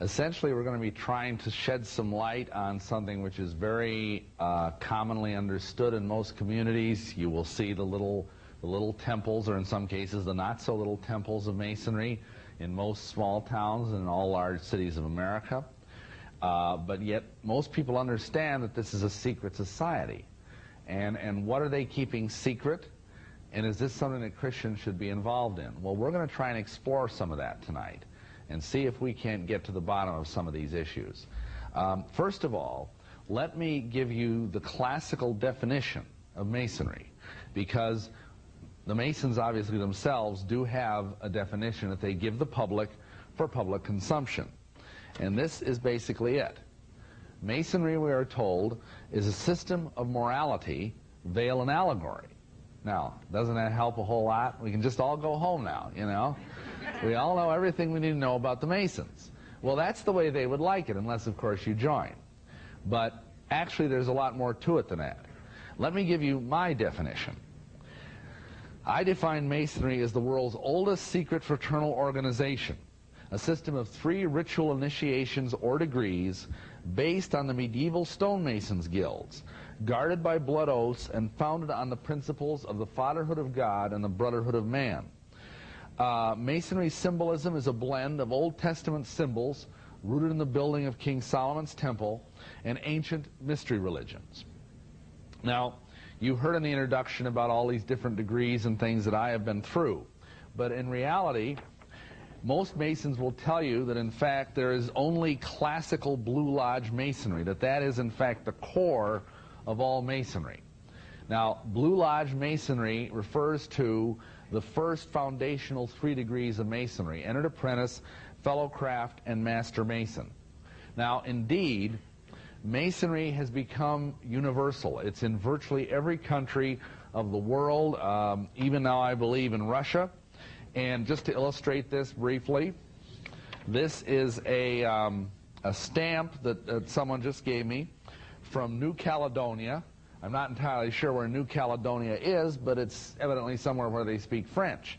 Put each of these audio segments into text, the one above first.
Essentially, we're going to be trying to shed some light on something which is very uh, commonly understood in most communities. You will see the little, the little temples, or in some cases, the not so little temples of masonry in most small towns and in all large cities of America. Uh, but yet, most people understand that this is a secret society. And, and what are they keeping secret? And is this something that Christians should be involved in? Well, we're going to try and explore some of that tonight and see if we can't get to the bottom of some of these issues. Um, first of all, let me give you the classical definition of Masonry, because the Masons obviously themselves do have a definition that they give the public for public consumption. And this is basically it. Masonry, we are told, is a system of morality, veil, and allegory. Now, doesn't that help a whole lot? We can just all go home now, you know? We all know everything we need to know about the Masons. Well, that's the way they would like it, unless, of course, you join. But actually, there's a lot more to it than that. Let me give you my definition. I define Masonry as the world's oldest secret fraternal organization, a system of three ritual initiations or degrees based on the medieval stonemasons guilds, guarded by blood oaths and founded on the principles of the fatherhood of God and the brotherhood of man. Uh, masonry symbolism is a blend of Old Testament symbols rooted in the building of King Solomon's temple and ancient mystery religions. Now, you heard in the introduction about all these different degrees and things that I have been through. But in reality, most Masons will tell you that in fact there is only classical Blue Lodge Masonry, that that is in fact the core of all Masonry. Now, Blue Lodge Masonry refers to the first foundational three degrees of Masonry, entered apprentice, fellow craft, and master mason. Now, indeed, Masonry has become universal. It's in virtually every country of the world, um, even now I believe in Russia. And just to illustrate this briefly, this is a, um, a stamp that, that someone just gave me from New Caledonia. I'm not entirely sure where New Caledonia is, but it's evidently somewhere where they speak French.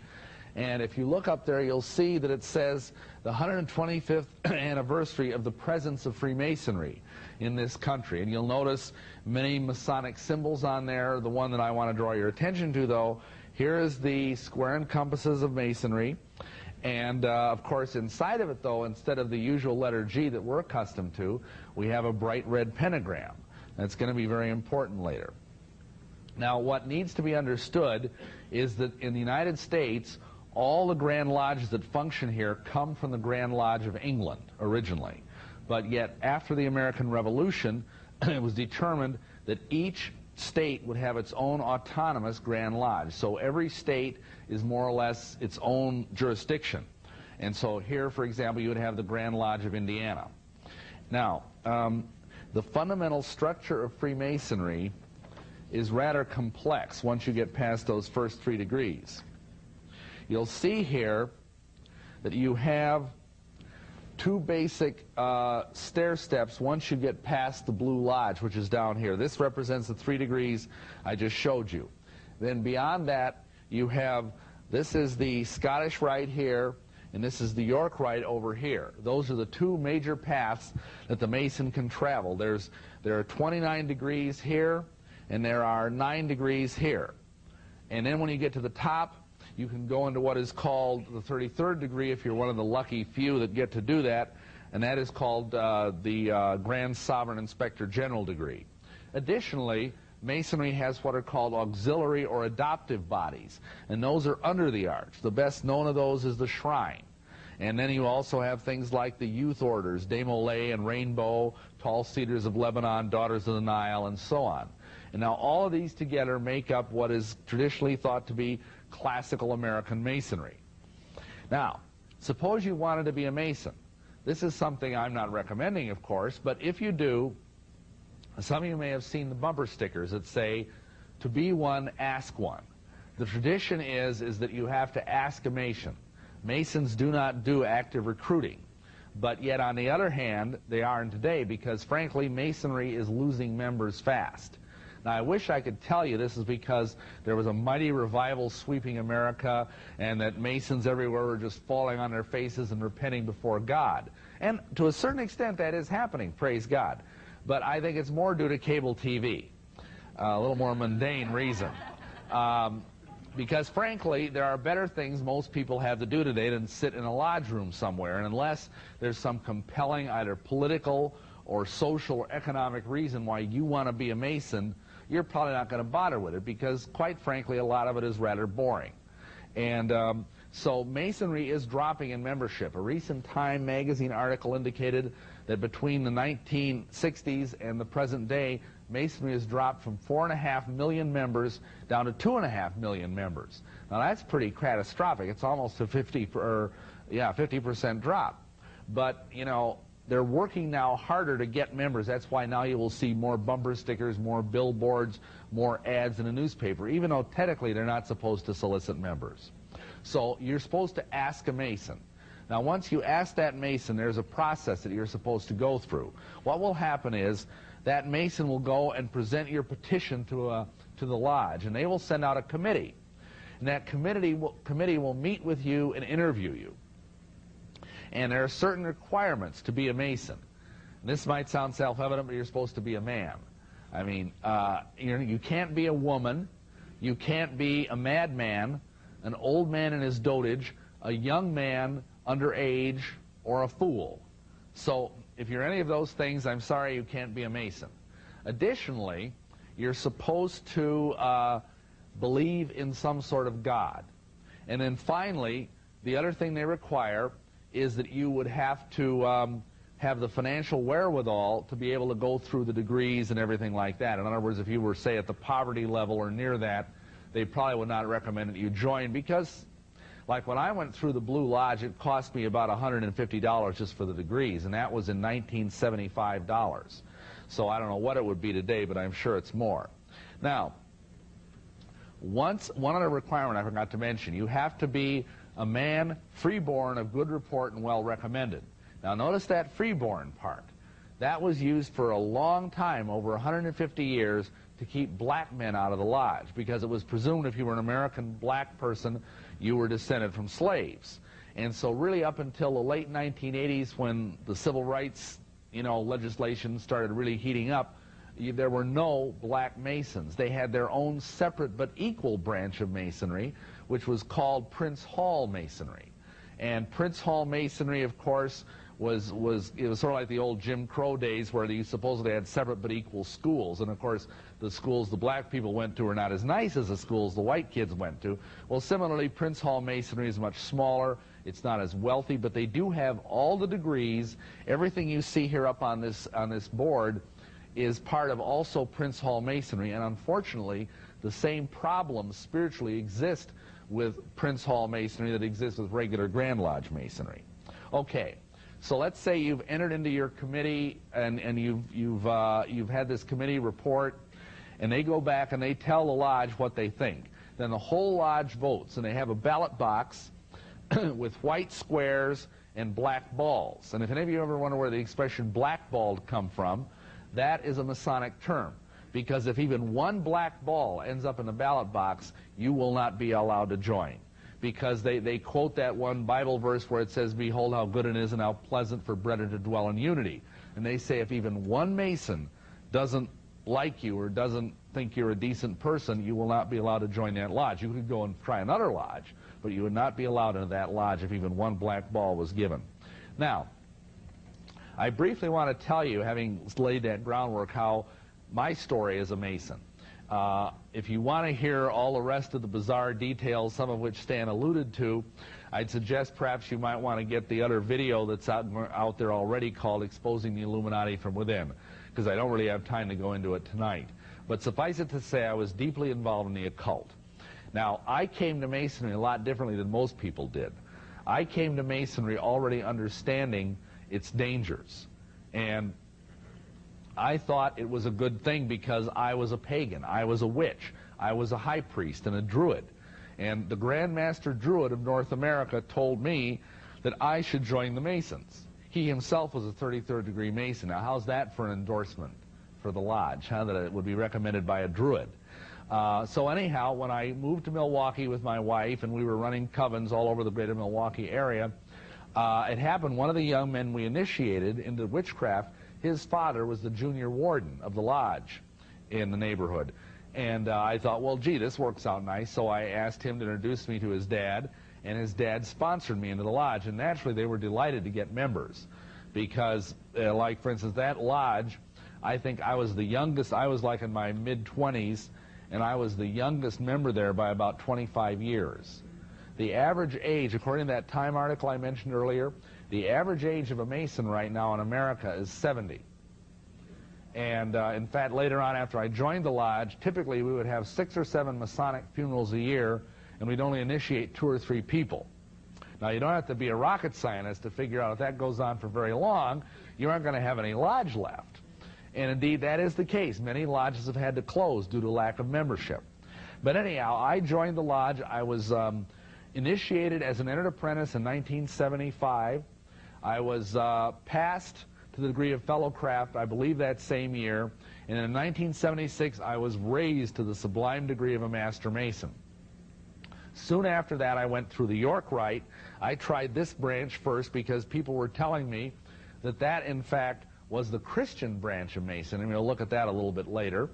And if you look up there, you'll see that it says the 125th anniversary of the presence of Freemasonry in this country. And you'll notice many Masonic symbols on there. The one that I want to draw your attention to, though, here is the square and compasses of Masonry. And, uh, of course, inside of it, though, instead of the usual letter G that we're accustomed to, we have a bright red pentagram. That's going to be very important later. Now, what needs to be understood is that in the United States, all the Grand Lodges that function here come from the Grand Lodge of England originally. But yet, after the American Revolution, it was determined that each state would have its own autonomous Grand Lodge. So every state is more or less its own jurisdiction. And so here, for example, you would have the Grand Lodge of Indiana. Now, um, the fundamental structure of Freemasonry is rather complex once you get past those first three degrees. You'll see here that you have two basic uh, stair steps once you get past the Blue Lodge, which is down here. This represents the three degrees I just showed you. Then beyond that, you have, this is the Scottish Rite here, and this is the York Rite over here. Those are the two major paths that the Mason can travel. There's, there are 29 degrees here, and there are 9 degrees here. And then when you get to the top, you can go into what is called the 33rd degree if you're one of the lucky few that get to do that, and that is called uh, the uh, Grand Sovereign Inspector General degree. Additionally, Masonry has what are called auxiliary or adoptive bodies, and those are under the arch. The best known of those is the shrine. And then you also have things like the youth orders, Demolay and Rainbow, Tall Cedars of Lebanon, Daughters of the Nile, and so on. And now all of these together make up what is traditionally thought to be classical American Masonry. Now, suppose you wanted to be a Mason. This is something I'm not recommending, of course, but if you do, some of you may have seen the bumper stickers that say, to be one, ask one. The tradition is, is that you have to ask a Mason. Masons do not do active recruiting. But yet, on the other hand, they are in today because, frankly, Masonry is losing members fast. Now, I wish I could tell you this is because there was a mighty revival sweeping America and that Masons everywhere were just falling on their faces and repenting before God. And to a certain extent, that is happening, praise God. But I think it's more due to cable TV, uh, a little more mundane reason. Um, because frankly, there are better things most people have to do today than sit in a lodge room somewhere. And unless there's some compelling either political or social or economic reason why you want to be a Mason, you're probably not going to bother with it because, quite frankly, a lot of it is rather boring. And um, so Masonry is dropping in membership. A recent Time magazine article indicated that between the 1960s and the present day, Masonry has dropped from 4.5 million members down to 2.5 million members. Now that's pretty catastrophic. It's almost a 50 or yeah 50% drop. But you know they're working now harder to get members. That's why now you will see more bumper stickers, more billboards, more ads in a newspaper, even though technically they're not supposed to solicit members. So you're supposed to ask a Mason. Now, once you ask that Mason, there's a process that you're supposed to go through. What will happen is that Mason will go and present your petition to, a, to the lodge, and they will send out a committee. And that committee will, committee will meet with you and interview you. And there are certain requirements to be a Mason. And this might sound self-evident, but you're supposed to be a man. I mean, uh, you can't be a woman. You can't be a madman, an old man in his dotage, a young man underage, or a fool. So if you're any of those things, I'm sorry you can't be a Mason. Additionally, you're supposed to uh, believe in some sort of God. And then finally, the other thing they require is that you would have to um, have the financial wherewithal to be able to go through the degrees and everything like that. In other words, if you were, say, at the poverty level or near that, they probably would not recommend that you join because like when I went through the Blue Lodge, it cost me about $150 just for the degrees, and that was in 1975 dollars. So I don't know what it would be today, but I'm sure it's more. Now, once one other requirement I forgot to mention, you have to be a man freeborn of good report and well recommended. Now notice that freeborn part. That was used for a long time, over 150 years, to keep black men out of the lodge because it was presumed if you were an American black person you were descended from slaves. And so really up until the late 1980s when the civil rights, you know, legislation started really heating up, there were no black Masons. They had their own separate but equal branch of Masonry, which was called Prince Hall Masonry. And Prince Hall Masonry, of course, was was it was sort of like the old Jim Crow days where you supposedly had separate but equal schools, and of course the schools the black people went to were not as nice as the schools the white kids went to. Well, similarly, Prince Hall Masonry is much smaller. It's not as wealthy, but they do have all the degrees. Everything you see here up on this on this board is part of also Prince Hall Masonry, and unfortunately, the same problems spiritually exist with Prince Hall Masonry that exists with regular Grand Lodge Masonry. Okay. So let's say you've entered into your committee and, and you've, you've, uh, you've had this committee report, and they go back and they tell the lodge what they think. Then the whole lodge votes, and they have a ballot box with white squares and black balls. And if any of you ever wonder where the expression blackballed come from, that is a Masonic term. Because if even one black ball ends up in the ballot box, you will not be allowed to join because they, they quote that one Bible verse where it says, Behold how good it is and how pleasant for brethren to dwell in unity. And they say if even one Mason doesn't like you or doesn't think you're a decent person, you will not be allowed to join that lodge. You could go and try another lodge, but you would not be allowed into that lodge if even one black ball was given. Now, I briefly want to tell you, having laid that groundwork, how my story as a Mason. Uh, if you want to hear all the rest of the bizarre details, some of which Stan alluded to, I'd suggest perhaps you might want to get the other video that's out, out there already called Exposing the Illuminati from Within, because I don't really have time to go into it tonight. But suffice it to say, I was deeply involved in the occult. Now, I came to Masonry a lot differently than most people did. I came to Masonry already understanding its dangers. And I thought it was a good thing because I was a pagan. I was a witch. I was a high priest and a druid. And the Grand Master Druid of North America told me that I should join the Masons. He himself was a 33rd degree Mason. Now, how's that for an endorsement for the lodge, huh, that it would be recommended by a druid. Uh, so anyhow, when I moved to Milwaukee with my wife and we were running covens all over the greater Milwaukee area, uh, it happened one of the young men we initiated into witchcraft, his father was the junior warden of the lodge in the neighborhood. And uh, I thought, well, gee, this works out nice. So I asked him to introduce me to his dad, and his dad sponsored me into the lodge. And naturally, they were delighted to get members because, uh, like, for instance, that lodge, I think I was the youngest. I was like in my mid-20s, and I was the youngest member there by about 25 years. The average age, according to that Time article I mentioned earlier, the average age of a Mason right now in America is 70. And uh, in fact, later on after I joined the lodge, typically we would have six or seven Masonic funerals a year, and we'd only initiate two or three people. Now, you don't have to be a rocket scientist to figure out if that goes on for very long, you aren't going to have any lodge left. And indeed, that is the case. Many lodges have had to close due to lack of membership. But anyhow, I joined the lodge. I was um, initiated as an entered apprentice in 1975. I was uh, passed to the degree of fellow craft, I believe that same year. And in 1976, I was raised to the sublime degree of a Master Mason. Soon after that, I went through the York Rite. I tried this branch first because people were telling me that that, in fact, was the Christian branch of Mason, and we'll look at that a little bit later.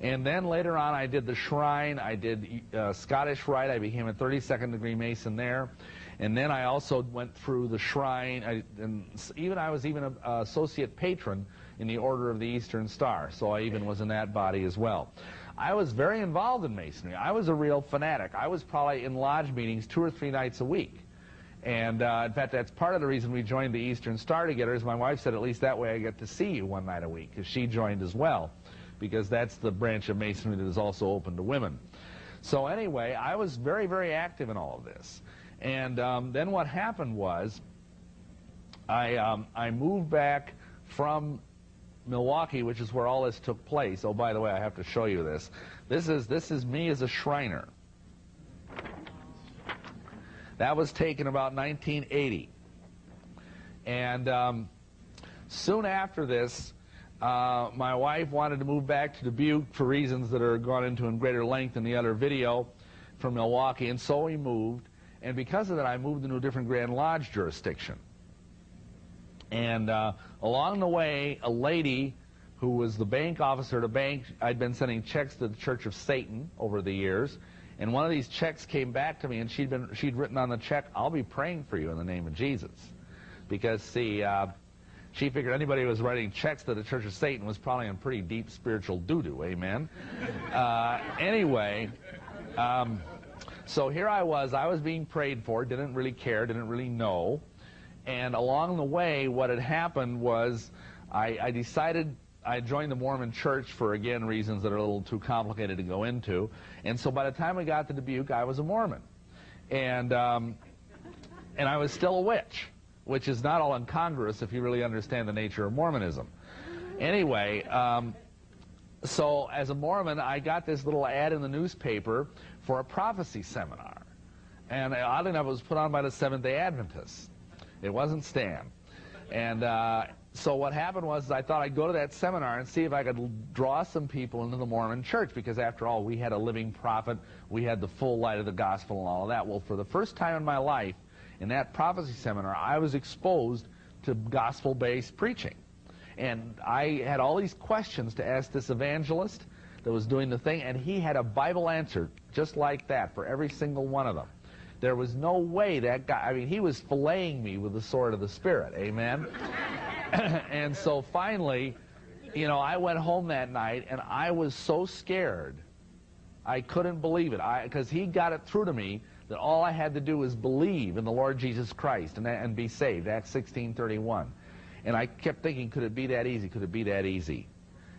And then later on, I did the Shrine. I did uh, Scottish Rite. I became a 32nd degree Mason there. And then I also went through the shrine, I, and even I was even an associate patron in the Order of the Eastern Star, so I even was in that body as well. I was very involved in Masonry. I was a real fanatic. I was probably in lodge meetings two or three nights a week. And uh, in fact, that's part of the reason we joined the Eastern Star together, is my wife said, at least that way I get to see you one night a week, because she joined as well, because that's the branch of Masonry that is also open to women. So anyway, I was very, very active in all of this. And um, then what happened was I, um, I moved back from Milwaukee, which is where all this took place. Oh, by the way, I have to show you this. This is, this is me as a Shriner. That was taken about 1980. And um, soon after this, uh, my wife wanted to move back to Dubuque for reasons that are gone into in greater length in the other video from Milwaukee, and so we moved. And because of that, I moved into a different Grand Lodge jurisdiction. And uh, along the way, a lady who was the bank officer at a bank, I'd been sending checks to the Church of Satan over the years, and one of these checks came back to me, and she'd been she'd written on the check, "I'll be praying for you in the name of Jesus," because see, uh, she figured anybody who was writing checks to the Church of Satan was probably in pretty deep spiritual doo doo. Amen. uh, anyway. Um, so here I was, I was being prayed for, didn't really care, didn't really know. And along the way, what had happened was I, I decided I joined the Mormon church for, again, reasons that are a little too complicated to go into. And so by the time we got to Dubuque, I was a Mormon. And, um, and I was still a witch, which is not all incongruous if you really understand the nature of Mormonism. Anyway, um, so as a Mormon, I got this little ad in the newspaper for a prophecy seminar. And oddly enough, it was put on by the Seventh-day Adventists. It wasn't Stan. And uh, so what happened was I thought I'd go to that seminar and see if I could draw some people into the Mormon church, because after all, we had a living prophet, we had the full light of the gospel and all of that. Well, for the first time in my life, in that prophecy seminar, I was exposed to gospel-based preaching. And I had all these questions to ask this evangelist that was doing the thing, and he had a Bible answer just like that for every single one of them. There was no way that guy, I mean, he was filleting me with the sword of the Spirit, amen? and so finally, you know, I went home that night, and I was so scared. I couldn't believe it, I because he got it through to me that all I had to do was believe in the Lord Jesus Christ and, and be saved, Acts 16.31. And I kept thinking, could it be that easy? Could it be that easy?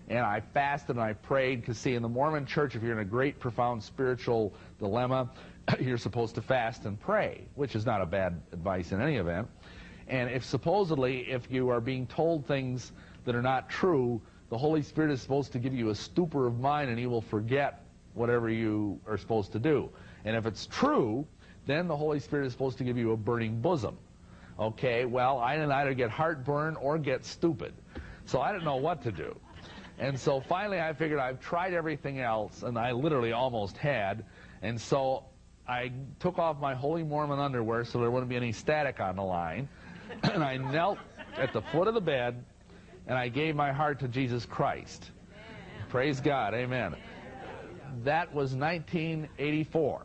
and I fasted and I prayed because see in the Mormon church if you're in a great profound spiritual dilemma you're supposed to fast and pray which is not a bad advice in any event. And if supposedly if you are being told things that are not true the Holy Spirit is supposed to give you a stupor of mind and he will forget whatever you are supposed to do. And if it's true then the Holy Spirit is supposed to give you a burning bosom. Okay well I didn't either get heartburn or get stupid. So I didn't know what to do. And so finally I figured I've tried everything else, and I literally almost had. And so I took off my Holy Mormon underwear so there wouldn't be any static on the line. and I knelt at the foot of the bed, and I gave my heart to Jesus Christ. Praise God. Amen. That was 1984.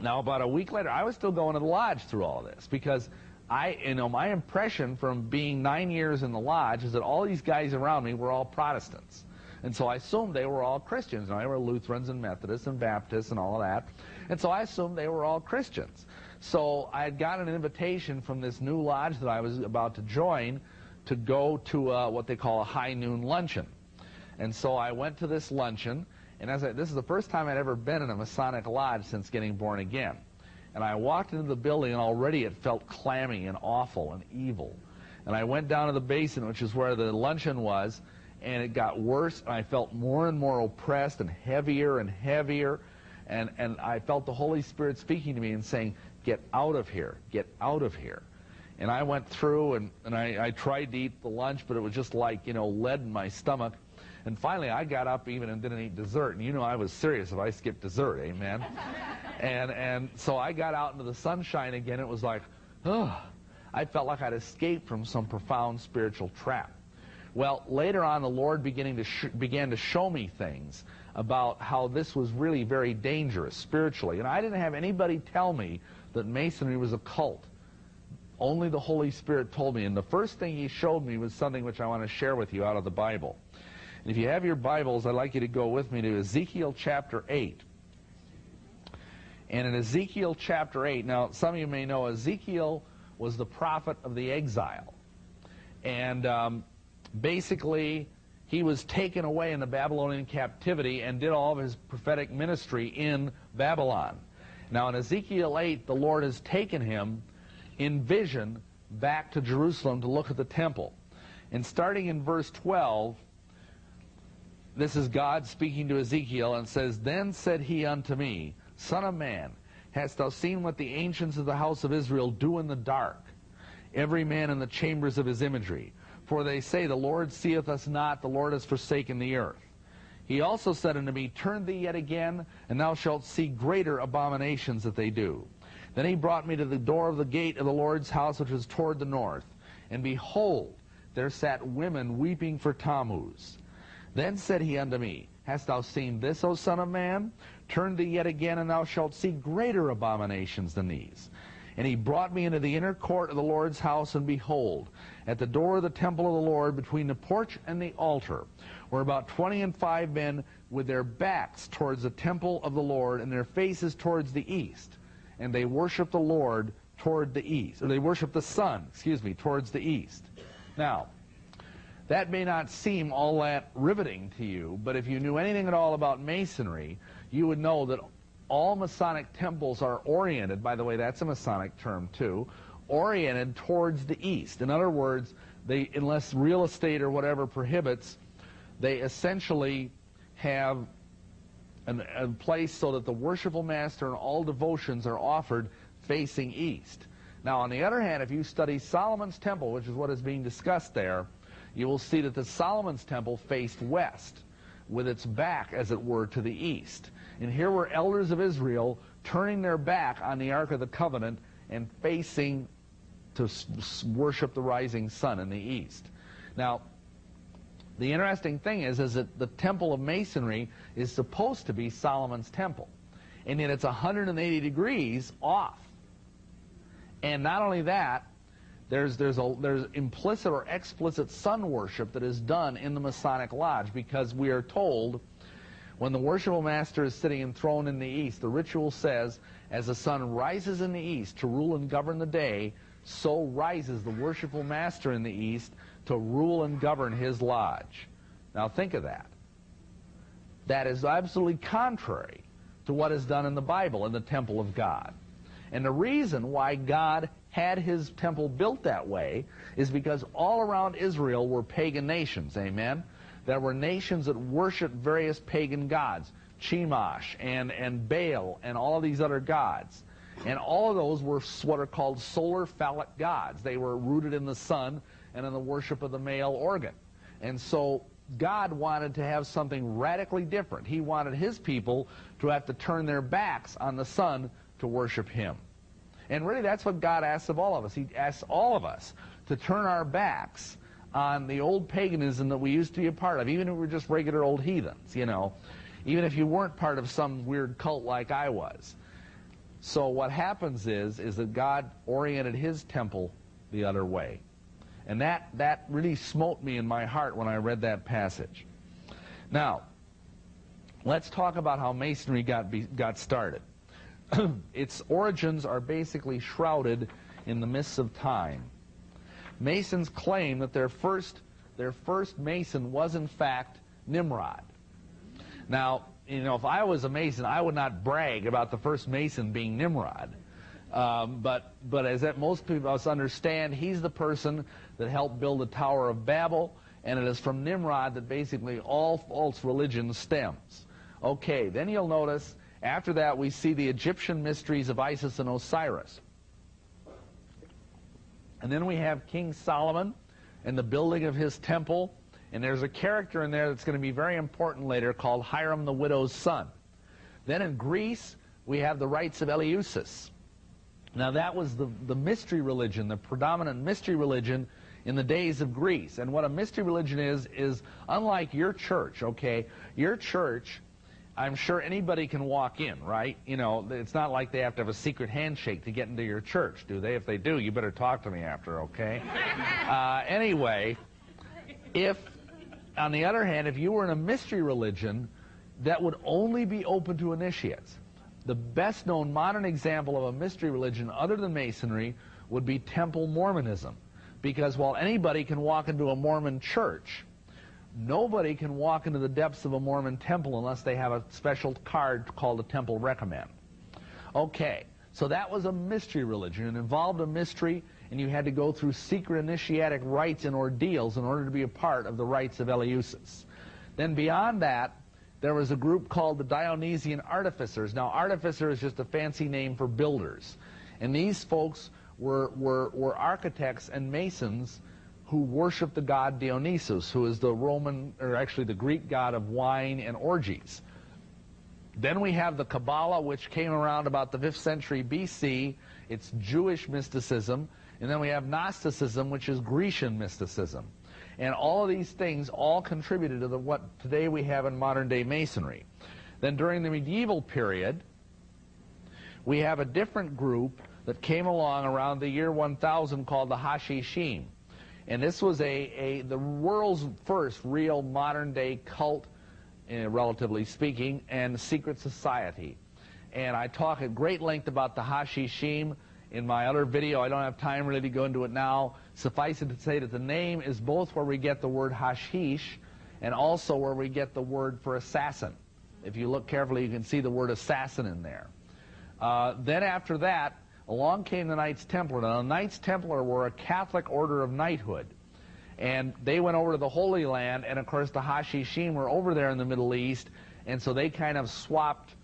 Now, about a week later, I was still going to the lodge through all this because I, you know, my impression from being nine years in the lodge is that all these guys around me were all Protestants. And so I assumed they were all Christians. And they were Lutherans and Methodists and Baptists and all of that. And so I assumed they were all Christians. So I had gotten an invitation from this new lodge that I was about to join to go to uh, what they call a high noon luncheon. And so I went to this luncheon, and as I, this is the first time I'd ever been in a Masonic lodge since getting born again. And I walked into the building, and already it felt clammy and awful and evil. And I went down to the basement, which is where the luncheon was, and it got worse, and I felt more and more oppressed and heavier and heavier. And, and I felt the Holy Spirit speaking to me and saying, get out of here, get out of here. And I went through, and, and I, I tried to eat the lunch, but it was just like, you know, lead in my stomach. And finally, I got up even and didn't eat dessert. And you know I was serious if I skipped dessert, amen? and, and so I got out into the sunshine again. It was like, oh, I felt like I'd escaped from some profound spiritual trap. Well, later on, the Lord beginning to began to show me things about how this was really very dangerous spiritually. And I didn't have anybody tell me that Masonry was a cult. Only the Holy Spirit told me. And the first thing he showed me was something which I want to share with you out of the Bible. And if you have your Bibles, I'd like you to go with me to Ezekiel chapter 8. And in Ezekiel chapter 8, now some of you may know Ezekiel was the prophet of the exile. And um, basically, he was taken away in the Babylonian captivity and did all of his prophetic ministry in Babylon. Now in Ezekiel 8, the Lord has taken him in vision back to Jerusalem to look at the temple. And starting in verse 12, this is God speaking to Ezekiel and says, Then said he unto me, Son of man, hast thou seen what the ancients of the house of Israel do in the dark, every man in the chambers of his imagery? For they say, The Lord seeth us not, the Lord has forsaken the earth. He also said unto me, Turn thee yet again, and thou shalt see greater abominations that they do. Then he brought me to the door of the gate of the Lord's house, which was toward the north. And behold, there sat women weeping for Tammuz. Then said he unto me, Hast thou seen this, O son of man? Turn thee yet again, and thou shalt see greater abominations than these. And he brought me into the inner court of the Lord's house, and behold, at the door of the temple of the Lord, between the porch and the altar, were about twenty and five men with their backs towards the temple of the Lord, and their faces towards the east. And they worshiped the Lord toward the east. Or they worshiped the sun, excuse me, towards the east. Now, that may not seem all that riveting to you, but if you knew anything at all about Masonry, you would know that all Masonic temples are oriented, by the way, that's a Masonic term too, oriented towards the east. In other words, they, unless real estate or whatever prohibits, they essentially have an, a place so that the worshipful master and all devotions are offered facing east. Now, on the other hand, if you study Solomon's temple, which is what is being discussed there, you will see that the Solomon's temple faced west, with its back, as it were, to the east. And here were elders of Israel turning their back on the Ark of the Covenant and facing to worship the rising sun in the east. Now, the interesting thing is, is that the temple of masonry is supposed to be Solomon's temple. And yet it's 180 degrees off. And not only that, there's, there's, a, there's implicit or explicit sun worship that is done in the Masonic Lodge because we are told when the worshipful master is sitting enthroned in the east, the ritual says, as the sun rises in the east to rule and govern the day, so rises the worshipful master in the east to rule and govern his lodge. Now think of that. That is absolutely contrary to what is done in the Bible in the temple of God. And the reason why God had his temple built that way is because all around Israel were pagan nations, amen? There were nations that worshiped various pagan gods, Chemosh and, and Baal and all these other gods. And all of those were what are called solar phallic gods. They were rooted in the sun and in the worship of the male organ. And so God wanted to have something radically different. He wanted his people to have to turn their backs on the sun to worship him. And really, that's what God asks of all of us. He asks all of us to turn our backs on the old paganism that we used to be a part of, even if we were just regular old heathens, you know, even if you weren't part of some weird cult like I was. So what happens is, is that God oriented his temple the other way. And that, that really smote me in my heart when I read that passage. Now, let's talk about how Masonry got, be, got started. its origins are basically shrouded in the mists of time. Masons claim that their first, their first Mason was in fact Nimrod. Now, you know, if I was a Mason, I would not brag about the first Mason being Nimrod. Um, but, but as that most people us understand, he's the person that helped build the Tower of Babel, and it is from Nimrod that basically all false religion stems. Okay, then you'll notice after that we see the Egyptian mysteries of Isis and Osiris. And then we have King Solomon and the building of his temple. And there's a character in there that's going to be very important later called Hiram the widow's son. Then in Greece, we have the rites of Eleusis. Now that was the, the mystery religion, the predominant mystery religion in the days of Greece. And what a mystery religion is, is unlike your church, okay? Your church I'm sure anybody can walk in, right? You know, it's not like they have to have a secret handshake to get into your church, do they? If they do, you better talk to me after, okay? Uh, anyway, if, on the other hand, if you were in a mystery religion, that would only be open to initiates. The best known modern example of a mystery religion other than Masonry would be Temple Mormonism. Because while anybody can walk into a Mormon church, Nobody can walk into the depths of a Mormon temple unless they have a special card called a temple recommend. Okay, so that was a mystery religion. It involved a mystery, and you had to go through secret initiatic rites and ordeals in order to be a part of the rites of Eleusis. Then beyond that, there was a group called the Dionysian Artificers. Now, artificer is just a fancy name for builders. And these folks were, were, were architects and masons who worship the god Dionysus, who is the Roman, or actually the Greek god of wine and orgies. Then we have the Kabbalah, which came around about the 5th century BC. It's Jewish mysticism. And then we have Gnosticism, which is Grecian mysticism. And all of these things all contributed to the, what today we have in modern day Masonry. Then during the medieval period, we have a different group that came along around the year 1000 called the Hashishim. And this was a, a the world's first real modern day cult, uh, relatively speaking, and secret society. And I talk at great length about the Hashishim in my other video. I don't have time really to go into it now. Suffice it to say that the name is both where we get the word hashish and also where we get the word for assassin. If you look carefully, you can see the word assassin in there. Uh, then after that, along came the Knights Templar. Now, the Knights Templar were a Catholic order of knighthood. And they went over to the Holy Land, and of course the Hashishim were over there in the Middle East, and so they kind of swapped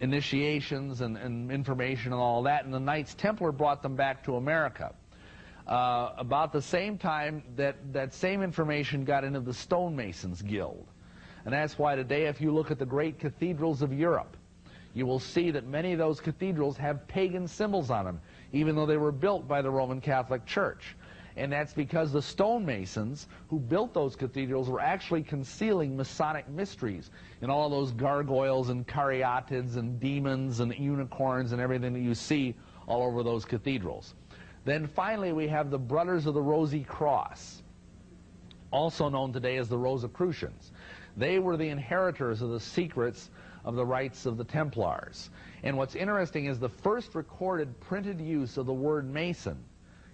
initiations and, and information and all that, and the Knights Templar brought them back to America. Uh, about the same time that that same information got into the stonemasons guild. And that's why today, if you look at the great cathedrals of Europe, you will see that many of those cathedrals have pagan symbols on them, even though they were built by the Roman Catholic Church. And that's because the stonemasons who built those cathedrals were actually concealing Masonic mysteries in all those gargoyles and caryatids and demons and unicorns and everything that you see all over those cathedrals. Then finally we have the Brothers of the Rosy Cross, also known today as the Rosicrucians. They were the inheritors of the secrets of the rites of the Templars. And what's interesting is the first recorded printed use of the word Mason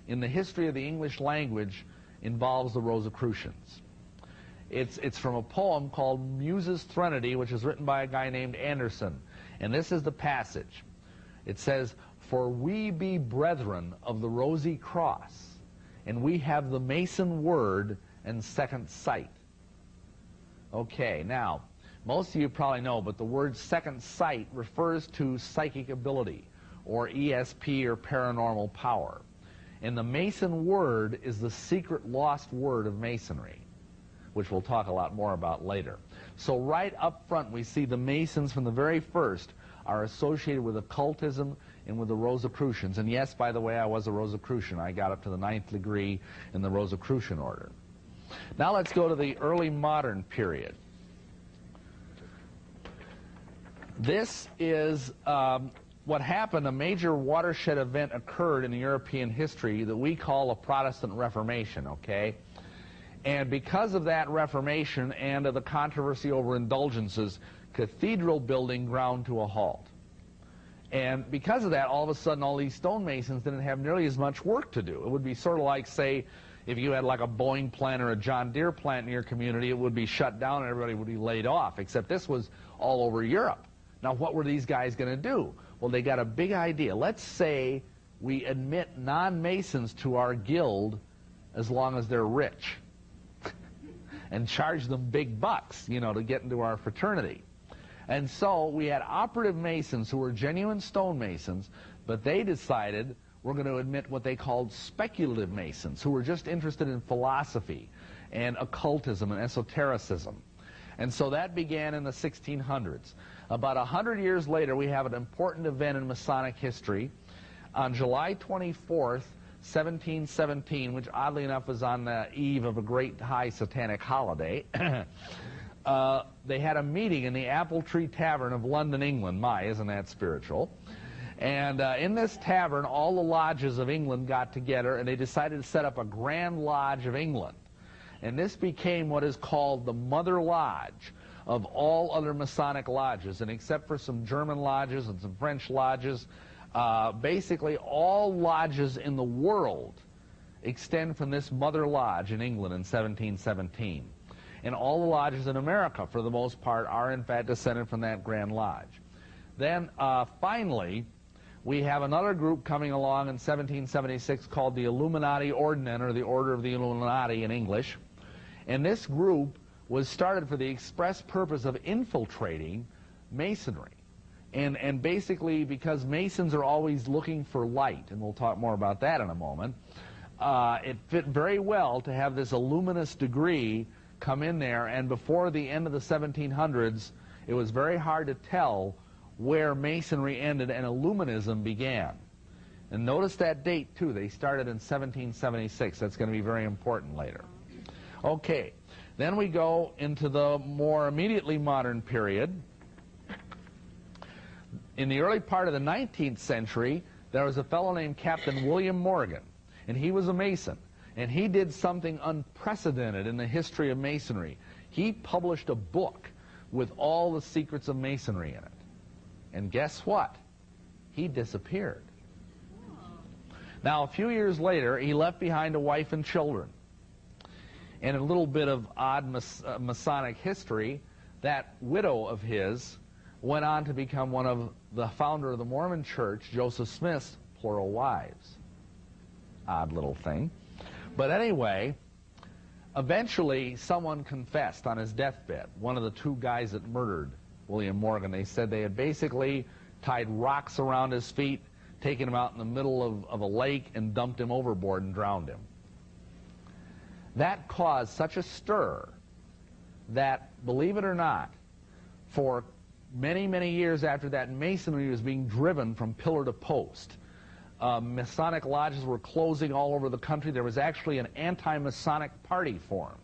in the history of the English language involves the Rosicrucians. It's, it's from a poem called Muse's Threnody, which is written by a guy named Anderson. And this is the passage. It says, For we be brethren of the rosy cross, and we have the Mason word and second sight. Okay, now, most of you probably know, but the word second sight refers to psychic ability, or ESP, or paranormal power. And the Mason word is the secret lost word of Masonry. which we'll talk a lot more about later. So right up front, we see the Masons from the very first are associated with occultism and with the Rosicrucians. And yes, by the way, I was a Rosicrucian. I got up to the ninth degree in the Rosicrucian order. Now let's go to the early modern period. This is um, what happened, a major watershed event occurred in European history that we call a Protestant Reformation, okay? And because of that Reformation and of the controversy over indulgences, cathedral building ground to a halt. And because of that, all of a sudden, all these stonemasons didn't have nearly as much work to do. It would be sort of like, say, if you had like a Boeing plant or a John Deere plant in your community, it would be shut down and everybody would be laid off, except this was all over Europe. Now, what were these guys going to do? Well, they got a big idea. Let's say we admit non-Masons to our guild as long as they're rich and charge them big bucks, you know, to get into our fraternity. And so we had operative Masons who were genuine stonemasons, but they decided we're going to admit what they called speculative Masons, who were just interested in philosophy and occultism and esotericism. And so that began in the 1600s. About 100 years later, we have an important event in Masonic history. On July 24th, 1717, which oddly enough was on the eve of a great high satanic holiday, uh, they had a meeting in the Apple Tree Tavern of London, England. My, isn't that spiritual? And uh, in this tavern, all the lodges of England got together and they decided to set up a Grand Lodge of England. And this became what is called the Mother Lodge of all other Masonic lodges. And except for some German lodges and some French lodges, uh, basically all lodges in the world extend from this Mother Lodge in England in 1717. And all the lodges in America, for the most part, are in fact descended from that Grand Lodge. Then uh, finally, we have another group coming along in 1776 called the Illuminati Ordinand, or the Order of the Illuminati in English. And this group was started for the express purpose of infiltrating Masonry. And, and basically, because Masons are always looking for light, and we'll talk more about that in a moment, uh, it fit very well to have this illuminous degree come in there, and before the end of the 1700s, it was very hard to tell where Masonry ended and Illuminism began. And notice that date, too. They started in 1776. That's going to be very important later. Okay, then we go into the more immediately modern period. In the early part of the 19th century, there was a fellow named Captain William Morgan, and he was a Mason. And he did something unprecedented in the history of Masonry. He published a book with all the secrets of Masonry in it. And guess what? He disappeared. Now, a few years later, he left behind a wife and children. And a little bit of odd mas uh, Masonic history, that widow of his went on to become one of the founder of the Mormon Church, Joseph Smith's plural wives. Odd little thing. But anyway, eventually someone confessed on his deathbed, one of the two guys that murdered William Morgan. They said they had basically tied rocks around his feet, taken him out in the middle of, of a lake, and dumped him overboard and drowned him. That caused such a stir that, believe it or not, for many, many years after that, Masonry was being driven from pillar to post. Uh, Masonic lodges were closing all over the country. There was actually an anti-Masonic party formed.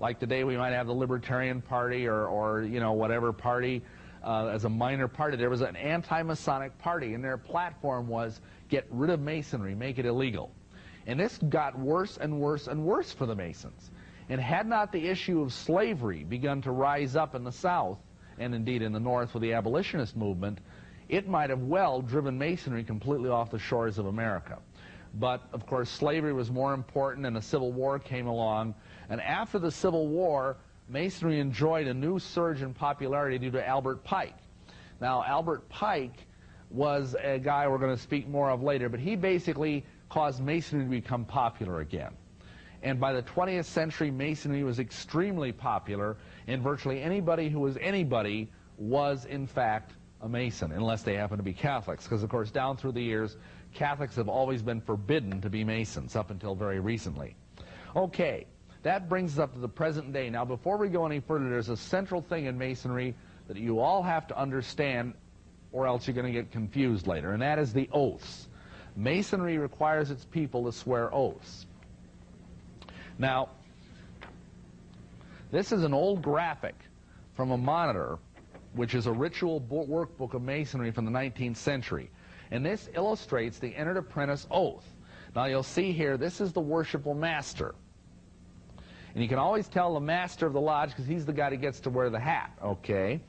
Like today we might have the Libertarian Party or, or you know, whatever party uh, as a minor party. There was an anti-Masonic party, and their platform was get rid of Masonry, make it illegal. And this got worse and worse and worse for the Masons. And had not the issue of slavery begun to rise up in the South, and indeed in the North with the abolitionist movement, it might have well driven Masonry completely off the shores of America. But, of course, slavery was more important, and the Civil War came along. And after the Civil War, Masonry enjoyed a new surge in popularity due to Albert Pike. Now, Albert Pike was a guy we're going to speak more of later, but he basically caused Masonry to become popular again. And by the 20th century, Masonry was extremely popular, and virtually anybody who was anybody was, in fact, a Mason, unless they happen to be Catholics. Because, of course, down through the years, Catholics have always been forbidden to be Masons up until very recently. Okay, That brings us up to the present day. Now, before we go any further, there's a central thing in Masonry that you all have to understand, or else you're going to get confused later, and that is the oaths. Masonry requires its people to swear oaths. Now, this is an old graphic from a monitor, which is a ritual workbook of Masonry from the 19th century. And this illustrates the entered apprentice oath. Now you'll see here, this is the worshipful master. And you can always tell the master of the lodge because he's the guy that gets to wear the hat, okay?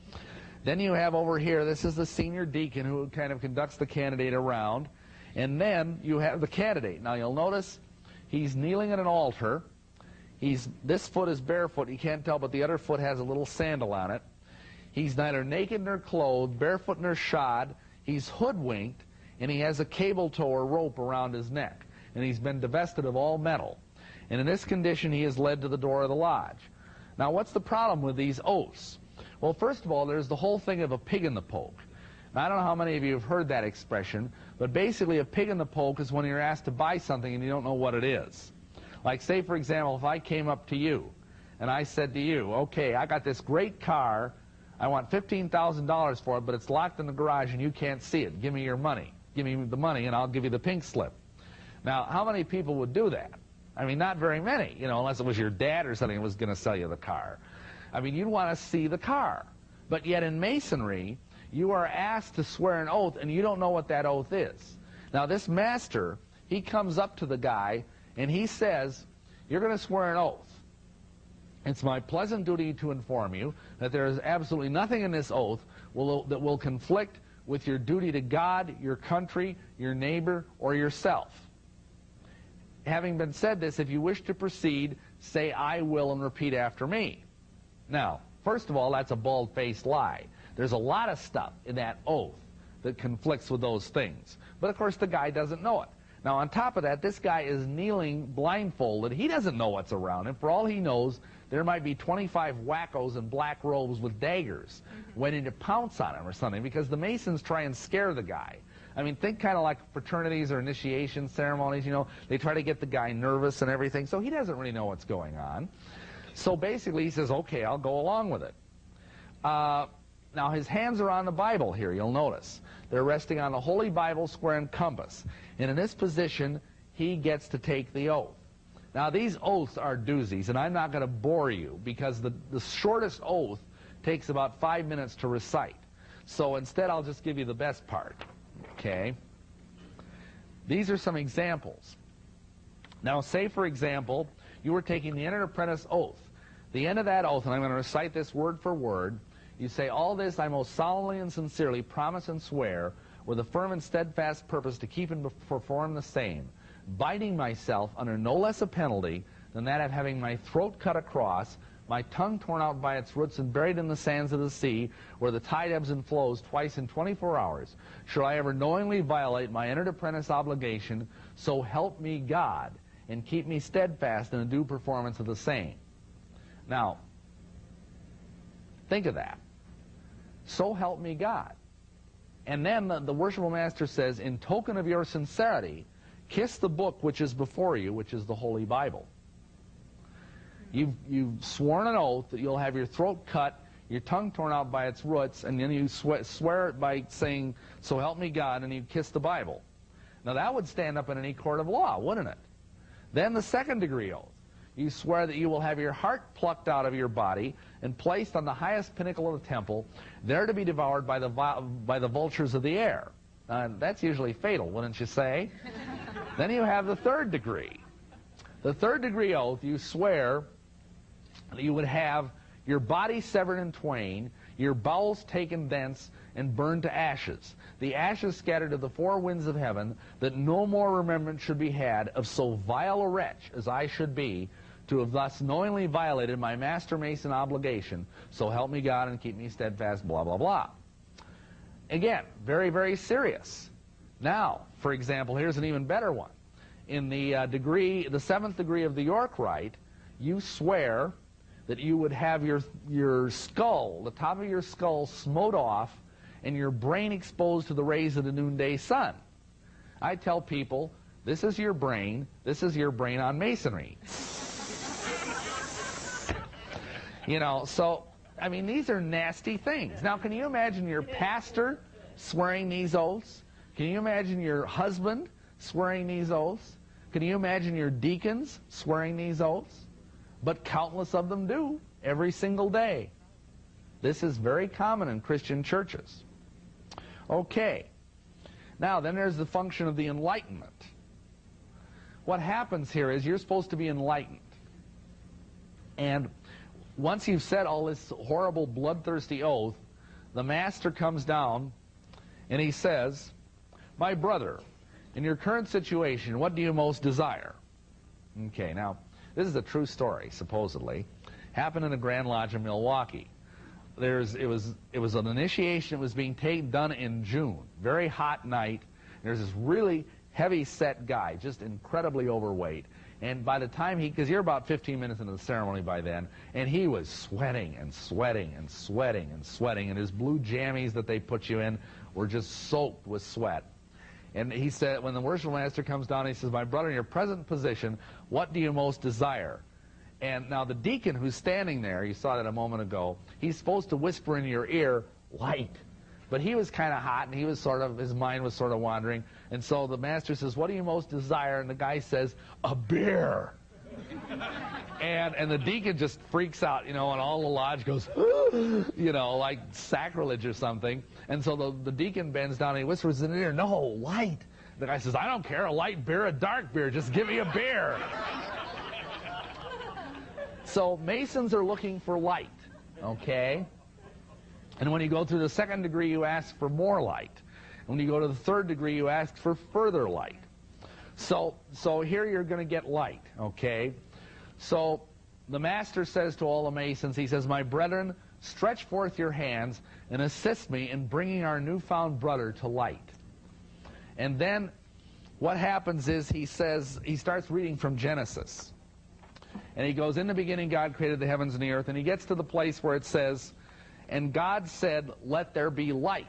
Then you have over here, this is the senior deacon who kind of conducts the candidate around. And then you have the candidate. Now you'll notice he's kneeling at an altar. He's This foot is barefoot. You can't tell, but the other foot has a little sandal on it. He's neither naked nor clothed, barefoot nor shod. He's hoodwinked, and he has a cable tow or rope around his neck. And he's been divested of all metal. And in this condition, he is led to the door of the lodge. Now, what's the problem with these oaths? Well, first of all, there's the whole thing of a pig in the poke. Now, I don't know how many of you have heard that expression, but basically a pig in the poke is when you're asked to buy something and you don't know what it is. Like, say, for example, if I came up to you and I said to you, okay, I got this great car, I want $15,000 for it, but it's locked in the garage and you can't see it. Give me your money. Give me the money and I'll give you the pink slip. Now, how many people would do that? I mean, not very many, you know, unless it was your dad or something who was going to sell you the car. I mean, you'd want to see the car. But yet in Masonry, you are asked to swear an oath, and you don't know what that oath is. Now, this master, he comes up to the guy, and he says, you're going to swear an oath. It's my pleasant duty to inform you that there is absolutely nothing in this oath will, that will conflict with your duty to God, your country, your neighbor, or yourself. Having been said this, if you wish to proceed, say, I will, and repeat after me. Now, first of all, that's a bald-faced lie. There's a lot of stuff in that oath that conflicts with those things. But of course, the guy doesn't know it. Now, on top of that, this guy is kneeling blindfolded. He doesn't know what's around him. For all he knows, there might be 25 wackos in black robes with daggers waiting to pounce on him or something because the Masons try and scare the guy. I mean, think kind of like fraternities or initiation ceremonies, you know. They try to get the guy nervous and everything, so he doesn't really know what's going on. So basically, he says, okay, I'll go along with it. Uh, now, his hands are on the Bible here, you'll notice. They're resting on the Holy Bible square and compass. And in this position, he gets to take the oath. Now, these oaths are doozies, and I'm not going to bore you because the, the shortest oath takes about five minutes to recite. So instead, I'll just give you the best part. Okay? These are some examples. Now, say, for example, you were taking the entered apprentice oath. The end of that oath, and I'm going to recite this word for word, you say, All this I most solemnly and sincerely promise and swear, with a firm and steadfast purpose to keep and perform the same, binding myself under no less a penalty than that of having my throat cut across, my tongue torn out by its roots and buried in the sands of the sea, where the tide ebbs and flows twice in 24 hours, should I ever knowingly violate my entered apprentice obligation, so help me God, and keep me steadfast in the due performance of the same. Now, think of that so help me God. And then the, the worshipful master says, in token of your sincerity, kiss the book which is before you, which is the Holy Bible. You've, you've sworn an oath that you'll have your throat cut, your tongue torn out by its roots, and then you swear, swear it by saying, so help me God, and you kiss the Bible. Now that would stand up in any court of law, wouldn't it? Then the second degree oath. You swear that you will have your heart plucked out of your body and placed on the highest pinnacle of the temple, there to be devoured by the, by the vultures of the air. Uh, that's usually fatal, wouldn't you say? then you have the third degree. The third degree oath, you swear that you would have your body severed in twain, your bowels taken thence, and burned to ashes, the ashes scattered to the four winds of heaven, that no more remembrance should be had of so vile a wretch as I should be, to have thus knowingly violated my master mason obligation, so help me God and keep me steadfast, blah, blah, blah. Again, very, very serious. Now, for example, here's an even better one. In the uh, degree, the seventh degree of the York Rite, you swear that you would have your, your skull, the top of your skull, smote off and your brain exposed to the rays of the noonday sun. I tell people, this is your brain, this is your brain on masonry. You know, so, I mean, these are nasty things. Now, can you imagine your pastor swearing these oaths? Can you imagine your husband swearing these oaths? Can you imagine your deacons swearing these oaths? But countless of them do every single day. This is very common in Christian churches. Okay. Now, then there's the function of the enlightenment. What happens here is you're supposed to be enlightened. And once you've said all this horrible, bloodthirsty oath, the master comes down and he says, My brother, in your current situation, what do you most desire? Okay, now, this is a true story, supposedly. Happened in a Grand Lodge in Milwaukee. There's, it, was, it was an initiation that was being taken, done in June. Very hot night. There's this really heavy set guy, just incredibly overweight. And by the time he, because you're about 15 minutes into the ceremony by then, and he was sweating and sweating and sweating and sweating, and his blue jammies that they put you in were just soaked with sweat. And he said, when the worship master comes down, he says, My brother, in your present position, what do you most desire? And now the deacon who's standing there, you saw that a moment ago, he's supposed to whisper in your ear, light. But he was kind of hot, and he was sort of, his mind was sort of wandering. And so the master says, what do you most desire? And the guy says, a beer. and and the deacon just freaks out, you know, and all the lodge goes, you know, like sacrilege or something. And so the, the deacon bends down and he whispers in the ear, no, light. The guy says, I don't care, a light beer, a dark beer, just give me a beer. so Masons are looking for light, okay? And when you go through the second degree, you ask for more light. And When you go to the third degree, you ask for further light. So, so here you're going to get light, okay? So the master says to all the masons, he says, My brethren, stretch forth your hands and assist me in bringing our newfound brother to light. And then what happens is he says, he starts reading from Genesis. And he goes, In the beginning, God created the heavens and the earth. And he gets to the place where it says, and God said, Let there be light.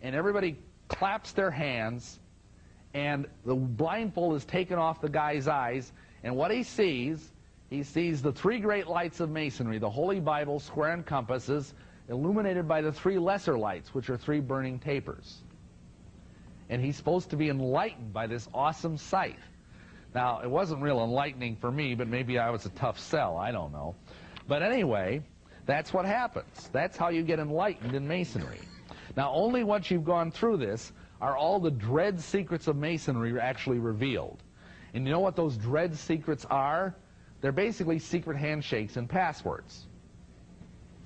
And everybody claps their hands, and the blindfold is taken off the guy's eyes. And what he sees, he sees the three great lights of masonry the Holy Bible, square and compasses, illuminated by the three lesser lights, which are three burning tapers. And he's supposed to be enlightened by this awesome sight. Now, it wasn't real enlightening for me, but maybe I was a tough sell. I don't know. But anyway, that's what happens. That's how you get enlightened in Masonry. Now, only once you've gone through this are all the dread secrets of Masonry actually revealed. And you know what those dread secrets are? They're basically secret handshakes and passwords.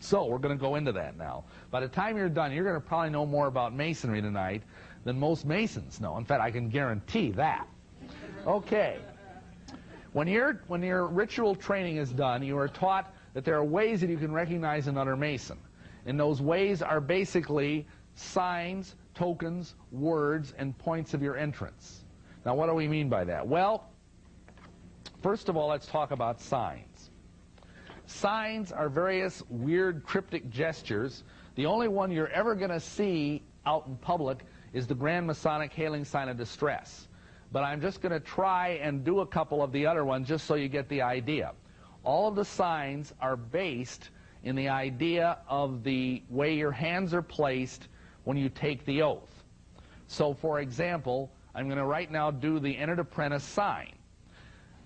So, we're going to go into that now. By the time you're done, you're going to probably know more about Masonry tonight than most Masons know. In fact, I can guarantee that. Okay. When, your when your ritual training is done, you are taught that there are ways that you can recognize an another Mason. And those ways are basically signs, tokens, words, and points of your entrance. Now, what do we mean by that? Well, first of all, let's talk about signs. Signs are various weird cryptic gestures. The only one you're ever going to see out in public is the Grand Masonic Hailing Sign of Distress. But I'm just going to try and do a couple of the other ones just so you get the idea all of the signs are based in the idea of the way your hands are placed when you take the oath. So, for example, I'm going to right now do the entered apprentice sign.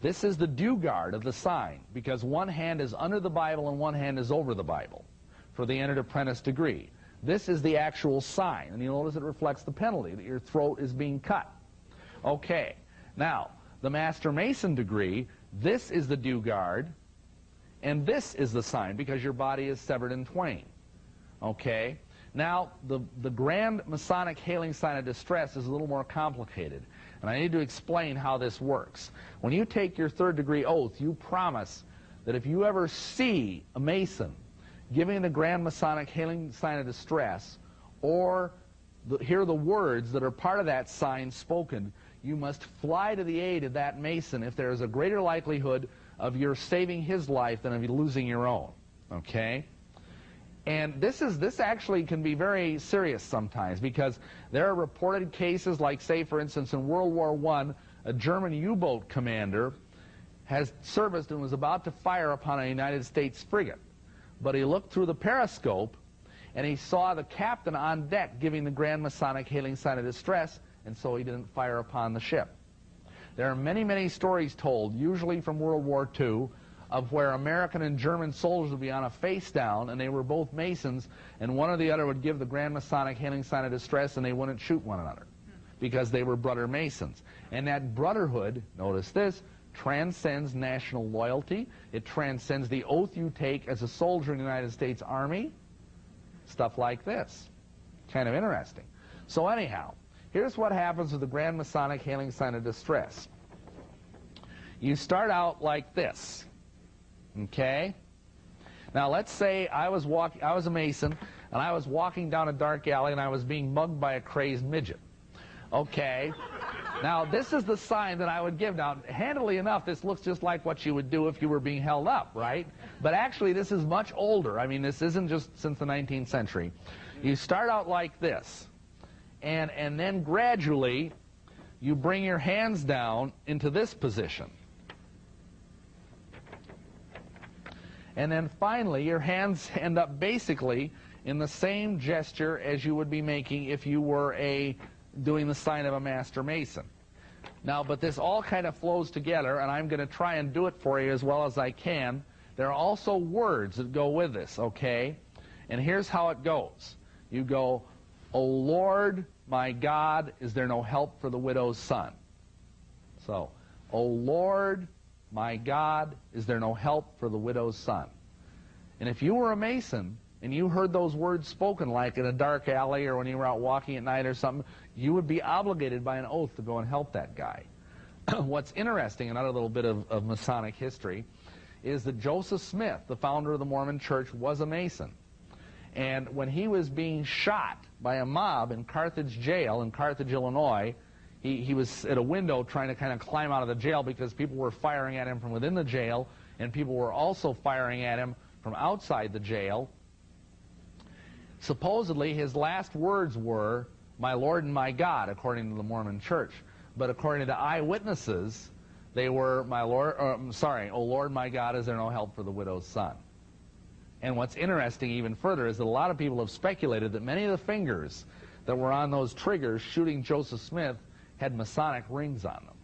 This is the due guard of the sign because one hand is under the Bible and one hand is over the Bible for the entered apprentice degree. This is the actual sign, and you'll notice it reflects the penalty that your throat is being cut. Okay, now, the Master Mason degree, this is the due guard, and this is the sign because your body is severed in twain. Okay? Now, the, the Grand Masonic Hailing Sign of Distress is a little more complicated. And I need to explain how this works. When you take your third degree oath, you promise that if you ever see a Mason giving the Grand Masonic Hailing Sign of Distress or the, hear the words that are part of that sign spoken, you must fly to the aid of that Mason if there is a greater likelihood of your saving his life than of losing your own. Okay? And this is this actually can be very serious sometimes because there are reported cases like say for instance in World War I a German U-boat commander has serviced and was about to fire upon a United States frigate. but he looked through the periscope and he saw the captain on deck giving the Grand Masonic hailing sign of distress, and so he didn't fire upon the ship. There are many, many stories told, usually from World War II, of where American and German soldiers would be on a face down, and they were both Masons, and one or the other would give the Grand Masonic hailing sign of distress, and they wouldn't shoot one another because they were brother Masons. And that brotherhood, notice this, transcends national loyalty. It transcends the oath you take as a soldier in the United States Army. Stuff like this. Kind of interesting. So anyhow, here's what happens with the Grand Masonic hailing sign of distress. You start out like this. Okay? Now let's say I was walking I was a mason and I was walking down a dark alley and I was being mugged by a crazed midget. Okay? Now, this is the sign that I would give. Now, handily enough, this looks just like what you would do if you were being held up, right? But actually, this is much older. I mean, this isn't just since the 19th century. You start out like this, and, and then gradually, you bring your hands down into this position. And then finally, your hands end up basically in the same gesture as you would be making if you were a doing the sign of a master mason. Now, but this all kind of flows together, and I'm going to try and do it for you as well as I can. There are also words that go with this, okay? And here's how it goes. You go, O Lord, my God, is there no help for the widow's son? So, O Lord, my God, is there no help for the widow's son? And if you were a Mason and you heard those words spoken like in a dark alley or when you were out walking at night or something, you would be obligated by an oath to go and help that guy. What's interesting, another little bit of, of Masonic history, is that Joseph Smith, the founder of the Mormon Church, was a Mason. And when he was being shot by a mob in Carthage jail in Carthage, Illinois, he, he was at a window trying to kind of climb out of the jail because people were firing at him from within the jail, and people were also firing at him from outside the jail. Supposedly, his last words were, my Lord and my God, according to the Mormon church. But according to eyewitnesses, they were, my Lord, or, I'm sorry, O Lord my God, is there no help for the widow's son? And what's interesting even further is that a lot of people have speculated that many of the fingers that were on those triggers shooting Joseph Smith had Masonic rings on them.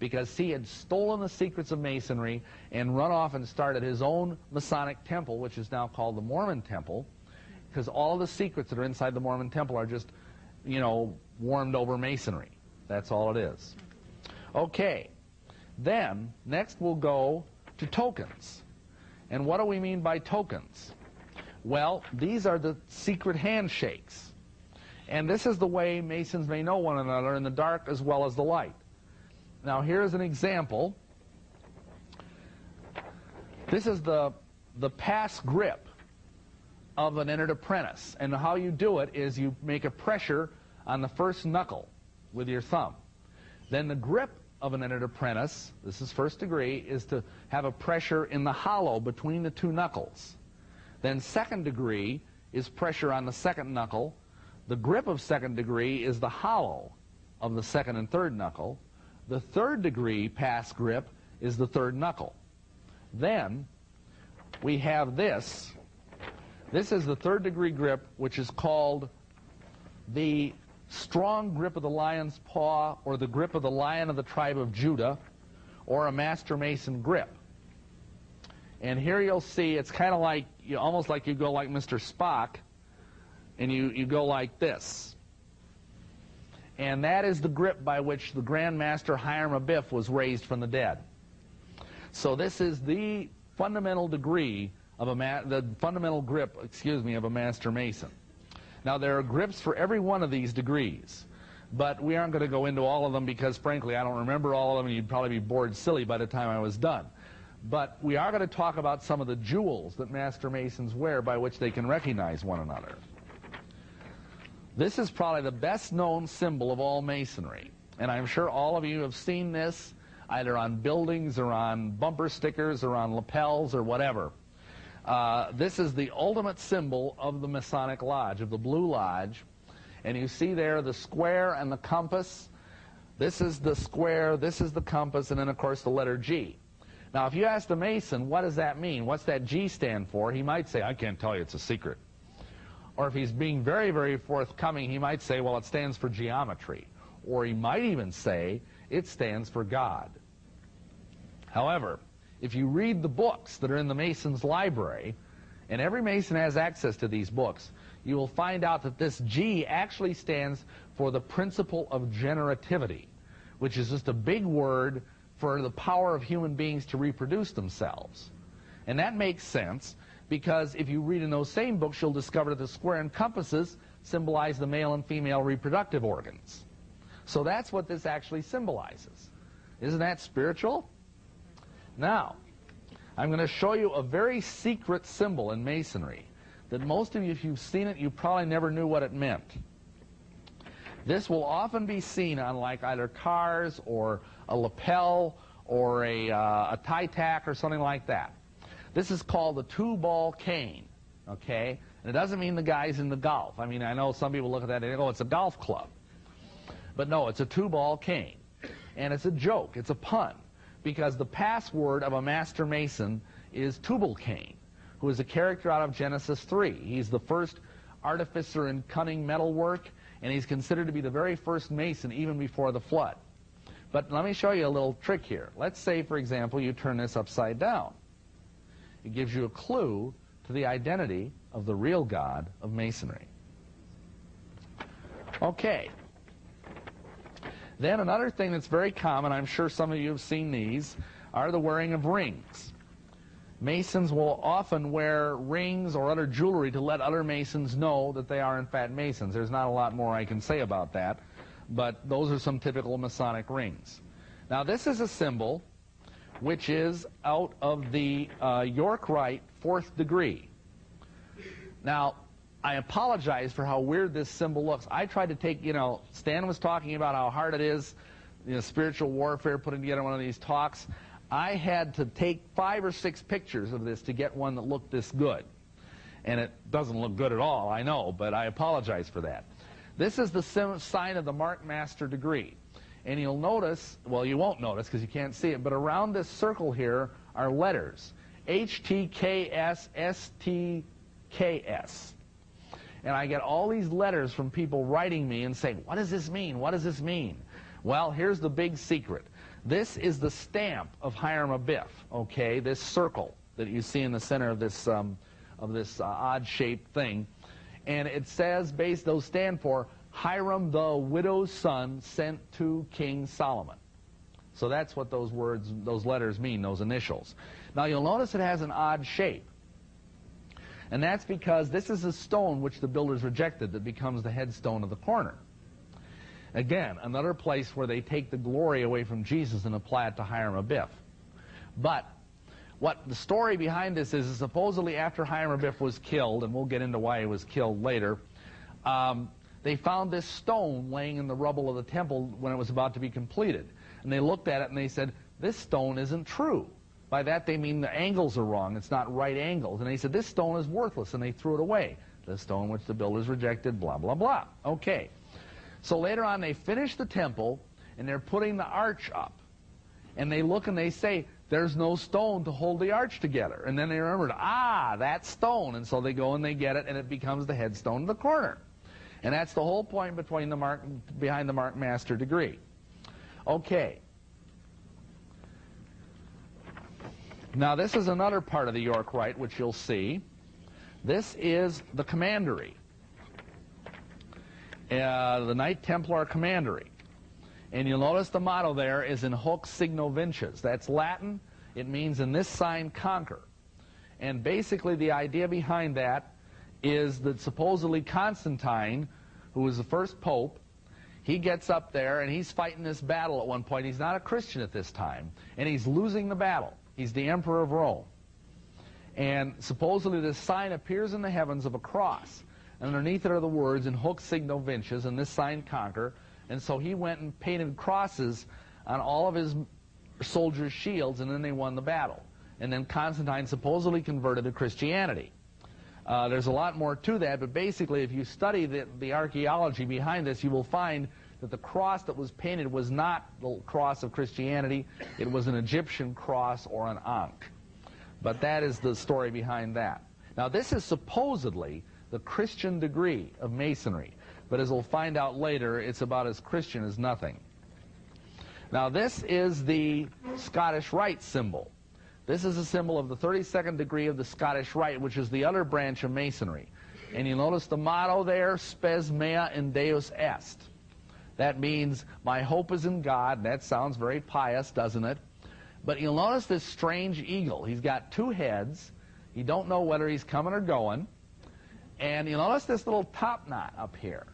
Because he had stolen the secrets of Masonry and run off and started his own Masonic temple, which is now called the Mormon Temple, because all the secrets that are inside the Mormon Temple are just you know, warmed over masonry. That's all it is. Okay. Then, next we'll go to tokens. And what do we mean by tokens? Well, these are the secret handshakes. And this is the way Masons may know one another in the dark as well as the light. Now, here's an example. This is the, the pass grip of an entered apprentice. And how you do it is you make a pressure on the first knuckle with your thumb. Then the grip of an entered apprentice, this is first degree, is to have a pressure in the hollow between the two knuckles. Then second degree is pressure on the second knuckle. The grip of second degree is the hollow of the second and third knuckle. The third degree pass grip is the third knuckle. Then we have this this is the third degree grip, which is called the strong grip of the lion's paw or the grip of the lion of the tribe of Judah or a master mason grip. And here you'll see it's kind of like, you almost like you go like Mr. Spock and you, you go like this. And that is the grip by which the Grand Master Hiram Abiff was raised from the dead. So this is the fundamental degree of a the fundamental grip, excuse me, of a master mason. Now there are grips for every one of these degrees, but we aren't going to go into all of them because frankly I don't remember all of them and you'd probably be bored silly by the time I was done. But we are going to talk about some of the jewels that master masons wear by which they can recognize one another. This is probably the best known symbol of all masonry. And I'm sure all of you have seen this either on buildings or on bumper stickers or on lapels or whatever. Uh, this is the ultimate symbol of the Masonic Lodge, of the Blue Lodge. And you see there the square and the compass. This is the square, this is the compass, and then, of course, the letter G. Now, if you ask a Mason, what does that mean? What's that G stand for? He might say, I can't tell you, it's a secret. Or if he's being very, very forthcoming, he might say, well, it stands for geometry. Or he might even say, it stands for God. However, if you read the books that are in the Mason's library, and every Mason has access to these books, you will find out that this G actually stands for the principle of generativity, which is just a big word for the power of human beings to reproduce themselves. And that makes sense because if you read in those same books, you'll discover that the square and compasses symbolize the male and female reproductive organs. So that's what this actually symbolizes. Isn't that spiritual? Now, I'm going to show you a very secret symbol in Masonry that most of you, if you've seen it, you probably never knew what it meant. This will often be seen on like either cars or a lapel or a, uh, a tie tack or something like that. This is called the two-ball cane, okay? And it doesn't mean the guy's in the golf. I mean, I know some people look at that and go, it's a golf club. But no, it's a two-ball cane. And it's a joke. It's a pun. Because the password of a master mason is Tubal-Cain, who is a character out of Genesis 3. He's the first artificer in cunning metalwork, and he's considered to be the very first mason even before the flood. But let me show you a little trick here. Let's say, for example, you turn this upside down. It gives you a clue to the identity of the real God of Masonry. Okay. Then another thing that's very common, I'm sure some of you have seen these, are the wearing of rings. Masons will often wear rings or other jewelry to let other Masons know that they are in fact Masons. There's not a lot more I can say about that, but those are some typical Masonic rings. Now this is a symbol which is out of the uh, York Rite fourth degree. Now, I apologize for how weird this symbol looks. I tried to take, you know, Stan was talking about how hard it is, you know, spiritual warfare, putting together one of these talks. I had to take five or six pictures of this to get one that looked this good. And it doesn't look good at all, I know, but I apologize for that. This is the sign of the Mark Master degree. And you'll notice, well, you won't notice because you can't see it, but around this circle here are letters. HTKS, STKS. And I get all these letters from people writing me and saying, what does this mean? What does this mean? Well, here's the big secret. This is the stamp of Hiram Abiff, okay? This circle that you see in the center of this, um, of this uh, odd-shaped thing. And it says, base, those stand for Hiram the widow's son sent to King Solomon. So that's what those words, those letters mean, those initials. Now you'll notice it has an odd shape. And that's because this is a stone which the builders rejected that becomes the headstone of the corner. Again, another place where they take the glory away from Jesus and apply it to Hiram Abiff. But what the story behind this is, is supposedly after Hiram Abiff was killed, and we'll get into why he was killed later, um, they found this stone laying in the rubble of the temple when it was about to be completed. And they looked at it and they said, this stone isn't true. By that they mean the angles are wrong. It's not right angles. And they said, this stone is worthless. And they threw it away. The stone which the builders rejected, blah, blah, blah. Okay. So later on they finish the temple and they're putting the arch up. And they look and they say, there's no stone to hold the arch together. And then they remembered, ah, that stone. And so they go and they get it and it becomes the headstone of the corner. And that's the whole point between the mark, behind the Mark Master degree. Okay. Now this is another part of the York Rite which you'll see. This is the commandery. Uh, the Knight Templar commandery. And you'll notice the motto there is in hoc signo vinces. That's Latin. It means in this sign conquer. And basically the idea behind that is that supposedly Constantine, who was the first pope, he gets up there and he's fighting this battle at one point. He's not a Christian at this time, and he's losing the battle. He's the emperor of Rome. And supposedly this sign appears in the heavens of a cross. And underneath it are the words in hoc signo vinces, and this sign conquer. And so he went and painted crosses on all of his soldiers' shields, and then they won the battle. And then Constantine supposedly converted to Christianity. Uh, there's a lot more to that, but basically if you study the, the archaeology behind this, you will find that the cross that was painted was not the cross of Christianity, it was an Egyptian cross or an Ankh. But that is the story behind that. Now, this is supposedly the Christian degree of Masonry, but as we'll find out later, it's about as Christian as nothing. Now, this is the Scottish Rite symbol. This is a symbol of the 32nd degree of the Scottish Rite, which is the other branch of Masonry. And you notice the motto there, spes mea in Deus est. That means, my hope is in God. That sounds very pious, doesn't it? But you'll notice this strange eagle. He's got two heads. You don't know whether he's coming or going. And you'll notice this little top knot up here.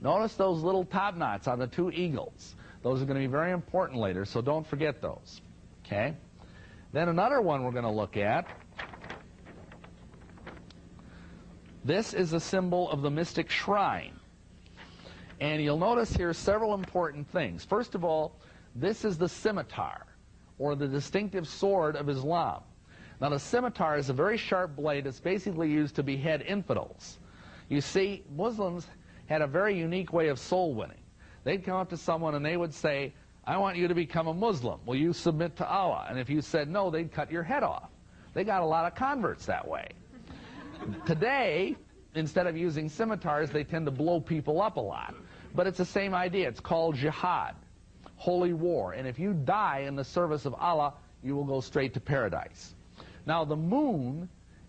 Notice those little top knots on the two eagles. Those are going to be very important later, so don't forget those. Okay? Then another one we're going to look at. This is a symbol of the mystic shrine. And you'll notice here several important things. First of all, this is the scimitar, or the distinctive sword of Islam. Now, the scimitar is a very sharp blade that's basically used to behead infidels. You see, Muslims had a very unique way of soul winning. They'd come up to someone and they would say, I want you to become a Muslim. Will you submit to Allah? And if you said no, they'd cut your head off. They got a lot of converts that way. Today, instead of using scimitars, they tend to blow people up a lot. But it's the same idea. It's called jihad, holy war. And if you die in the service of Allah, you will go straight to paradise. Now, the moon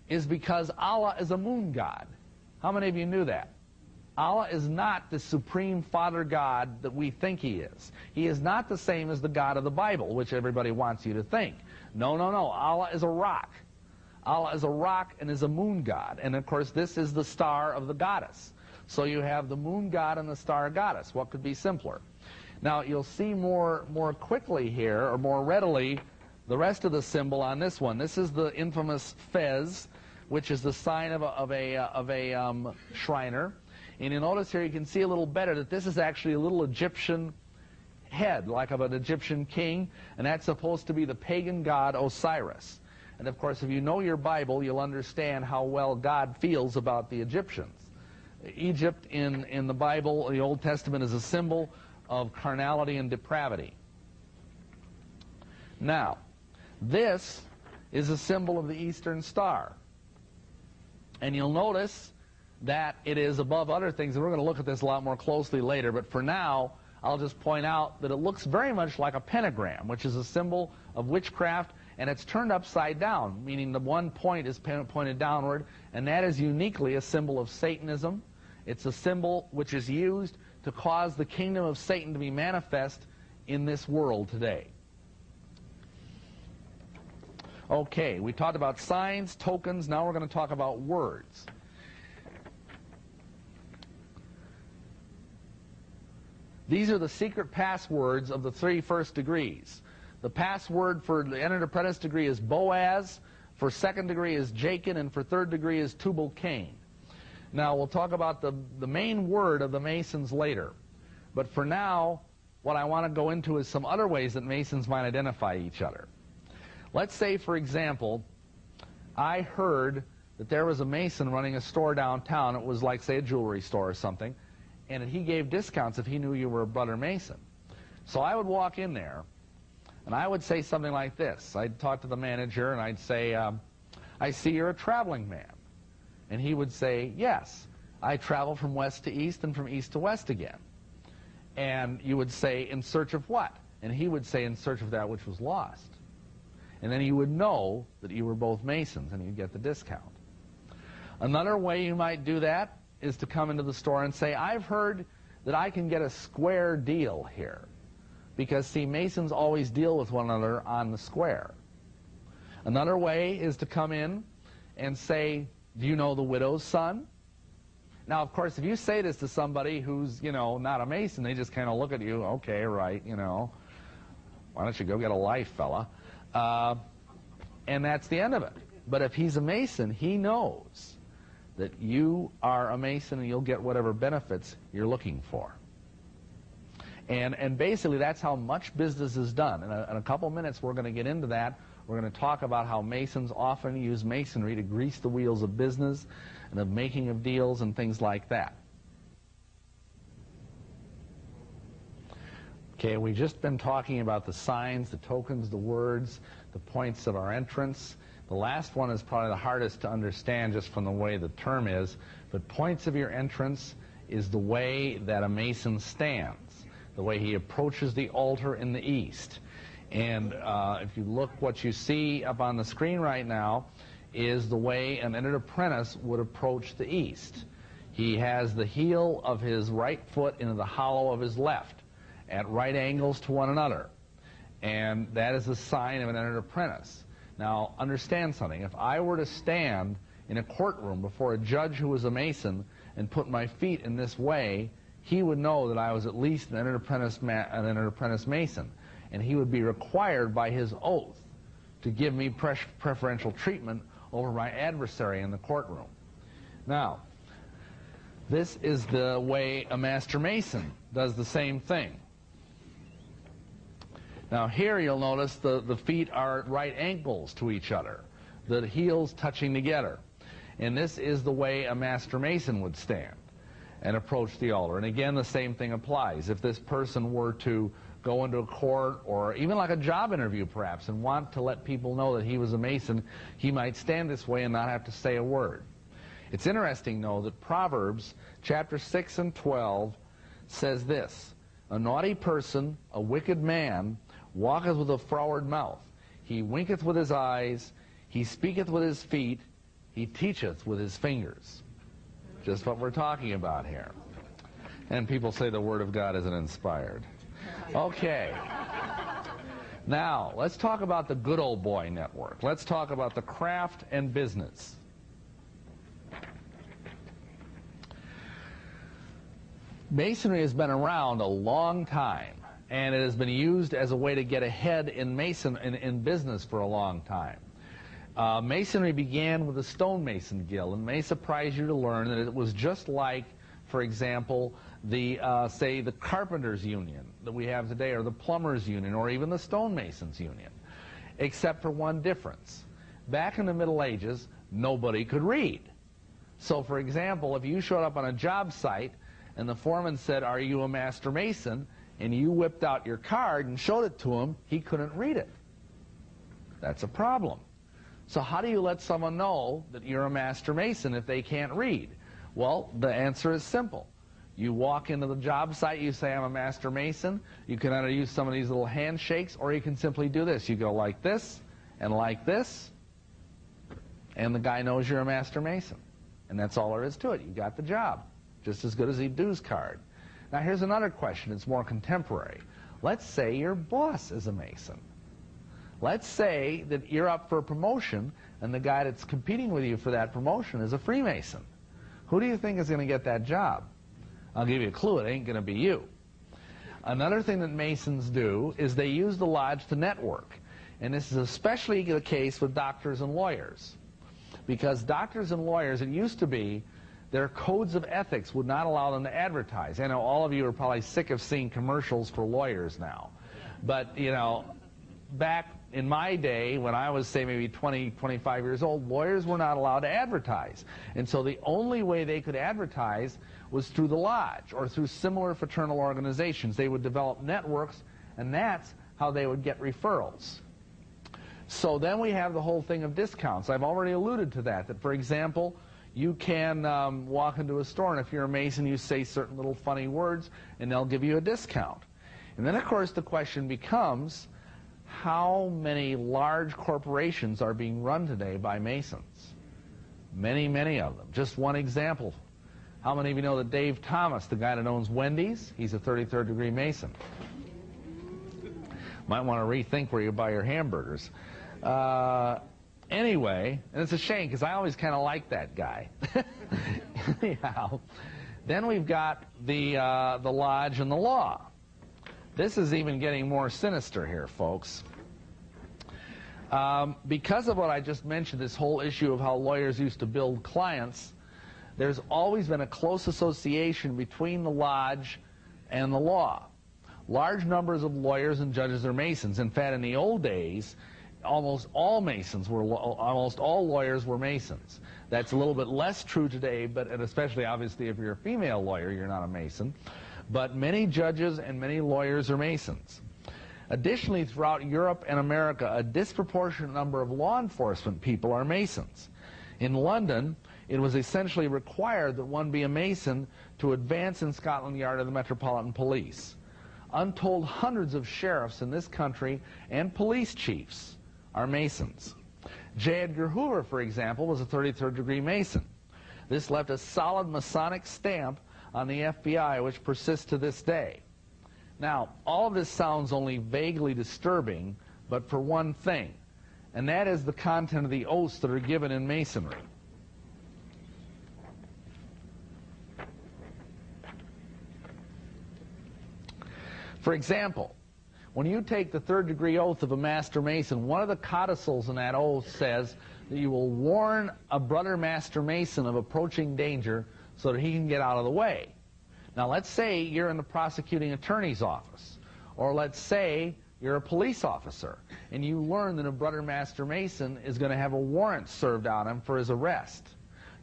is because Allah is a moon god. How many of you knew that? Allah is not the supreme Father God that we think He is. He is not the same as the God of the Bible, which everybody wants you to think. No, no, no. Allah is a rock. Allah is a rock and is a moon god. And of course, this is the star of the goddess. So you have the moon god and the star goddess. What could be simpler? Now, you'll see more, more quickly here, or more readily, the rest of the symbol on this one. This is the infamous fez, which is the sign of a, of a, uh, of a um, Shriner. And you notice here, you can see a little better that this is actually a little Egyptian head, like of an Egyptian king, and that's supposed to be the pagan god Osiris. And of course, if you know your Bible, you'll understand how well God feels about the Egyptians. Egypt in, in the Bible, the Old Testament, is a symbol of carnality and depravity. Now, this is a symbol of the Eastern Star. And you'll notice that it is above other things, and we're going to look at this a lot more closely later, but for now, I'll just point out that it looks very much like a pentagram, which is a symbol of witchcraft, and it's turned upside down, meaning the one point is pointed downward, and that is uniquely a symbol of Satanism. It's a symbol which is used to cause the kingdom of Satan to be manifest in this world today. Okay, we talked about signs, tokens, now we're going to talk about words. These are the secret passwords of the three first degrees. The password for the entered apprentice degree is Boaz, for second degree is Jachin, and for third degree is Tubal Cain. Now, we'll talk about the, the main word of the Masons later. But for now, what I want to go into is some other ways that Masons might identify each other. Let's say, for example, I heard that there was a Mason running a store downtown. It was like, say, a jewelry store or something and he gave discounts if he knew you were a brother Mason. So I would walk in there, and I would say something like this. I'd talk to the manager, and I'd say, um, I see you're a traveling man. And he would say, yes, I travel from west to east and from east to west again. And you would say, in search of what? And he would say, in search of that which was lost. And then you would know that you were both Masons, and you'd get the discount. Another way you might do that is to come into the store and say, I've heard that I can get a square deal here. Because, see, Masons always deal with one another on the square. Another way is to come in and say, do you know the widow's son? Now, of course, if you say this to somebody who's, you know, not a Mason, they just kind of look at you, okay, right, you know, why don't you go get a life, fella? Uh, and that's the end of it. But if he's a Mason, he knows that you are a Mason and you'll get whatever benefits you're looking for. And, and basically, that's how much business is done. In a, in a couple minutes, we're going to get into that. We're going to talk about how Masons often use Masonry to grease the wheels of business and the making of deals and things like that. Okay, we've just been talking about the signs, the tokens, the words, the points of our entrance. The last one is probably the hardest to understand just from the way the term is, but points of your entrance is the way that a Mason stands, the way he approaches the altar in the east. And uh, if you look, what you see up on the screen right now is the way an entered apprentice would approach the east. He has the heel of his right foot into the hollow of his left at right angles to one another. And that is a sign of an entered apprentice. Now, understand something. If I were to stand in a courtroom before a judge who was a Mason and put my feet in this way, he would know that I was at least an entered apprentice, an entered apprentice Mason. And he would be required by his oath to give me pre preferential treatment over my adversary in the courtroom. Now, this is the way a master mason does the same thing. Now here you'll notice the, the feet are at right angles to each other, the heels touching together. And this is the way a master mason would stand and approach the altar. And again, the same thing applies. If this person were to go into a court or even like a job interview perhaps and want to let people know that he was a mason, he might stand this way and not have to say a word. It's interesting, though, that Proverbs chapter 6 and 12 says this, A naughty person, a wicked man, walketh with a froward mouth. He winketh with his eyes, he speaketh with his feet, he teacheth with his fingers. Just what we're talking about here. And people say the Word of God isn't inspired. Okay. Now, let's talk about the good old boy network. Let's talk about the craft and business. Masonry has been around a long time and it has been used as a way to get ahead in mason in, in business for a long time. Uh, masonry began with the stonemason guild, and may surprise you to learn that it was just like, for example, the uh, say the carpenters union that we have today, or the plumbers union, or even the stonemasons union, except for one difference. Back in the Middle Ages, nobody could read. So, for example, if you showed up on a job site and the foreman said, "Are you a master mason?" and you whipped out your card and showed it to him, he couldn't read it. That's a problem. So how do you let someone know that you're a master mason if they can't read? Well, the answer is simple. You walk into the job site, you say, I'm a master mason. You can either use some of these little handshakes, or you can simply do this. You go like this, and like this, and the guy knows you're a master mason. And that's all there is to it. You got the job. Just as good as a dues card. Now here's another question. It's more contemporary. Let's say your boss is a Mason. Let's say that you're up for a promotion and the guy that's competing with you for that promotion is a Freemason. Who do you think is going to get that job? I'll give you a clue. It ain't going to be you. Another thing that Masons do is they use the lodge to network. And this is especially the case with doctors and lawyers. Because doctors and lawyers, it used to be their codes of ethics would not allow them to advertise. I know all of you are probably sick of seeing commercials for lawyers now. But, you know, back in my day, when I was, say, maybe 20, 25 years old, lawyers were not allowed to advertise. And so the only way they could advertise was through the lodge or through similar fraternal organizations. They would develop networks, and that's how they would get referrals. So then we have the whole thing of discounts. I've already alluded to that, that, for example, you can um, walk into a store, and if you're a Mason, you say certain little funny words, and they'll give you a discount. And then, of course, the question becomes, how many large corporations are being run today by Masons? Many, many of them. Just one example. How many of you know that Dave Thomas, the guy that owns Wendy's, he's a 33rd degree Mason? Might want to rethink where you buy your hamburgers. Uh, Anyway, and it's a shame because I always kind of like that guy. Anyhow, then we've got the, uh, the lodge and the law. This is even getting more sinister here, folks. Um, because of what I just mentioned, this whole issue of how lawyers used to build clients, there's always been a close association between the lodge and the law. Large numbers of lawyers and judges are Masons. In fact, in the old days, almost all Masons were, almost all lawyers were Masons. That's a little bit less true today, but especially obviously if you're a female lawyer, you're not a Mason. But many judges and many lawyers are Masons. Additionally, throughout Europe and America, a disproportionate number of law enforcement people are Masons. In London, it was essentially required that one be a Mason to advance in Scotland Yard or the Metropolitan Police. Untold hundreds of sheriffs in this country and police chiefs are Masons. J. Edgar Hoover, for example, was a 33rd degree Mason. This left a solid Masonic stamp on the FBI, which persists to this day. Now, all of this sounds only vaguely disturbing, but for one thing, and that is the content of the oaths that are given in Masonry. For example, when you take the third degree oath of a Master Mason, one of the codicils in that oath says that you will warn a brother Master Mason of approaching danger so that he can get out of the way. Now, let's say you're in the prosecuting attorney's office, or let's say you're a police officer, and you learn that a brother Master Mason is going to have a warrant served on him for his arrest.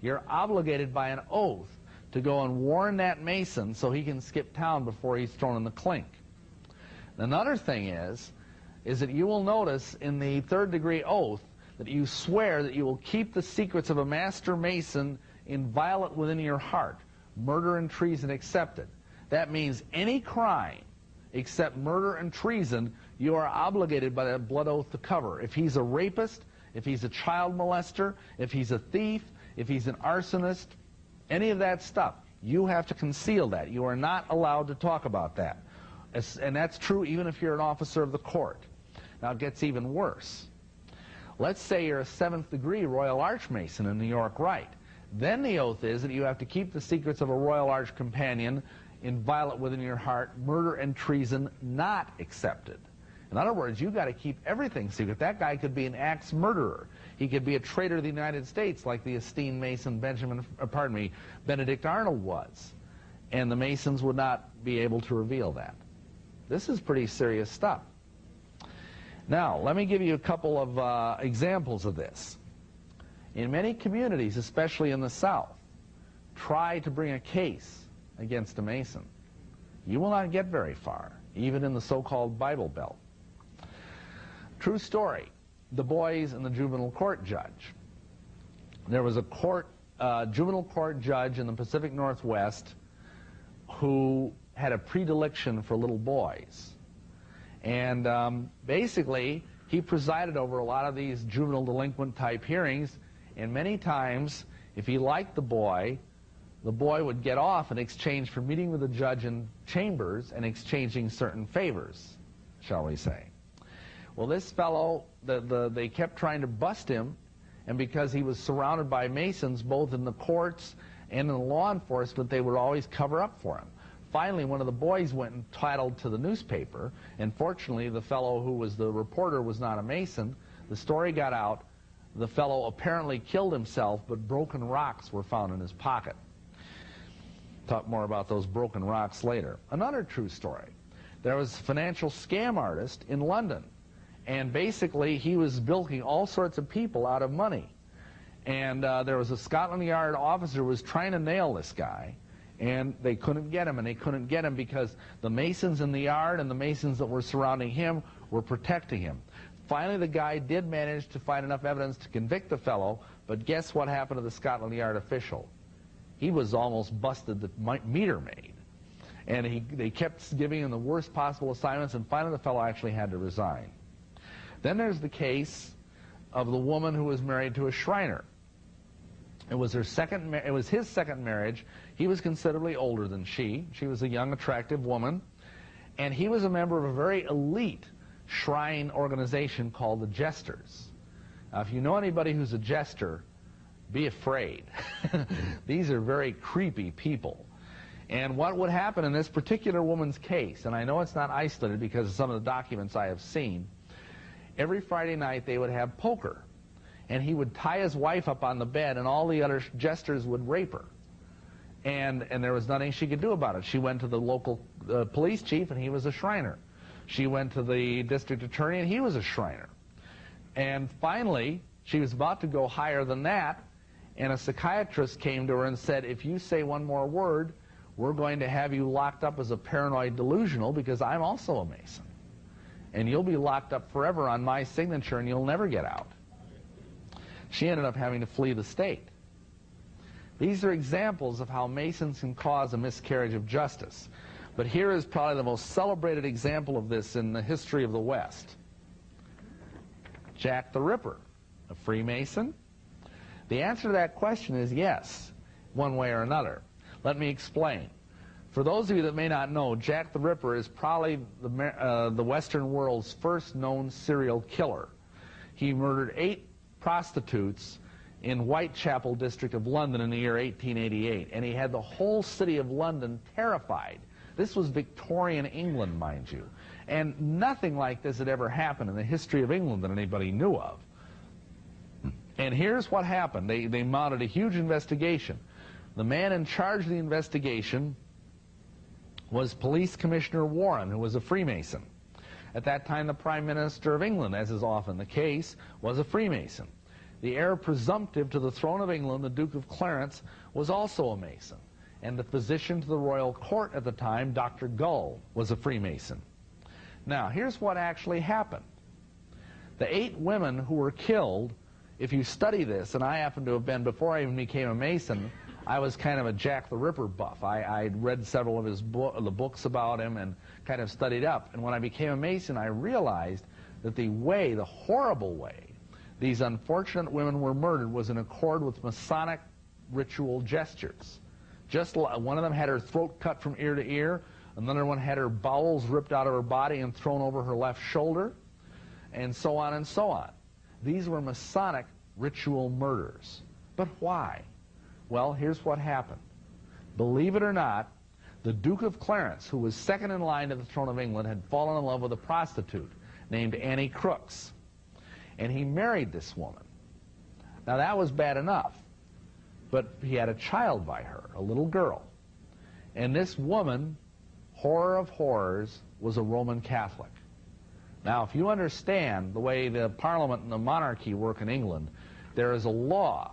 You're obligated by an oath to go and warn that Mason so he can skip town before he's thrown in the clink. Another thing is, is that you will notice in the third degree oath that you swear that you will keep the secrets of a master mason inviolate within your heart, murder and treason excepted. That means any crime except murder and treason, you are obligated by that blood oath to cover. If he's a rapist, if he's a child molester, if he's a thief, if he's an arsonist, any of that stuff, you have to conceal that. You are not allowed to talk about that. And that's true even if you're an officer of the court. Now it gets even worse. Let's say you're a seventh degree Royal Arch Mason in New York Rite. Then the oath is that you have to keep the secrets of a Royal Arch companion inviolate within your heart, murder and treason not excepted. In other words, you've got to keep everything secret. That guy could be an axe murderer. He could be a traitor to the United States like the esteemed Mason Benjamin, uh, pardon me, Benedict Arnold was. And the Masons would not be able to reveal that. This is pretty serious stuff. Now, let me give you a couple of uh, examples of this. In many communities, especially in the South, try to bring a case against a Mason. You will not get very far, even in the so-called Bible Belt. True story. The boys and the juvenile court judge. There was a court, uh, juvenile court judge in the Pacific Northwest who had a predilection for little boys. And um, basically, he presided over a lot of these juvenile delinquent type hearings, and many times, if he liked the boy, the boy would get off in exchange for meeting with the judge in chambers and exchanging certain favors, shall we say. Well, this fellow, the, the, they kept trying to bust him, and because he was surrounded by Masons, both in the courts and in the law enforcement, they would always cover up for him. Finally, one of the boys went and tattled to the newspaper, and fortunately, the fellow who was the reporter was not a Mason. The story got out. The fellow apparently killed himself, but broken rocks were found in his pocket. Talk more about those broken rocks later. Another true story. There was a financial scam artist in London, and basically he was bilking all sorts of people out of money. And uh, there was a Scotland Yard officer who was trying to nail this guy, and they couldn't get him, and they couldn't get him because the masons in the yard and the masons that were surrounding him were protecting him. Finally, the guy did manage to find enough evidence to convict the fellow, but guess what happened to the Scotland Yard official? He was almost busted the meter maid. And he, they kept giving him the worst possible assignments, and finally the fellow actually had to resign. Then there's the case of the woman who was married to a Shriner. It was her second. It was his second marriage. He was considerably older than she. She was a young, attractive woman, and he was a member of a very elite shrine organization called the Jesters. Now, if you know anybody who's a jester, be afraid. These are very creepy people. And what would happen in this particular woman's case, and I know it's not isolated because of some of the documents I have seen, every Friday night they would have poker and he would tie his wife up on the bed, and all the other jesters would rape her. And, and there was nothing she could do about it. She went to the local uh, police chief, and he was a Shriner. She went to the district attorney, and he was a Shriner. And finally, she was about to go higher than that, and a psychiatrist came to her and said, if you say one more word, we're going to have you locked up as a paranoid delusional because I'm also a Mason. And you'll be locked up forever on my signature and you'll never get out. She ended up having to flee the state. These are examples of how Masons can cause a miscarriage of justice. But here is probably the most celebrated example of this in the history of the West. Jack the Ripper, a Freemason? The answer to that question is yes, one way or another. Let me explain. For those of you that may not know, Jack the Ripper is probably the, uh, the Western world's first known serial killer. He murdered eight prostitutes in Whitechapel district of London in the year 1888, and he had the whole city of London terrified. This was Victorian England, mind you. And nothing like this had ever happened in the history of England that anybody knew of. And here's what happened. They, they mounted a huge investigation. The man in charge of the investigation was Police Commissioner Warren, who was a Freemason. At that time, the Prime Minister of England, as is often the case, was a Freemason. The heir presumptive to the throne of England, the Duke of Clarence, was also a Mason. And the physician to the royal court at the time, Dr. Gull, was a Freemason. Now, here's what actually happened. The eight women who were killed, if you study this, and I happen to have been, before I even became a Mason, I was kind of a Jack the Ripper buff. I, I read several of his bo the books about him and kind of studied up. And when I became a Mason, I realized that the way, the horrible way, these unfortunate women were murdered was in accord with Masonic ritual gestures. Just one of them had her throat cut from ear to ear. Another one had her bowels ripped out of her body and thrown over her left shoulder, and so on and so on. These were Masonic ritual murders. But why? Well, here's what happened. Believe it or not, the Duke of Clarence, who was second in line to the throne of England, had fallen in love with a prostitute named Annie Crooks. And he married this woman. Now, that was bad enough. But he had a child by her, a little girl. And this woman, horror of horrors, was a Roman Catholic. Now, if you understand the way the parliament and the monarchy work in England, there is a law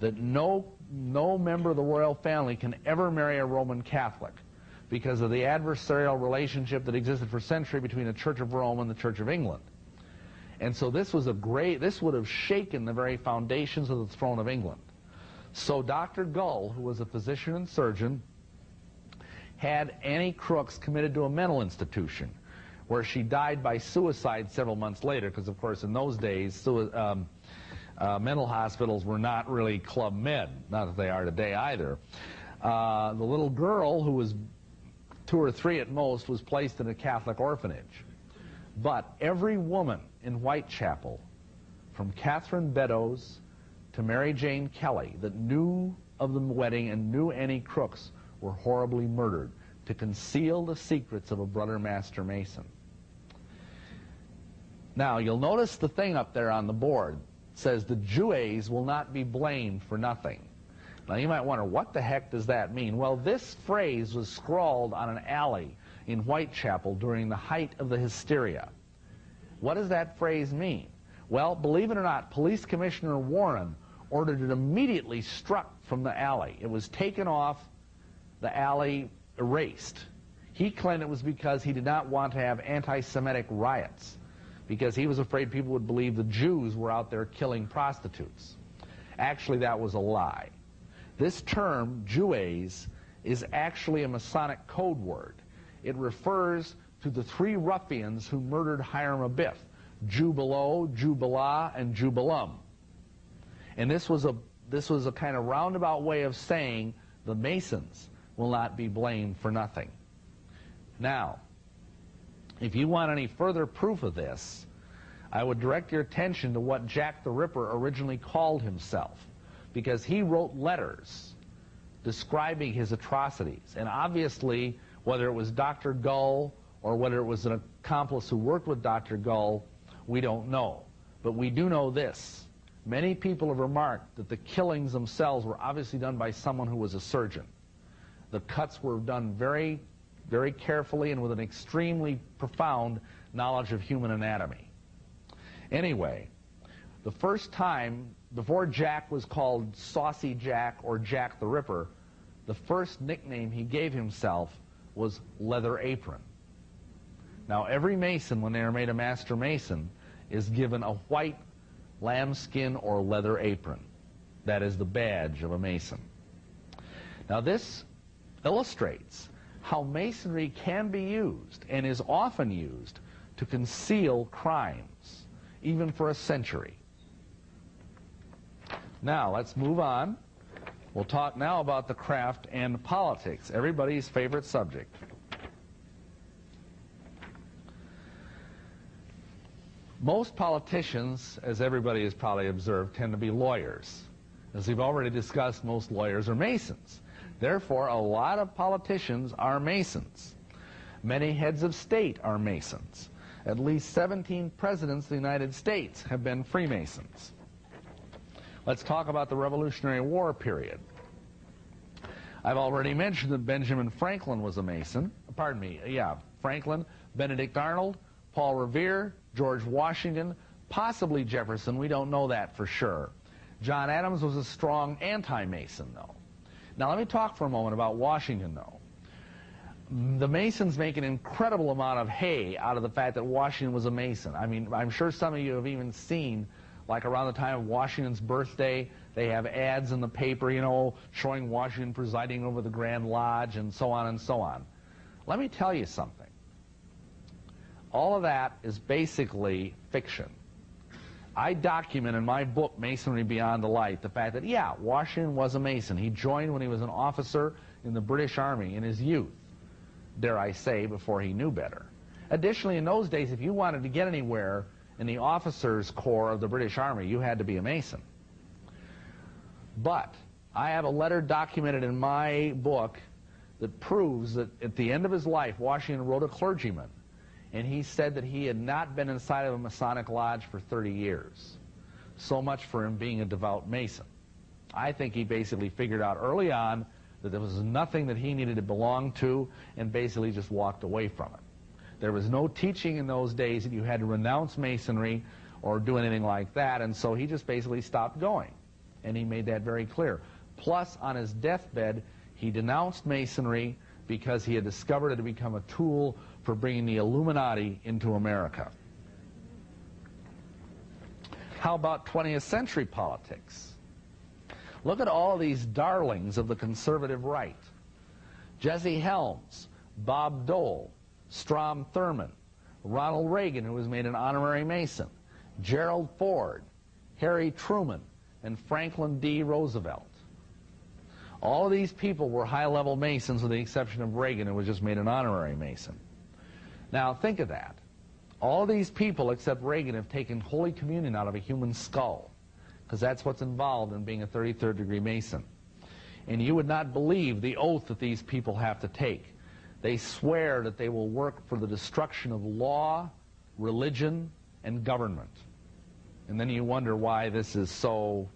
that no no member of the royal family can ever marry a Roman Catholic because of the adversarial relationship that existed for centuries between the Church of Rome and the Church of England. And so this was a great, this would have shaken the very foundations of the throne of England. So Dr. Gull, who was a physician and surgeon, had Annie Crooks committed to a mental institution where she died by suicide several months later because, of course, in those days, um, uh, mental hospitals were not really Club Med, not that they are today either. Uh, the little girl, who was two or three at most, was placed in a Catholic orphanage. But every woman in Whitechapel, from Catherine Beddoes to Mary Jane Kelly, that knew of the wedding and knew Annie Crooks, were horribly murdered to conceal the secrets of a brother master mason. Now, you'll notice the thing up there on the board says the Juwes will not be blamed for nothing. Now you might wonder, what the heck does that mean? Well, this phrase was scrawled on an alley in Whitechapel during the height of the hysteria. What does that phrase mean? Well, believe it or not, Police Commissioner Warren ordered it immediately struck from the alley. It was taken off the alley, erased. He claimed it was because he did not want to have anti-Semitic riots because he was afraid people would believe the Jews were out there killing prostitutes. Actually, that was a lie. This term, Juwes, is actually a Masonic code word. It refers to the three ruffians who murdered Hiram Abiff, Jubelo, Jubela, and Jubelum. And this was a this was a kind of roundabout way of saying the Masons will not be blamed for nothing. Now, if you want any further proof of this, I would direct your attention to what Jack the Ripper originally called himself, because he wrote letters describing his atrocities. And obviously, whether it was Dr. Gull or whether it was an accomplice who worked with Dr. Gull, we don't know. But we do know this. Many people have remarked that the killings themselves were obviously done by someone who was a surgeon. The cuts were done very very carefully and with an extremely profound knowledge of human anatomy. Anyway, the first time, before Jack was called Saucy Jack or Jack the Ripper, the first nickname he gave himself was Leather Apron. Now, every mason, when they are made a master mason, is given a white lambskin or leather apron. That is the badge of a mason. Now, this illustrates how masonry can be used and is often used to conceal crimes, even for a century. Now, let's move on. We'll talk now about the craft and politics, everybody's favorite subject. Most politicians, as everybody has probably observed, tend to be lawyers. As we've already discussed, most lawyers are Masons. Therefore, a lot of politicians are Masons. Many heads of state are Masons. At least 17 presidents of the United States have been Freemasons. Let's talk about the Revolutionary War period. I've already mentioned that Benjamin Franklin was a Mason. Pardon me, yeah, Franklin, Benedict Arnold, Paul Revere, George Washington, possibly Jefferson. We don't know that for sure. John Adams was a strong anti-Mason, though. Now, let me talk for a moment about Washington, though. The Masons make an incredible amount of hay out of the fact that Washington was a Mason. I mean, I'm sure some of you have even seen, like around the time of Washington's birthday, they have ads in the paper, you know, showing Washington presiding over the Grand Lodge and so on and so on. Let me tell you something. All of that is basically fiction. I document in my book, Masonry Beyond the Light, the fact that, yeah, Washington was a Mason. He joined when he was an officer in the British Army in his youth, dare I say, before he knew better. Additionally, in those days, if you wanted to get anywhere in the officers' corps of the British Army, you had to be a Mason. But I have a letter documented in my book that proves that at the end of his life, Washington wrote a clergyman and he said that he had not been inside of a Masonic lodge for 30 years. So much for him being a devout Mason. I think he basically figured out early on that there was nothing that he needed to belong to and basically just walked away from it. There was no teaching in those days that you had to renounce Masonry or do anything like that, and so he just basically stopped going. And he made that very clear. Plus, on his deathbed, he denounced Masonry because he had discovered it had become a tool for bringing the Illuminati into America. How about 20th century politics? Look at all these darlings of the conservative right. Jesse Helms, Bob Dole, Strom Thurmond, Ronald Reagan, who was made an honorary Mason, Gerald Ford, Harry Truman, and Franklin D. Roosevelt. All of these people were high-level Masons with the exception of Reagan, who was just made an honorary Mason. Now, think of that. All these people, except Reagan, have taken Holy Communion out of a human skull, because that's what's involved in being a 33rd degree Mason. And you would not believe the oath that these people have to take. They swear that they will work for the destruction of law, religion, and government. And then you wonder why this is so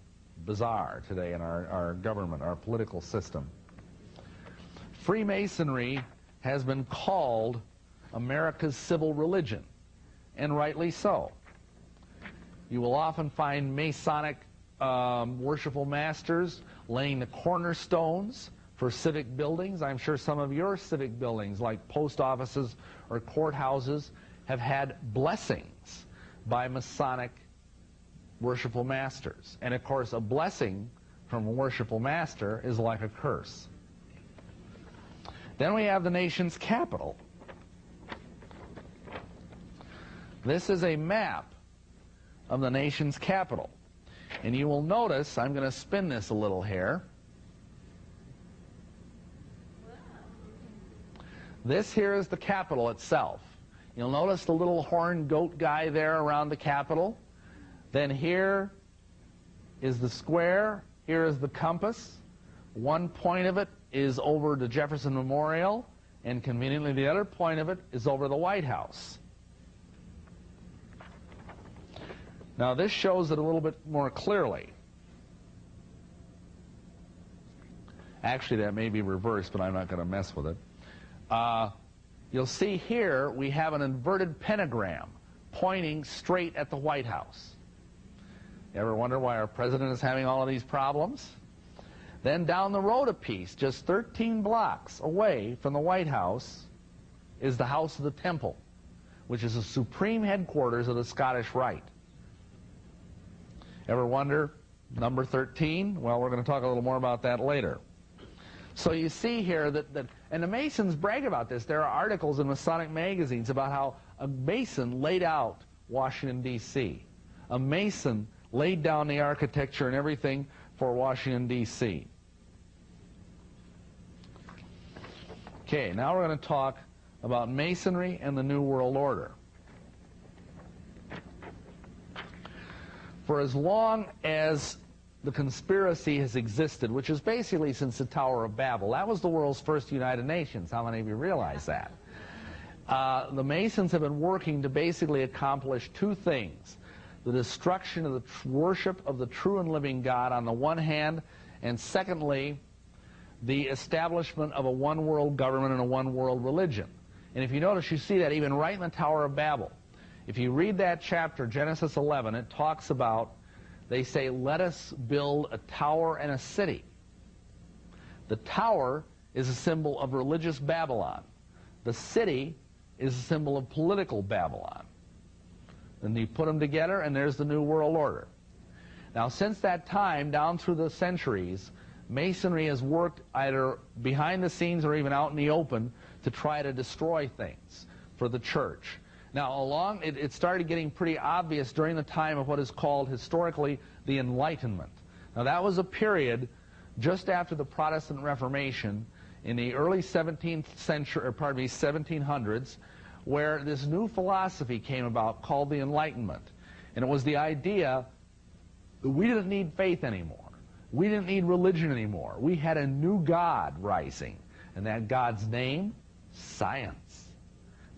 bizarre today in our, our government, our political system. Freemasonry has been called America's civil religion, and rightly so. You will often find Masonic um, worshipful masters laying the cornerstones for civic buildings. I'm sure some of your civic buildings, like post offices or courthouses, have had blessings by Masonic worshipful masters. And of course, a blessing from a worshipful master is like a curse. Then we have the nation's capital. This is a map of the nation's capital. And you will notice, I'm going to spin this a little here. This here is the capital itself. You'll notice the little horned goat guy there around the capital. Then here is the square. Here is the compass. One point of it is over the Jefferson Memorial, and conveniently the other point of it is over the White House. Now this shows it a little bit more clearly. Actually, that may be reversed, but I'm not going to mess with it. Uh, you'll see here we have an inverted pentagram pointing straight at the White House. You ever wonder why our president is having all of these problems? Then down the road a piece, just 13 blocks away from the White House, is the House of the Temple, which is the supreme headquarters of the Scottish Rite. Ever wonder, number 13? Well, we're going to talk a little more about that later. So you see here that, that, and the Masons brag about this. There are articles in Masonic magazines about how a Mason laid out Washington, D.C. A Mason laid down the architecture and everything for Washington, D.C. Okay, now we're going to talk about Masonry and the New World Order. For as long as the conspiracy has existed, which is basically since the Tower of Babel, that was the world's first United Nations. How many of you realize that? Uh, the Masons have been working to basically accomplish two things. The destruction of the worship of the true and living God on the one hand, and secondly, the establishment of a one world government and a one world religion. And if you notice, you see that even right in the Tower of Babel. If you read that chapter, Genesis 11, it talks about, they say, let us build a tower and a city. The tower is a symbol of religious Babylon. The city is a symbol of political Babylon. And you put them together, and there's the New World Order. Now, since that time, down through the centuries, Masonry has worked either behind the scenes or even out in the open to try to destroy things for the church. Now, along it, it, started getting pretty obvious during the time of what is called historically the Enlightenment. Now, that was a period just after the Protestant Reformation in the early 17th century, or pardon me, 1700s, where this new philosophy came about called the Enlightenment. And it was the idea that we didn't need faith anymore. We didn't need religion anymore. We had a new God rising. And that God's name? Science.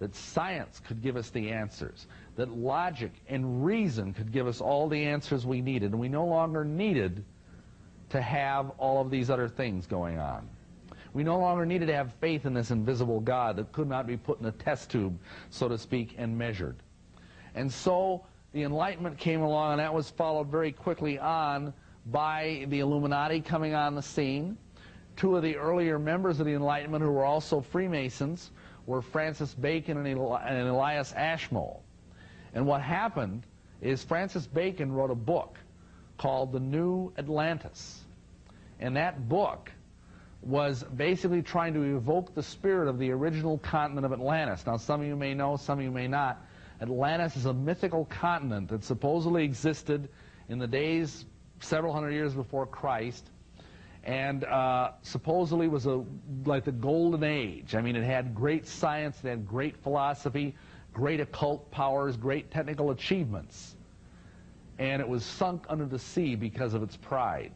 That science could give us the answers. That logic and reason could give us all the answers we needed. And we no longer needed to have all of these other things going on. We no longer needed to have faith in this invisible God that could not be put in a test tube, so to speak, and measured. And so the Enlightenment came along, and that was followed very quickly on by the Illuminati coming on the scene. Two of the earlier members of the Enlightenment who were also Freemasons were Francis Bacon and, Eli and Elias Ashmole. And what happened is Francis Bacon wrote a book called The New Atlantis. And that book was basically trying to evoke the spirit of the original continent of Atlantis. Now, some of you may know, some of you may not. Atlantis is a mythical continent that supposedly existed in the days several hundred years before Christ, and uh, supposedly was a like the golden age. I mean, it had great science, it had great philosophy, great occult powers, great technical achievements, and it was sunk under the sea because of its pride.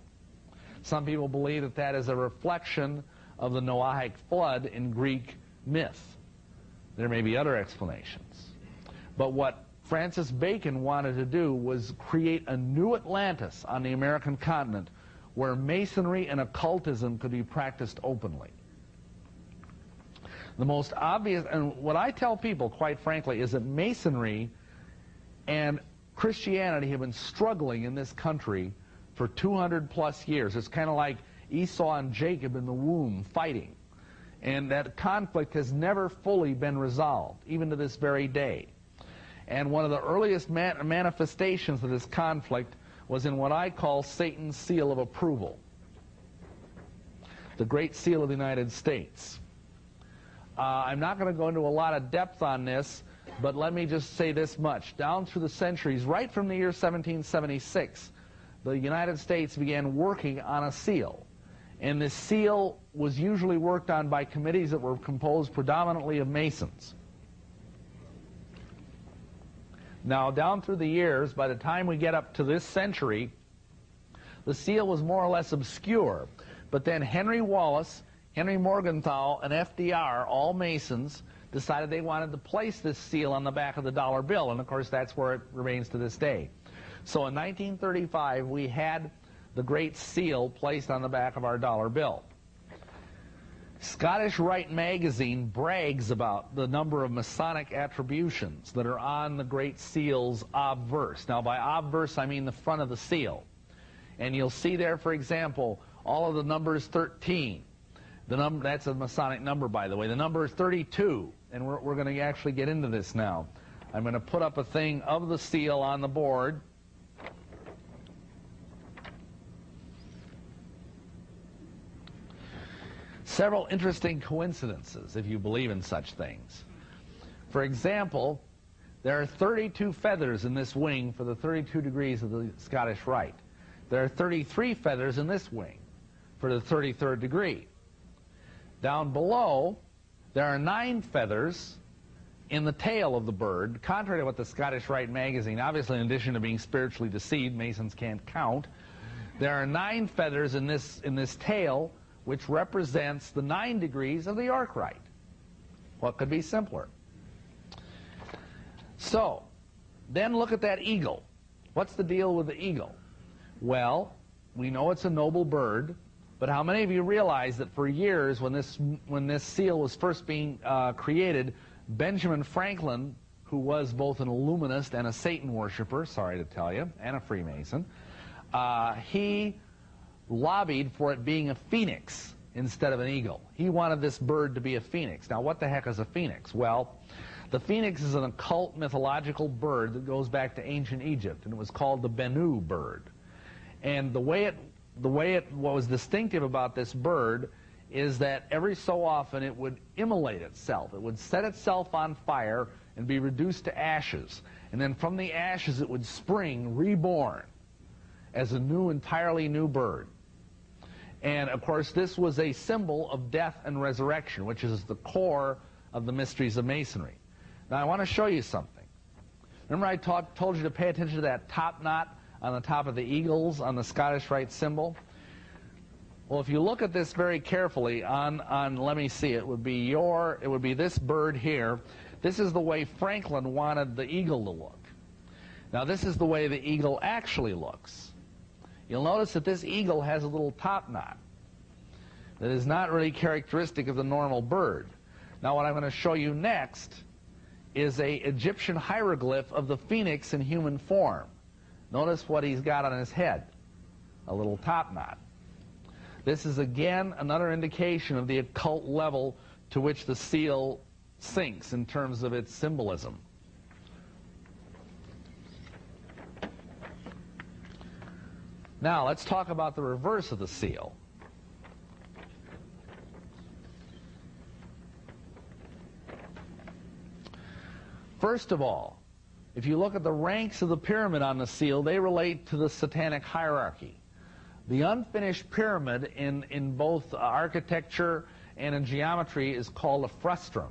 Some people believe that that is a reflection of the Noahic flood in Greek myth. There may be other explanations. But what Francis Bacon wanted to do was create a new Atlantis on the American continent where masonry and occultism could be practiced openly. The most obvious, and what I tell people, quite frankly, is that masonry and Christianity have been struggling in this country for 200 plus years. It's kind of like Esau and Jacob in the womb fighting. And that conflict has never fully been resolved, even to this very day. And one of the earliest man manifestations of this conflict was in what I call Satan's seal of approval. The Great Seal of the United States. Uh, I'm not going to go into a lot of depth on this, but let me just say this much. Down through the centuries, right from the year 1776, the United States began working on a seal. And this seal was usually worked on by committees that were composed predominantly of Masons. Now, down through the years, by the time we get up to this century, the seal was more or less obscure. But then Henry Wallace, Henry Morgenthau, and FDR, all Masons, decided they wanted to place this seal on the back of the dollar bill. And of course, that's where it remains to this day. So in 1935, we had the Great Seal placed on the back of our dollar bill. Scottish Rite magazine brags about the number of Masonic attributions that are on the Great Seal's obverse. Now, by obverse, I mean the front of the seal. And you'll see there, for example, all of the numbers 13. The number that's a Masonic number, by the way. The number is 32, and we're, we're going to actually get into this now. I'm going to put up a thing of the seal on the board. Several interesting coincidences, if you believe in such things. For example, there are 32 feathers in this wing for the 32 degrees of the Scottish Rite. There are 33 feathers in this wing for the 33rd degree. Down below, there are nine feathers in the tail of the bird, contrary to what the Scottish Rite magazine, obviously in addition to being spiritually deceived, Masons can't count, there are nine feathers in this, in this tail, which represents the nine degrees of the York Rite. What could be simpler? So, then look at that eagle. What's the deal with the eagle? Well, we know it's a noble bird, but how many of you realize that for years, when this, when this seal was first being uh, created, Benjamin Franklin, who was both an Illuminist and a Satan worshiper, sorry to tell you, and a Freemason, uh, he lobbied for it being a phoenix instead of an eagle. He wanted this bird to be a phoenix. Now, what the heck is a phoenix? Well, the phoenix is an occult mythological bird that goes back to ancient Egypt, and it was called the Bennu bird. And the way it, the way it, what was distinctive about this bird is that every so often it would immolate itself. It would set itself on fire and be reduced to ashes. And then from the ashes it would spring, reborn, as a new, entirely new bird. And of course, this was a symbol of death and resurrection, which is the core of the mysteries of Masonry. Now, I want to show you something. Remember, I taught, told you to pay attention to that top knot on the top of the eagles on the Scottish Rite symbol? Well, if you look at this very carefully on, on let me see, it would be your, it would be this bird here. This is the way Franklin wanted the eagle to look. Now, this is the way the eagle actually looks. You'll notice that this eagle has a little top knot that is not really characteristic of the normal bird. Now, what I'm going to show you next is a Egyptian hieroglyph of the phoenix in human form. Notice what he's got on his head, a little top knot. This is again another indication of the occult level to which the seal sinks in terms of its symbolism. Now, let's talk about the reverse of the seal. First of all, if you look at the ranks of the pyramid on the seal, they relate to the satanic hierarchy. The unfinished pyramid in, in both architecture and in geometry is called a frustum.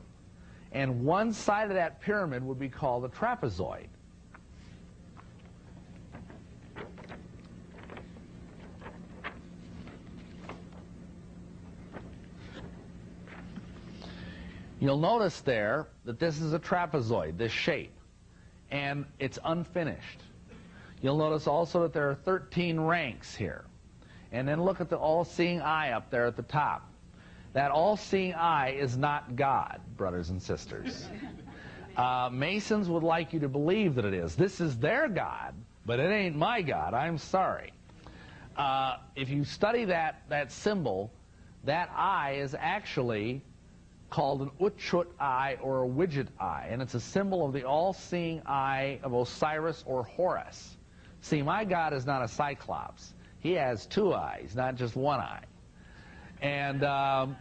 And one side of that pyramid would be called a trapezoid. You'll notice there that this is a trapezoid, this shape, and it's unfinished. You'll notice also that there are 13 ranks here. And then look at the all-seeing eye up there at the top. That all-seeing eye is not God, brothers and sisters. Uh, Masons would like you to believe that it is. This is their God, but it ain't my God. I'm sorry. Uh, if you study that, that symbol, that eye is actually called an Utchat eye or a wedjat eye, and it's a symbol of the all-seeing eye of Osiris or Horus. See, my God is not a cyclops. He has two eyes, not just one eye. And um,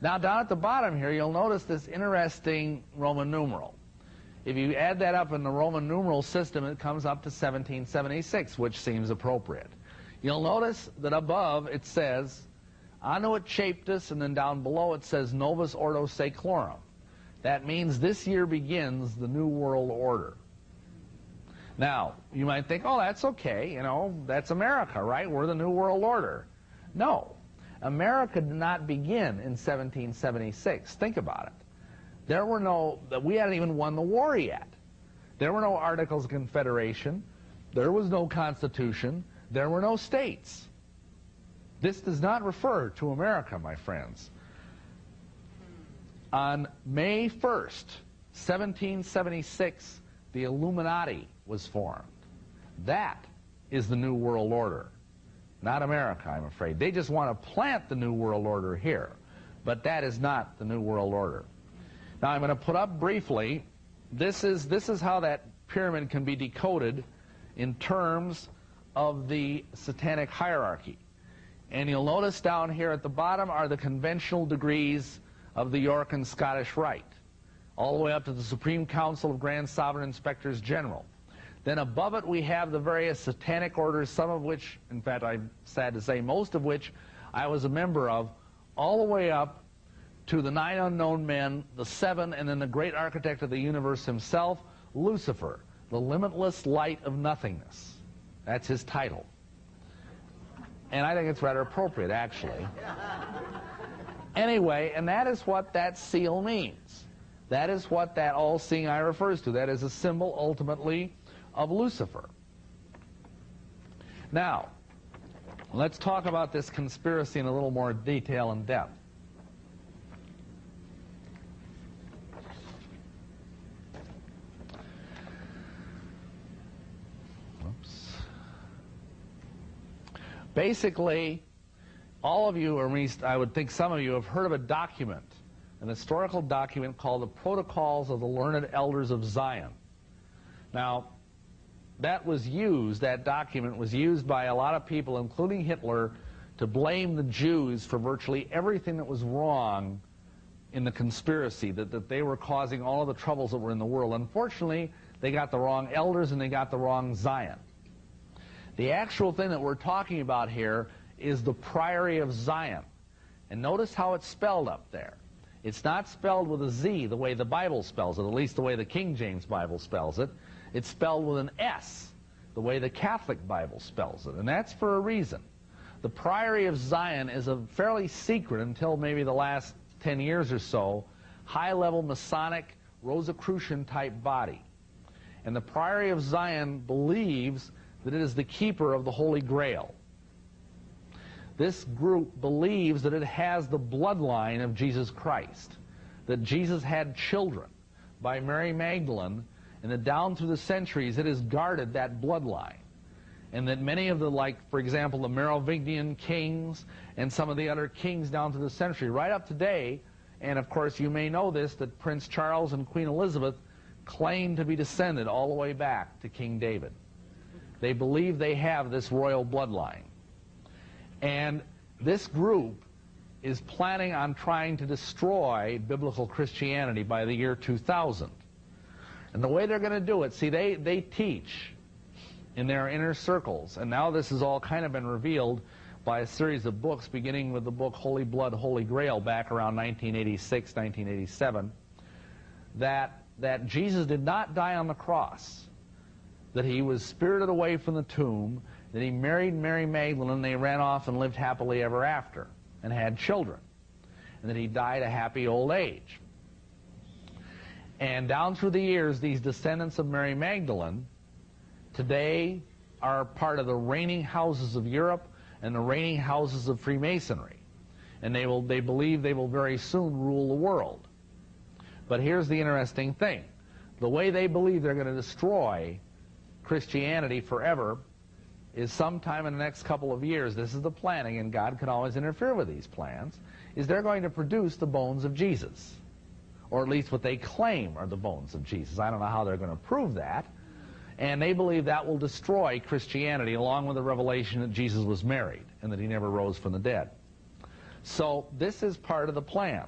now down at the bottom here, you'll notice this interesting Roman numeral. If you add that up in the Roman numeral system, it comes up to 1776, which seems appropriate. You'll notice that above it says Annuit us, and then down below it says Novus Ordo Seclorum. That means this year begins the New World Order. Now, you might think, oh, that's okay, you know, that's America, right? We're the New World Order. No. America did not begin in 1776. Think about it. There were no, we hadn't even won the war yet. There were no Articles of Confederation. There was no Constitution. There were no states. This does not refer to America, my friends. On May 1st, 1776, the Illuminati was formed. That is the New World Order. not America, I'm afraid. They just want to plant the New World Order here. But that is not the New World Order. Now I'm going to put up briefly, this is, this is how that pyramid can be decoded in terms of the satanic hierarchy. And you'll notice down here at the bottom are the conventional degrees of the York and Scottish Rite, all the way up to the Supreme Council of Grand Sovereign Inspectors General. Then above it we have the various satanic orders, some of which, in fact I'm sad to say, most of which I was a member of, all the way up to the nine unknown men, the seven, and then the great architect of the universe himself, Lucifer, the limitless light of nothingness. That's his title. And I think it's rather appropriate, actually. Anyway, and that is what that seal means. That is what that all-seeing eye refers to. That is a symbol, ultimately, of Lucifer. Now, let's talk about this conspiracy in a little more detail and depth. Basically, all of you, or at least I would think some of you, have heard of a document, an historical document called the Protocols of the Learned Elders of Zion. Now, that was used, that document was used by a lot of people, including Hitler, to blame the Jews for virtually everything that was wrong in the conspiracy, that, that they were causing all of the troubles that were in the world. Unfortunately, they got the wrong elders and they got the wrong Zion. The actual thing that we're talking about here is the Priory of Zion. And notice how it's spelled up there. It's not spelled with a Z the way the Bible spells it, at least the way the King James Bible spells it. It's spelled with an S, the way the Catholic Bible spells it, and that's for a reason. The Priory of Zion is a fairly secret, until maybe the last 10 years or so, high-level Masonic Rosicrucian type body. And the Priory of Zion believes that it is the keeper of the Holy Grail. This group believes that it has the bloodline of Jesus Christ, that Jesus had children by Mary Magdalene and that down through the centuries it has guarded that bloodline. And that many of the, like, for example, the Merovingian kings and some of the other kings down through the century, right up today, and of course you may know this, that Prince Charles and Queen Elizabeth claim to be descended all the way back to King David. They believe they have this royal bloodline. And this group is planning on trying to destroy biblical Christianity by the year 2000. And the way they're going to do it, see, they, they teach in their inner circles, and now this has all kind of been revealed by a series of books, beginning with the book Holy Blood, Holy Grail back around 1986, 1987, that, that Jesus did not die on the cross, that he was spirited away from the tomb, that he married Mary Magdalene, and they ran off and lived happily ever after and had children, and that he died a happy old age. And down through the years, these descendants of Mary Magdalene today are part of the reigning houses of Europe and the reigning houses of Freemasonry. And they, will, they believe they will very soon rule the world. But here's the interesting thing. The way they believe they're going to destroy Christianity forever is sometime in the next couple of years, this is the planning, and God can always interfere with these plans, is they're going to produce the bones of Jesus or at least what they claim are the bones of Jesus. I don't know how they're going to prove that. And they believe that will destroy Christianity along with the revelation that Jesus was married and that he never rose from the dead. So this is part of the plan.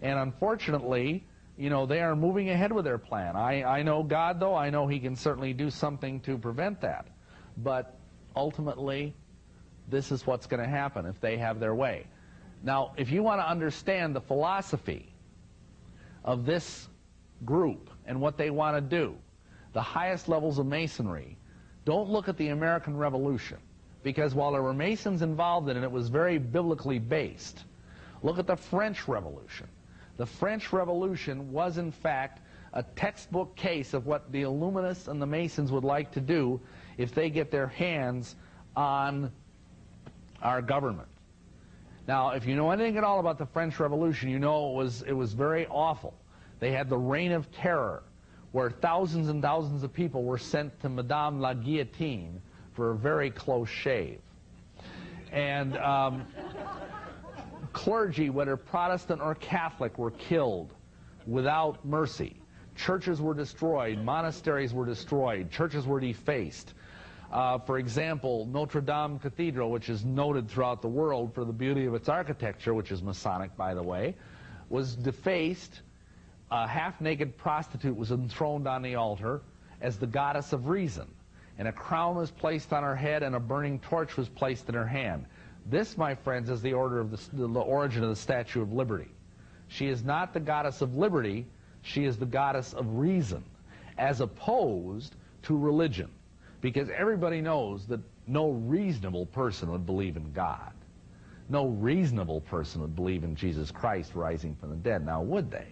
And unfortunately, you know, they are moving ahead with their plan. I, I know God, though. I know he can certainly do something to prevent that. But ultimately, this is what's going to happen if they have their way. Now, if you want to understand the philosophy of this group and what they want to do, the highest levels of Masonry, don't look at the American Revolution. Because while there were Masons involved in it, it was very biblically based. Look at the French Revolution. The French Revolution was, in fact, a textbook case of what the Illuminists and the Masons would like to do if they get their hands on our government. Now, if you know anything at all about the French Revolution, you know it was, it was very awful. They had the Reign of Terror, where thousands and thousands of people were sent to Madame la Guillotine for a very close shave. And um, clergy, whether Protestant or Catholic, were killed without mercy. Churches were destroyed, monasteries were destroyed, churches were defaced. Uh, for example, Notre Dame Cathedral, which is noted throughout the world for the beauty of its architecture, which is Masonic, by the way, was defaced. A half-naked prostitute was enthroned on the altar as the goddess of reason, and a crown was placed on her head and a burning torch was placed in her hand. This, my friends, is the order of the, the origin of the Statue of Liberty. She is not the goddess of liberty, she is the goddess of reason, as opposed to religion. Because everybody knows that no reasonable person would believe in God. No reasonable person would believe in Jesus Christ rising from the dead. Now, would they?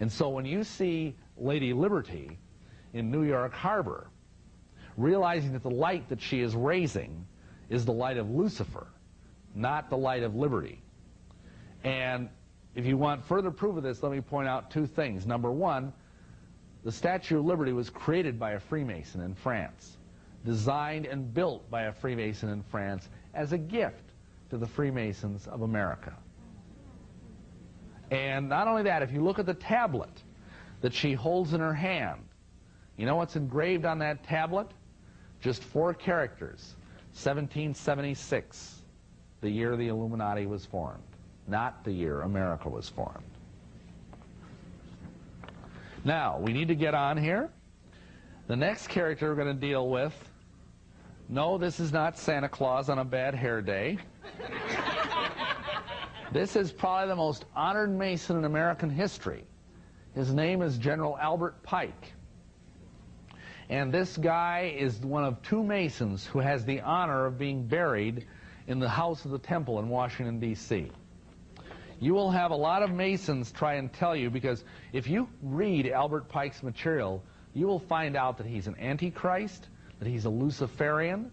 And so when you see Lady Liberty in New York Harbor, realizing that the light that she is raising is the light of Lucifer, not the light of liberty. And if you want further proof of this, let me point out two things. Number one, the Statue of Liberty was created by a Freemason in France, designed and built by a Freemason in France as a gift to the Freemasons of America. And not only that, if you look at the tablet that she holds in her hand, you know what's engraved on that tablet? Just four characters. 1776, the year the Illuminati was formed not the year America was formed. Now, we need to get on here. The next character we're going to deal with, no, this is not Santa Claus on a bad hair day. this is probably the most honored Mason in American history. His name is General Albert Pike. And this guy is one of two Masons who has the honor of being buried in the House of the Temple in Washington, D.C. You will have a lot of Masons try and tell you, because if you read Albert Pike's material, you will find out that he's an antichrist, that he's a Luciferian,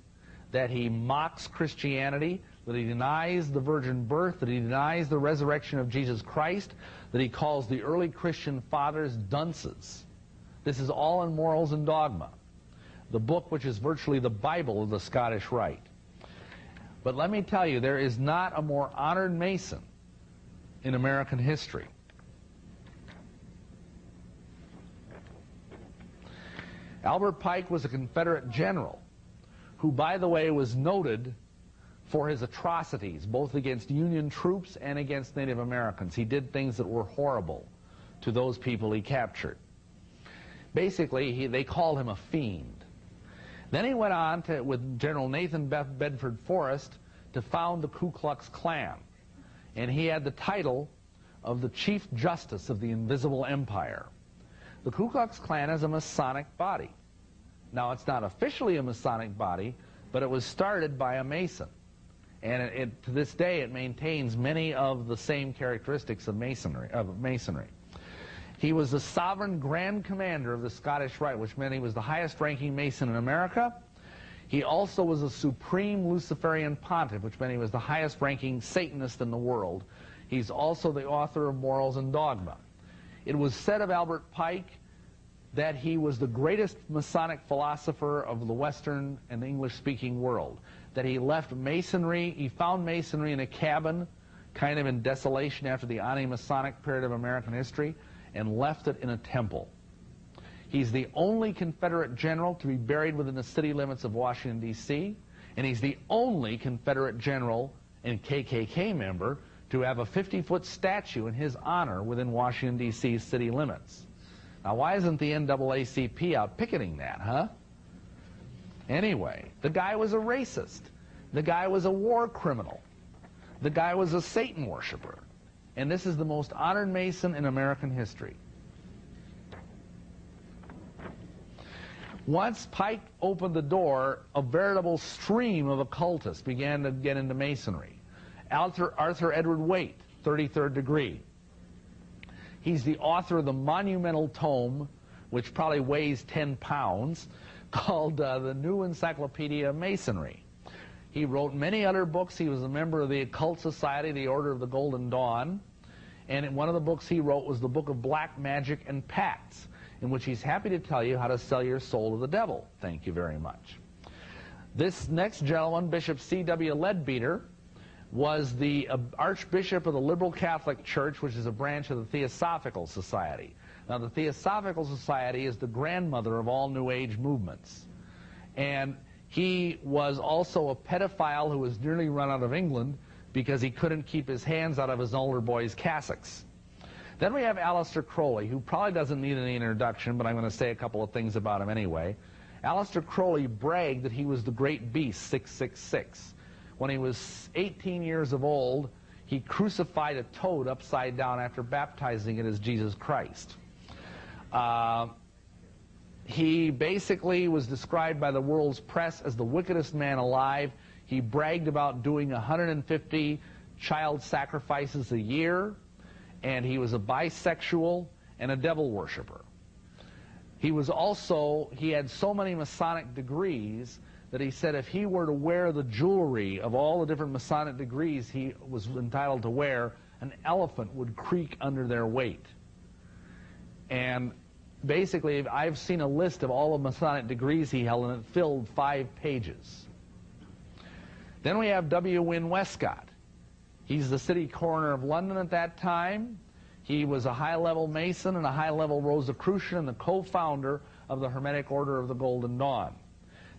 that he mocks Christianity, that he denies the virgin birth, that he denies the resurrection of Jesus Christ, that he calls the early Christian fathers dunces. This is all in Morals and Dogma, the book which is virtually the Bible of the Scottish Rite. But let me tell you, there is not a more honored Mason in American history. Albert Pike was a Confederate general who, by the way, was noted for his atrocities, both against Union troops and against Native Americans. He did things that were horrible to those people he captured. Basically, he, they called him a fiend. Then he went on to, with General Nathan Bedford Forrest to found the Ku Klux Klan and he had the title of the Chief Justice of the Invisible Empire. The Ku Klux Klan is a Masonic body. Now, it's not officially a Masonic body, but it was started by a Mason. And it, it, to this day, it maintains many of the same characteristics of Masonry. Of Masonry. He was the sovereign grand commander of the Scottish Rite, which meant he was the highest-ranking Mason in America, he also was a supreme Luciferian pontiff, which meant he was the highest ranking Satanist in the world. He's also the author of Morals and Dogma. It was said of Albert Pike that he was the greatest Masonic philosopher of the Western and English-speaking world. That he left Masonry, he found Masonry in a cabin, kind of in desolation after the Anti-Masonic period of American history, and left it in a temple. He's the only Confederate general to be buried within the city limits of Washington, D.C., and he's the only Confederate general and KKK member to have a 50-foot statue in his honor within Washington, D.C.'s city limits. Now, why isn't the NAACP out picketing that, huh? Anyway, the guy was a racist. The guy was a war criminal. The guy was a Satan worshiper. And this is the most honored Mason in American history. Once Pike opened the door, a veritable stream of occultists began to get into Masonry. Arthur, Arthur Edward Waite, 33rd degree. He's the author of the monumental tome, which probably weighs 10 pounds, called uh, The New Encyclopedia of Masonry. He wrote many other books. He was a member of the Occult Society, the Order of the Golden Dawn. And one of the books he wrote was the Book of Black Magic and Pacts in which he's happy to tell you how to sell your soul to the devil. Thank you very much. This next gentleman, Bishop C.W. Leadbeater, was the uh, Archbishop of the Liberal Catholic Church, which is a branch of the Theosophical Society. Now, the Theosophical Society is the grandmother of all New Age movements. And he was also a pedophile who was nearly run out of England because he couldn't keep his hands out of his older boys' cassocks. Then we have Aleister Crowley, who probably doesn't need any introduction, but I'm going to say a couple of things about him anyway. Aleister Crowley bragged that he was the great beast 666. When he was 18 years of old, he crucified a toad upside down after baptizing it as Jesus Christ. Uh, he basically was described by the world's press as the wickedest man alive. He bragged about doing 150 child sacrifices a year, and he was a bisexual and a devil worshiper. He was also, he had so many Masonic degrees that he said if he were to wear the jewelry of all the different Masonic degrees he was entitled to wear, an elephant would creak under their weight. And basically, I've seen a list of all the Masonic degrees he held, and it filled five pages. Then we have W. Wynn Westcott. He's the city coroner of London at that time. He was a high-level Mason and a high-level Rosicrucian and the co-founder of the Hermetic Order of the Golden Dawn.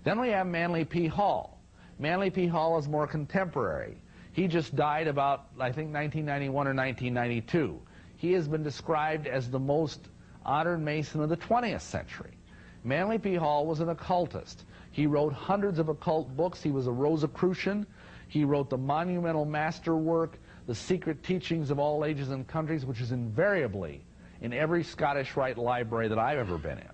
Then we have Manly P. Hall. Manly P. Hall is more contemporary. He just died about, I think, 1991 or 1992. He has been described as the most honored Mason of the 20th century. Manly P. Hall was an occultist. He wrote hundreds of occult books. He was a Rosicrucian. He wrote the monumental masterwork, The Secret Teachings of All Ages and Countries, which is invariably in every Scottish Rite library that I've ever been in.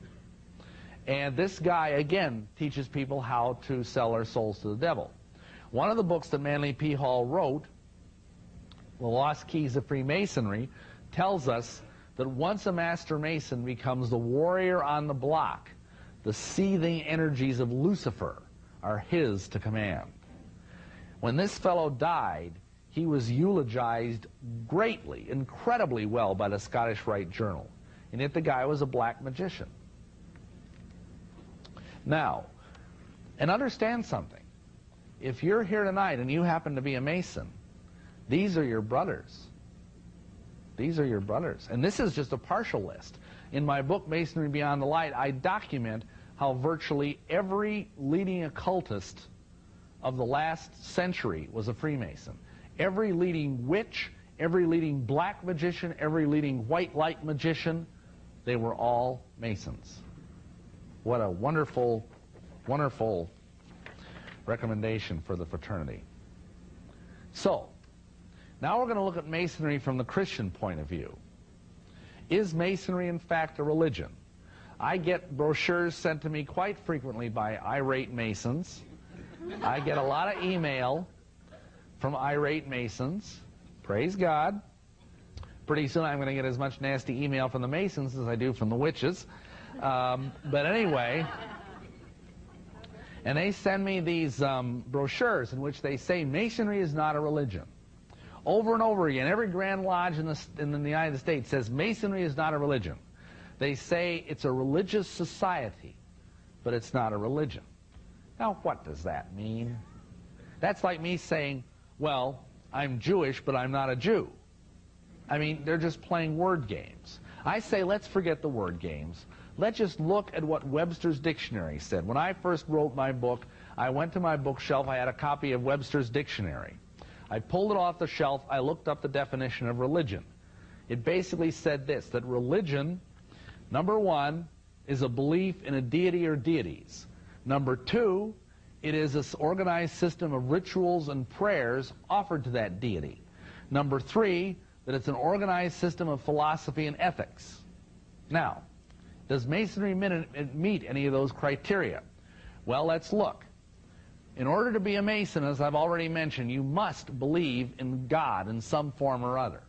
And this guy, again, teaches people how to sell their souls to the devil. One of the books that Manly P. Hall wrote, The Lost Keys of Freemasonry, tells us that once a Master Mason becomes the warrior on the block, the seething energies of Lucifer are his to command. When this fellow died, he was eulogized greatly, incredibly well by the Scottish Rite Journal. And yet the guy was a black magician. Now, and understand something. If you're here tonight and you happen to be a Mason, these are your brothers. These are your brothers. And this is just a partial list. In my book, Masonry Beyond the Light, I document how virtually every leading occultist of the last century was a Freemason. Every leading witch, every leading black magician, every leading white light magician, they were all Masons. What a wonderful, wonderful recommendation for the fraternity. So, now we're going to look at Masonry from the Christian point of view. Is Masonry, in fact, a religion? I get brochures sent to me quite frequently by irate Masons. I get a lot of email from irate Masons. Praise God. Pretty soon I'm going to get as much nasty email from the Masons as I do from the witches. Um, but anyway, and they send me these um, brochures in which they say Masonry is not a religion over and over again. Every Grand Lodge in the, in the United States says Masonry is not a religion. They say it's a religious society, but it's not a religion. Now, what does that mean? That's like me saying, well, I'm Jewish, but I'm not a Jew. I mean, they're just playing word games. I say, let's forget the word games. Let's just look at what Webster's Dictionary said. When I first wrote my book, I went to my bookshelf, I had a copy of Webster's Dictionary. I pulled it off the shelf. I looked up the definition of religion. It basically said this, that religion, number one, is a belief in a deity or deities. Number two, it is an organized system of rituals and prayers offered to that deity. Number three, that it's an organized system of philosophy and ethics. Now, does Masonry meet any of those criteria? Well, let's look. In order to be a Mason, as I've already mentioned, you must believe in God in some form or other.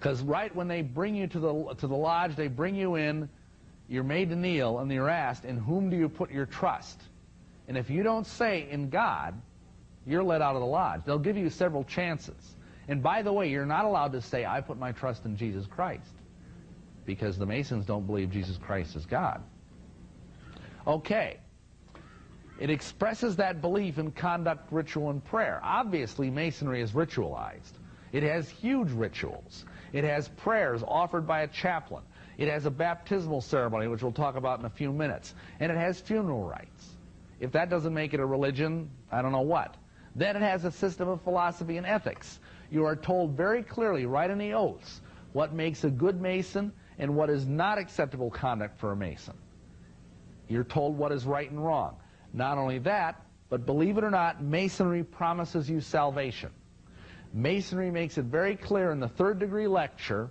Because right when they bring you to the, to the lodge, they bring you in, you're made to kneel, and you're asked, in whom do you put your trust? And if you don't say in God, you're let out of the lodge. They'll give you several chances. And by the way, you're not allowed to say, I put my trust in Jesus Christ. Because the Masons don't believe Jesus Christ is God. Okay. It expresses that belief in conduct, ritual, and prayer. Obviously, Masonry is ritualized. It has huge rituals. It has prayers offered by a chaplain. It has a baptismal ceremony, which we'll talk about in a few minutes. And it has funeral rites. If that doesn't make it a religion, I don't know what. Then it has a system of philosophy and ethics. You are told very clearly, right in the oaths, what makes a good Mason and what is not acceptable conduct for a Mason. You're told what is right and wrong. Not only that, but believe it or not, Masonry promises you salvation. Masonry makes it very clear in the third degree lecture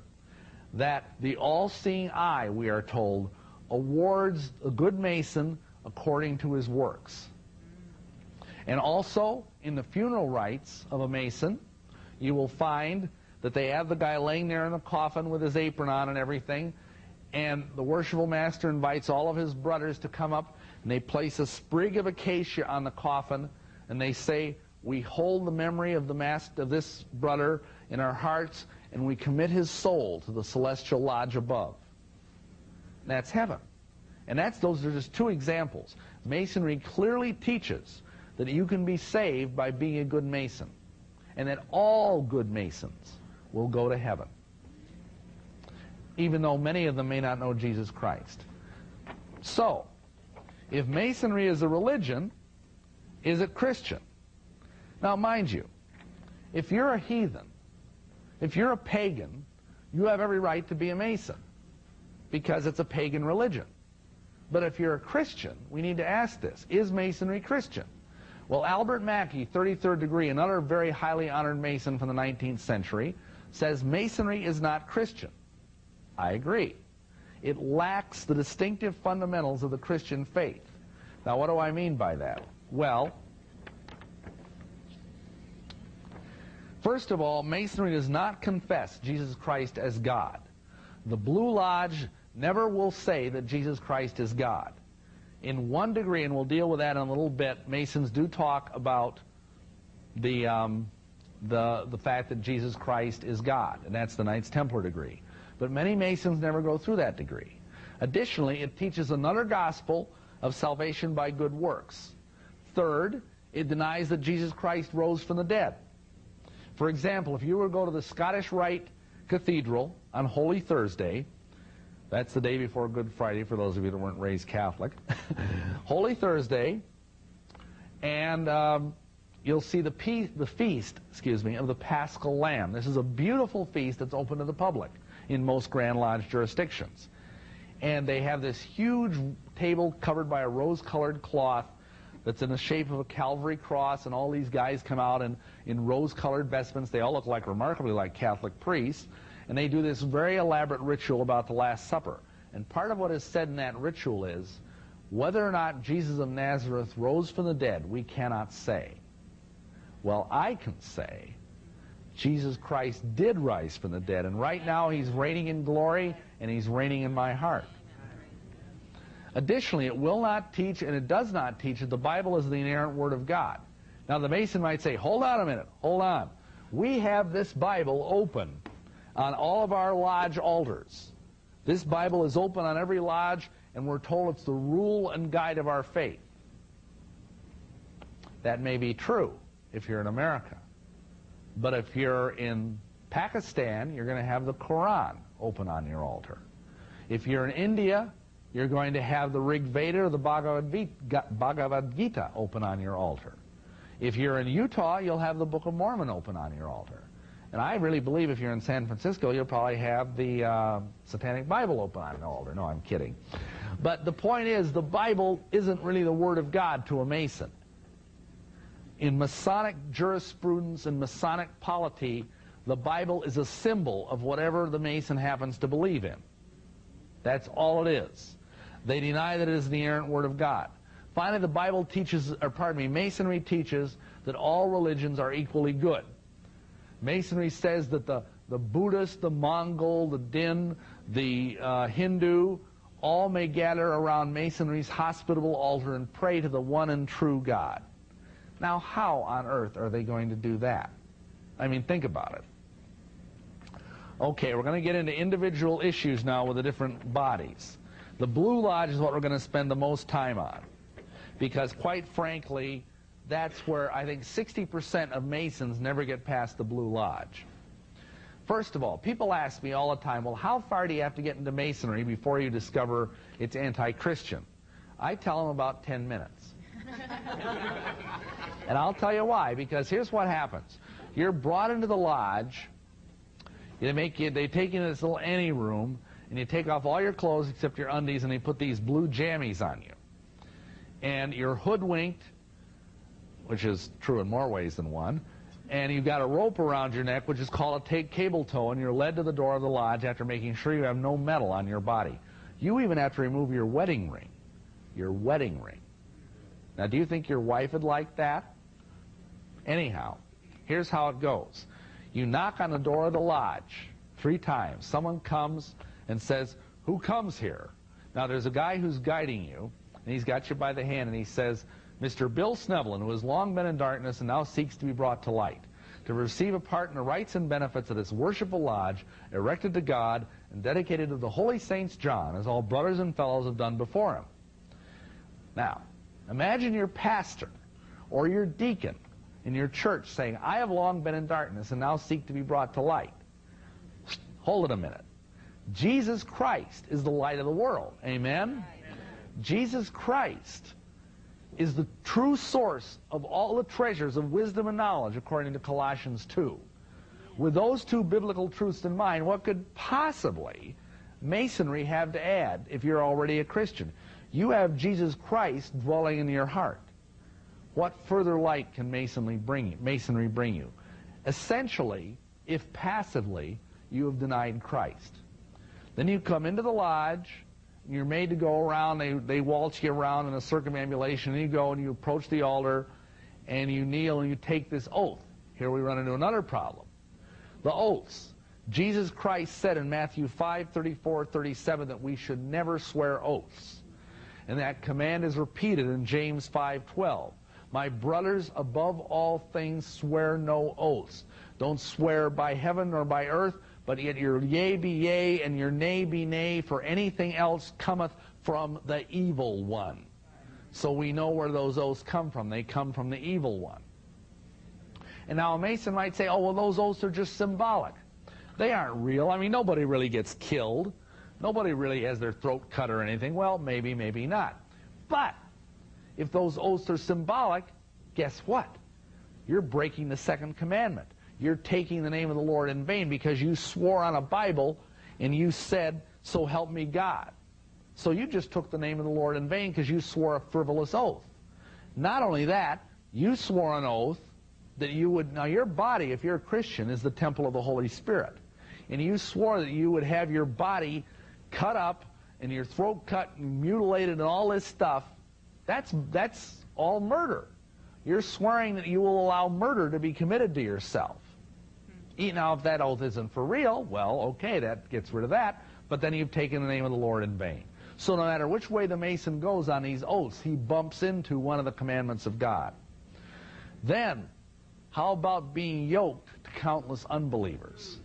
that the all-seeing eye, we are told, awards a good Mason according to his works. And also, in the funeral rites of a Mason, you will find that they have the guy laying there in the coffin with his apron on and everything, and the worshipful master invites all of his brothers to come up, and they place a sprig of acacia on the coffin, and they say, we hold the memory of the master, of this brother in our hearts, and we commit his soul to the celestial lodge above. That's heaven. And that's those are just two examples. Masonry clearly teaches that you can be saved by being a good Mason, and that all good Masons will go to heaven, even though many of them may not know Jesus Christ. So, if Masonry is a religion, is it Christian? Now, mind you, if you're a heathen, if you're a pagan, you have every right to be a Mason because it's a pagan religion. But if you're a Christian, we need to ask this, is Masonry Christian? Well, Albert Mackey, 33rd degree, another very highly honored Mason from the 19th century, says Masonry is not Christian. I agree. It lacks the distinctive fundamentals of the Christian faith. Now, what do I mean by that? Well, first of all, Masonry does not confess Jesus Christ as God. The Blue Lodge never will say that Jesus Christ is God. In one degree, and we'll deal with that in a little bit, Masons do talk about the, um, the, the fact that Jesus Christ is God, and that's the Knights Templar degree. But many Masons never go through that degree. Additionally, it teaches another gospel of salvation by good works. Third, it denies that Jesus Christ rose from the dead. For example, if you were to go to the Scottish Rite Cathedral on Holy Thursday, that's the day before Good Friday for those of you that weren't raised Catholic. Holy Thursday, and um, you'll see the, the feast, excuse me, of the Paschal Lamb. This is a beautiful feast that's open to the public in most Grand Lodge jurisdictions. And they have this huge table covered by a rose-colored cloth that's in the shape of a Calvary cross, and all these guys come out in, in rose-colored vestments. They all look like remarkably like Catholic priests and they do this very elaborate ritual about the Last Supper. And part of what is said in that ritual is, whether or not Jesus of Nazareth rose from the dead, we cannot say. Well, I can say Jesus Christ did rise from the dead, and right now he's reigning in glory, and he's reigning in my heart. Additionally, it will not teach, and it does not teach, that the Bible is the inerrant Word of God. Now, the Mason might say, hold on a minute, hold on. We have this Bible open on all of our lodge altars. This Bible is open on every lodge, and we're told it's the rule and guide of our faith. That may be true if you're in America. But if you're in Pakistan, you're going to have the Quran open on your altar. If you're in India, you're going to have the Rig Veda or the Bhagavad Gita open on your altar. If you're in Utah, you'll have the Book of Mormon open on your altar. And I really believe if you're in San Francisco, you'll probably have the uh, Satanic Bible open on an altar. No, I'm kidding. But the point is, the Bible isn't really the Word of God to a Mason. In Masonic jurisprudence and Masonic polity, the Bible is a symbol of whatever the Mason happens to believe in. That's all it is. They deny that it is the inerrant Word of God. Finally, the Bible teaches, or pardon me, Masonry teaches that all religions are equally good. Masonry says that the, the Buddhist, the Mongol, the Din, the uh, Hindu, all may gather around Masonry's hospitable altar and pray to the one and true God. Now, how on earth are they going to do that? I mean, think about it. Okay, we're going to get into individual issues now with the different bodies. The Blue Lodge is what we're going to spend the most time on. Because quite frankly, that's where I think 60% of Masons never get past the Blue Lodge. First of all, people ask me all the time, well, how far do you have to get into Masonry before you discover it's anti-Christian? I tell them about 10 minutes. and I'll tell you why, because here's what happens. You're brought into the lodge, they, make you, they take you into this little ante room, and you take off all your clothes except your undies, and they put these blue jammies on you. And you're hoodwinked, which is true in more ways than one, and you've got a rope around your neck, which is called a take cable tow, and you're led to the door of the lodge after making sure you have no metal on your body. You even have to remove your wedding ring. Your wedding ring. Now, do you think your wife would like that? Anyhow, here's how it goes. You knock on the door of the lodge three times. Someone comes and says, who comes here? Now, there's a guy who's guiding you, and he's got you by the hand, and he says, Mr. Bill Snevelin, who has long been in darkness and now seeks to be brought to light, to receive a part in the rights and benefits of this worshipful lodge, erected to God and dedicated to the holy saints John, as all brothers and fellows have done before him. Now, imagine your pastor or your deacon in your church saying, I have long been in darkness and now seek to be brought to light. Hold it a minute. Jesus Christ is the light of the world. Amen? Jesus Christ is the true source of all the treasures of wisdom and knowledge, according to Colossians 2. With those two biblical truths in mind, what could possibly Masonry have to add if you're already a Christian? You have Jesus Christ dwelling in your heart. What further light can Masonry bring you? Masonry bring you? Essentially, if passively, you have denied Christ. Then you come into the lodge, you're made to go around. They, they waltz you around in a circumambulation. And you go and you approach the altar and you kneel and you take this oath. Here we run into another problem. The oaths. Jesus Christ said in Matthew 5, 34, 37 that we should never swear oaths. And that command is repeated in James 5, 12. My brothers, above all things, swear no oaths. Don't swear by heaven or by earth, but yet your yea be yea and your nay be nay, for anything else cometh from the evil one. So we know where those oaths come from. They come from the evil one. And now a Mason might say, oh, well, those oaths are just symbolic. They aren't real. I mean, nobody really gets killed. Nobody really has their throat cut or anything. Well, maybe, maybe not. But if those oaths are symbolic, guess what? You're breaking the second commandment you're taking the name of the Lord in vain because you swore on a Bible and you said, so help me God. So you just took the name of the Lord in vain because you swore a frivolous oath. Not only that, you swore an oath that you would, now your body, if you're a Christian, is the temple of the Holy Spirit. And you swore that you would have your body cut up and your throat cut and mutilated and all this stuff. That's, that's all murder. You're swearing that you will allow murder to be committed to yourself. Now, if that oath isn't for real, well, okay, that gets rid of that. But then you've taken the name of the Lord in vain. So no matter which way the Mason goes on these oaths, he bumps into one of the commandments of God. Then, how about being yoked to countless unbelievers?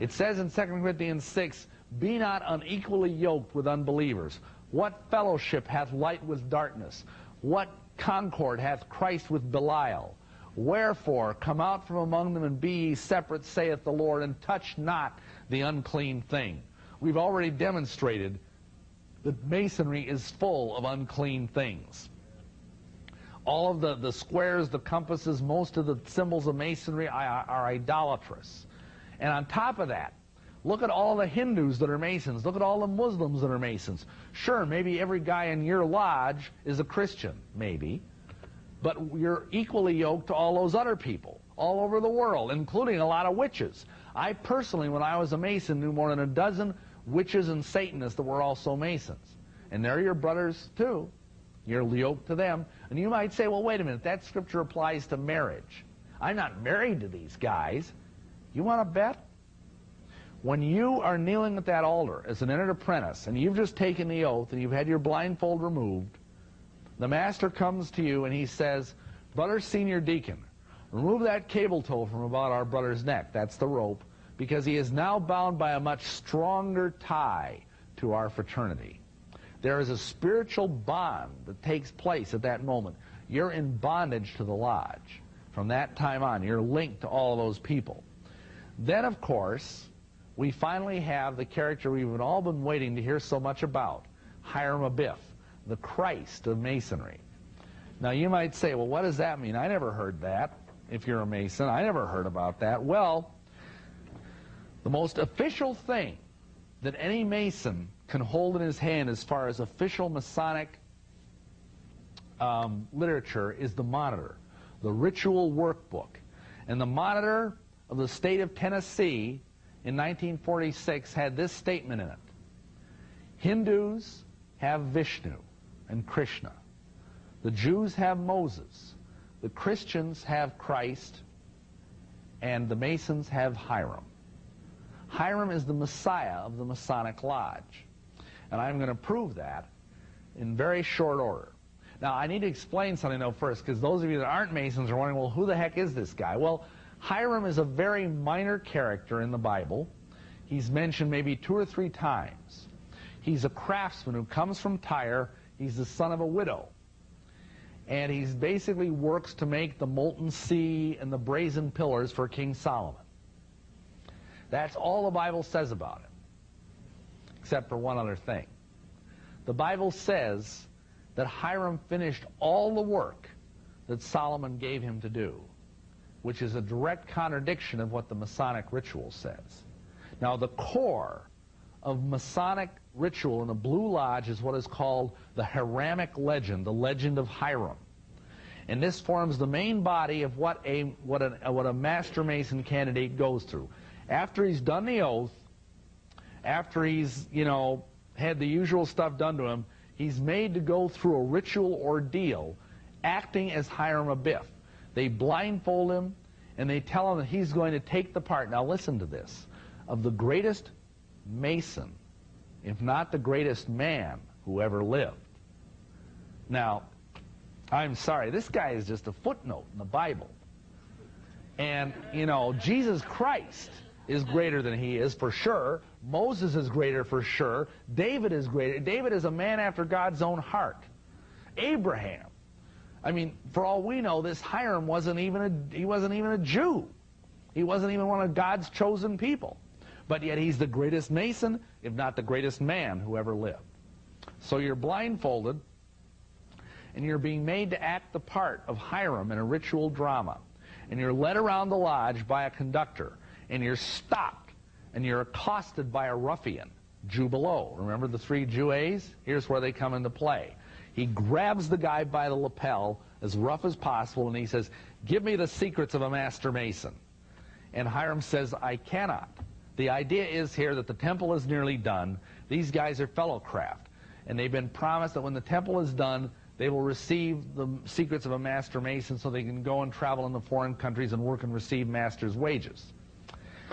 It says in 2 Corinthians 6, Be not unequally yoked with unbelievers. What fellowship hath light with darkness? What concord hath Christ with Belial? Wherefore, come out from among them and be ye separate, saith the Lord, and touch not the unclean thing. We've already demonstrated that masonry is full of unclean things. All of the, the squares, the compasses, most of the symbols of masonry are, are idolatrous. And on top of that, look at all the Hindus that are Masons. Look at all the Muslims that are Masons. Sure, maybe every guy in your lodge is a Christian, maybe but you're equally yoked to all those other people all over the world, including a lot of witches. I personally, when I was a Mason, knew more than a dozen witches and Satanists that were also Masons. And they're your brothers, too. You're yoked to them. And you might say, well, wait a minute, that scripture applies to marriage. I'm not married to these guys. You want to bet? When you are kneeling at that altar as an entered apprentice, and you've just taken the oath, and you've had your blindfold removed, the master comes to you and he says, Brother Senior Deacon, remove that cable tow from about our brother's neck. That's the rope. Because he is now bound by a much stronger tie to our fraternity. There is a spiritual bond that takes place at that moment. You're in bondage to the lodge. From that time on, you're linked to all of those people. Then, of course, we finally have the character we've all been waiting to hear so much about, Hiram Abiff, the Christ of Masonry. Now, you might say, well, what does that mean? I never heard that. If you're a Mason, I never heard about that. Well, the most official thing that any Mason can hold in his hand as far as official Masonic um, literature is the Monitor, the ritual workbook. And the Monitor of the state of Tennessee in 1946 had this statement in it. Hindus have Vishnu and Krishna. The Jews have Moses. The Christians have Christ. And the Masons have Hiram. Hiram is the Messiah of the Masonic Lodge. And I'm going to prove that in very short order. Now, I need to explain something, though, first, because those of you that aren't Masons are wondering, well, who the heck is this guy? Well, Hiram is a very minor character in the Bible. He's mentioned maybe two or three times. He's a craftsman who comes from Tyre. He's the son of a widow. And he basically works to make the molten sea and the brazen pillars for King Solomon. That's all the Bible says about him, except for one other thing. The Bible says that Hiram finished all the work that Solomon gave him to do, which is a direct contradiction of what the Masonic ritual says. Now, the core of Masonic ritual in the Blue Lodge is what is called the Hiramic legend, the legend of Hiram. And this forms the main body of what a, what, a, what a Master Mason candidate goes through. After he's done the oath, after he's, you know, had the usual stuff done to him, he's made to go through a ritual ordeal acting as Hiram Abiff. They blindfold him and they tell him that he's going to take the part. Now listen to this. Of the greatest Mason, if not the greatest man who ever lived. Now, I'm sorry, this guy is just a footnote in the Bible. And, you know, Jesus Christ is greater than he is for sure. Moses is greater for sure. David is greater. David is a man after God's own heart. Abraham. I mean, for all we know, this Hiram wasn't even a, he wasn't even a Jew. He wasn't even one of God's chosen people. But yet he's the greatest Mason, if not the greatest man who ever lived. So you're blindfolded, and you're being made to act the part of Hiram in a ritual drama. And you're led around the lodge by a conductor and you're stopped and you're accosted by a ruffian, Jubelo. Remember the three Juwes? Here's where they come into play. He grabs the guy by the lapel as rough as possible and he says, give me the secrets of a master mason. And Hiram says, I cannot. The idea is here that the temple is nearly done. These guys are fellow craft. And they've been promised that when the temple is done, they will receive the secrets of a master mason so they can go and travel in the foreign countries and work and receive master's wages.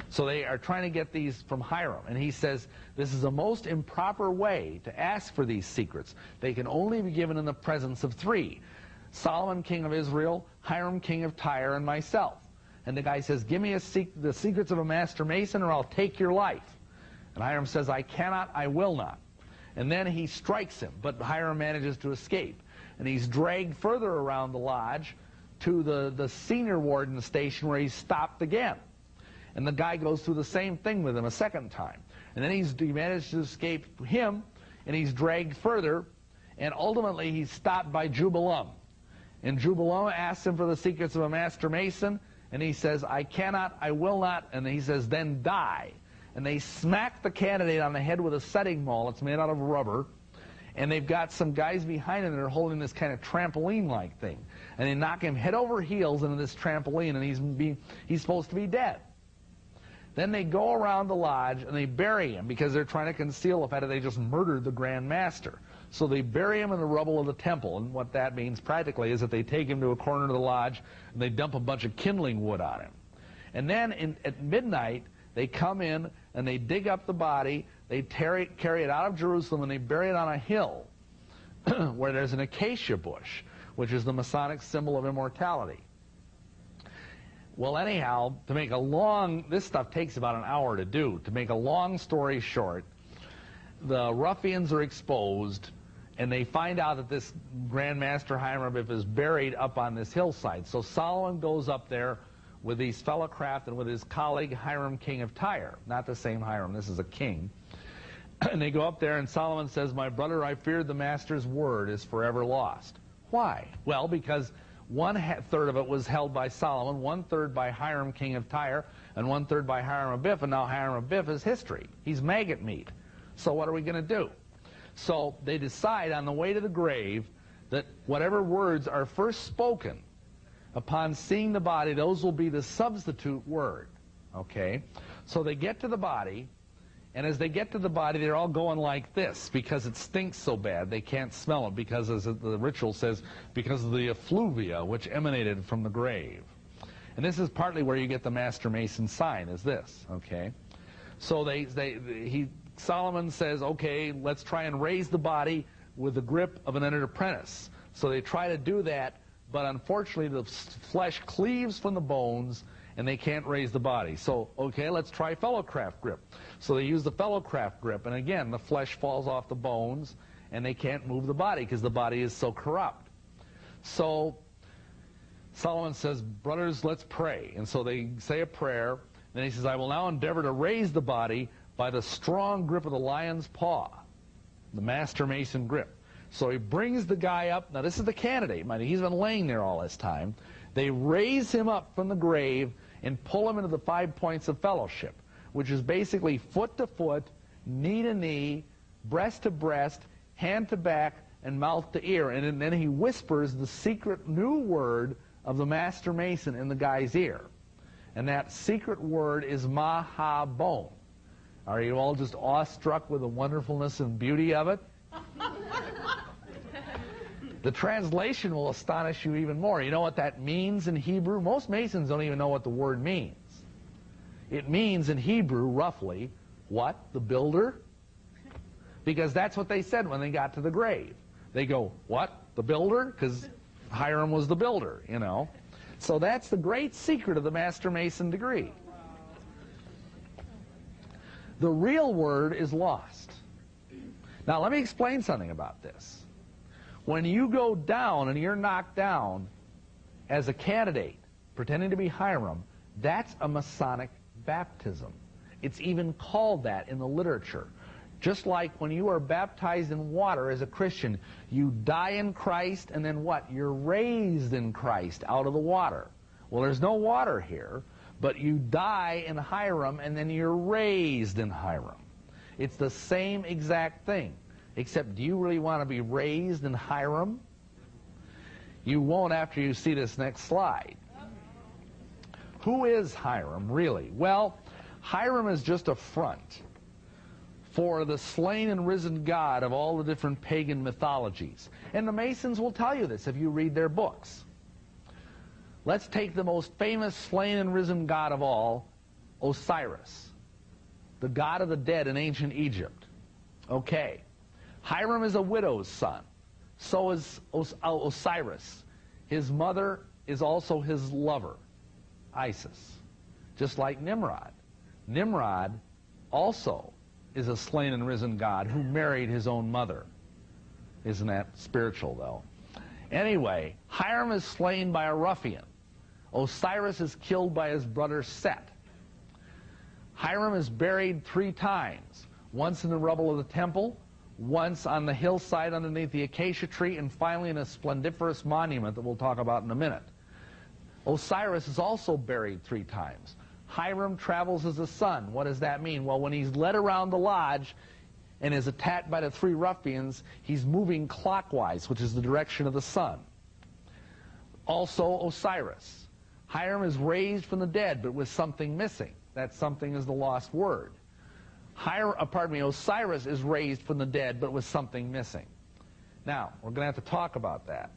So they are trying to get these from Hiram. And he says, this is a most improper way to ask for these secrets. They can only be given in the presence of three. Solomon, king of Israel, Hiram, king of Tyre, and myself. And the guy says, give me the secrets of a master mason or I'll take your life. And Hiram says, I cannot, I will not. And then he strikes him, but Hiram manages to escape. And he's dragged further around the lodge to the, the senior warden station where he's stopped again. And the guy goes through the same thing with him a second time. And then he's, he manages to escape him, and he's dragged further, and ultimately he's stopped by Jubelum. And Jubelum asks him for the secrets of a master mason, and he says, I cannot, I will not, and he says, then die. And they smack the candidate on the head with a setting maul. It's made out of rubber. And they've got some guys behind him that are holding this kind of trampoline-like thing. And they knock him head over heels into this trampoline, and he's, be, he's supposed to be dead. Then they go around the lodge and they bury him because they're trying to conceal the fact that they just murdered the Grand Master. So they bury him in the rubble of the temple, and what that means practically is that they take him to a corner of the lodge and they dump a bunch of kindling wood on him. And then in, at midnight, they come in and they dig up the body, they carry, carry it out of Jerusalem, and they bury it on a hill where there's an acacia bush, which is the Masonic symbol of immortality. Well, anyhow, to make a long, this stuff takes about an hour to do. To make a long story short, the ruffians are exposed. And they find out that this Grand Master Hiram is buried up on this hillside. So Solomon goes up there with his fellow craft and with his colleague Hiram, king of Tyre. Not the same Hiram, this is a king. and they go up there, and Solomon says, My brother, I fear the master's word is forever lost. Why? Well, because one third of it was held by Solomon, one third by Hiram, king of Tyre, and one third by Hiram Abiff, and now Hiram Abiff is history. He's maggot meat. So what are we going to do? So they decide on the way to the grave that whatever words are first spoken upon seeing the body, those will be the substitute word. Okay? So they get to the body, and as they get to the body, they're all going like this because it stinks so bad they can't smell it because, as the ritual says, because of the effluvia which emanated from the grave. And this is partly where you get the Master Mason sign, is this, okay? So they, they, he, Solomon says, okay, let's try and raise the body with the grip of an apprentice. So they try to do that, but unfortunately the flesh cleaves from the bones and they can't raise the body. So, okay, let's try fellowcraft grip. So they use the fellowcraft grip, and again, the flesh falls off the bones, and they can't move the body because the body is so corrupt. So Solomon says, brothers, let's pray. And so they say a prayer. Then he says, I will now endeavor to raise the body by the strong grip of the lion's paw, the master mason grip. So he brings the guy up. Now, this is the candidate, mind He's been laying there all this time. They raise him up from the grave and pull him into the five points of fellowship, which is basically foot to foot, knee to knee, breast to breast, hand to back, and mouth to ear. And then he whispers the secret new word of the master mason in the guy's ear. And that secret word is Mahabone. Are you all just awestruck with the wonderfulness and beauty of it? The translation will astonish you even more. You know what that means in Hebrew? Most Masons don't even know what the word means. It means in Hebrew, roughly, what? The builder? Because that's what they said when they got to the grave. They go, what? The builder? Because Hiram was the builder, you know. So that's the great secret of the Master Mason degree. The real word is lost. Now, let me explain something about this. When you go down and you're knocked down as a candidate, pretending to be Hiram, that's a Masonic baptism. It's even called that in the literature. Just like when you are baptized in water as a Christian, you die in Christ and then what? You're raised in Christ out of the water. Well, there's no water here, but you die in Hiram and then you're raised in Hiram. It's the same exact thing. Except, do you really want to be raised in Hiram? You won't after you see this next slide. Who is Hiram, really? Well, Hiram is just a front for the slain and risen God of all the different pagan mythologies. And the Masons will tell you this if you read their books. Let's take the most famous slain and risen God of all, Osiris, the god of the dead in ancient Egypt. Okay. Hiram is a widow's son. So is Os uh, Osiris. His mother is also his lover, Isis, just like Nimrod. Nimrod also is a slain and risen God who married his own mother. Isn't that spiritual, though? Anyway, Hiram is slain by a ruffian. Osiris is killed by his brother Set. Hiram is buried three times, once in the rubble of the temple, once on the hillside underneath the acacia tree, and finally in a splendiferous monument that we'll talk about in a minute. Osiris is also buried three times. Hiram travels as a son. What does that mean? Well, when he's led around the lodge and is attacked by the three ruffians, he's moving clockwise, which is the direction of the sun. Also, Osiris. Hiram is raised from the dead, but with something missing. That something is the lost word. Hir uh, pardon me, Osiris is raised from the dead, but with something missing. Now, we're going to have to talk about that.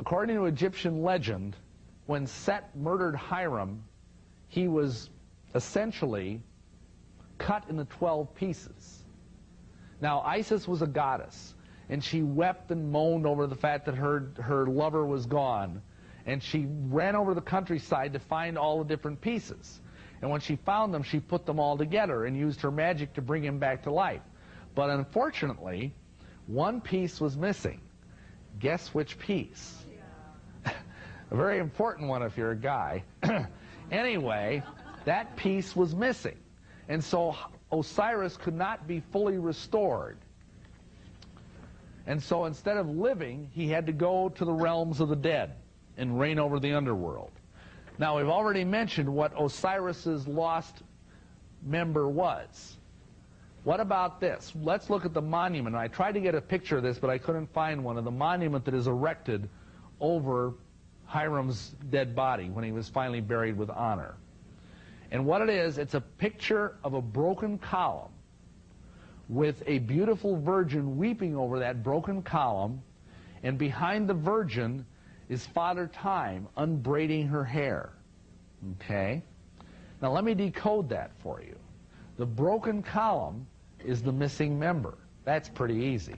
According to Egyptian legend, when Set murdered Hiram, he was essentially cut into 12 pieces. Now, Isis was a goddess, and she wept and moaned over the fact that her, her lover was gone, and she ran over the countryside to find all the different pieces. And when she found them, she put them all together and used her magic to bring him back to life. But unfortunately, One piece was missing. Guess which piece? a very important one if you're a guy. anyway, that piece was missing. And so Osiris could not be fully restored. And so instead of living, he had to go to the realms of the dead and reign over the underworld. Now, we've already mentioned what Osiris's lost member was. What about this? Let's look at the monument. I tried to get a picture of this, but I couldn't find one of the monument that is erected over Hiram's dead body when he was finally buried with honor. And what it is, it's a picture of a broken column with a beautiful virgin weeping over that broken column, and behind the virgin is Father Time unbraiding her hair. Okay? Now let me decode that for you. The broken column is the missing member. That's pretty easy.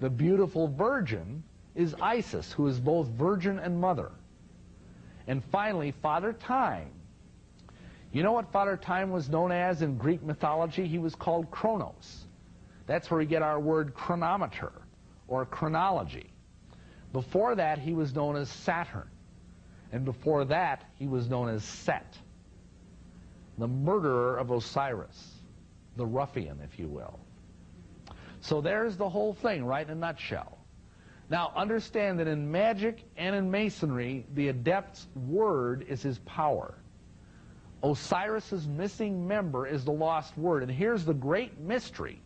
The beautiful virgin is Isis, who is both virgin and mother. And finally, Father Time. You know what Father Time was known as in Greek mythology? He was called Kronos. That's where we get our word chronometer or chronology. Before that, he was known as Saturn. And before that, he was known as Set, the murderer of Osiris, the ruffian, if you will. So there's the whole thing, right in a nutshell. Now, understand that in magic and in masonry, the adept's word is his power. Osiris's missing member is the lost word. And here's the great mystery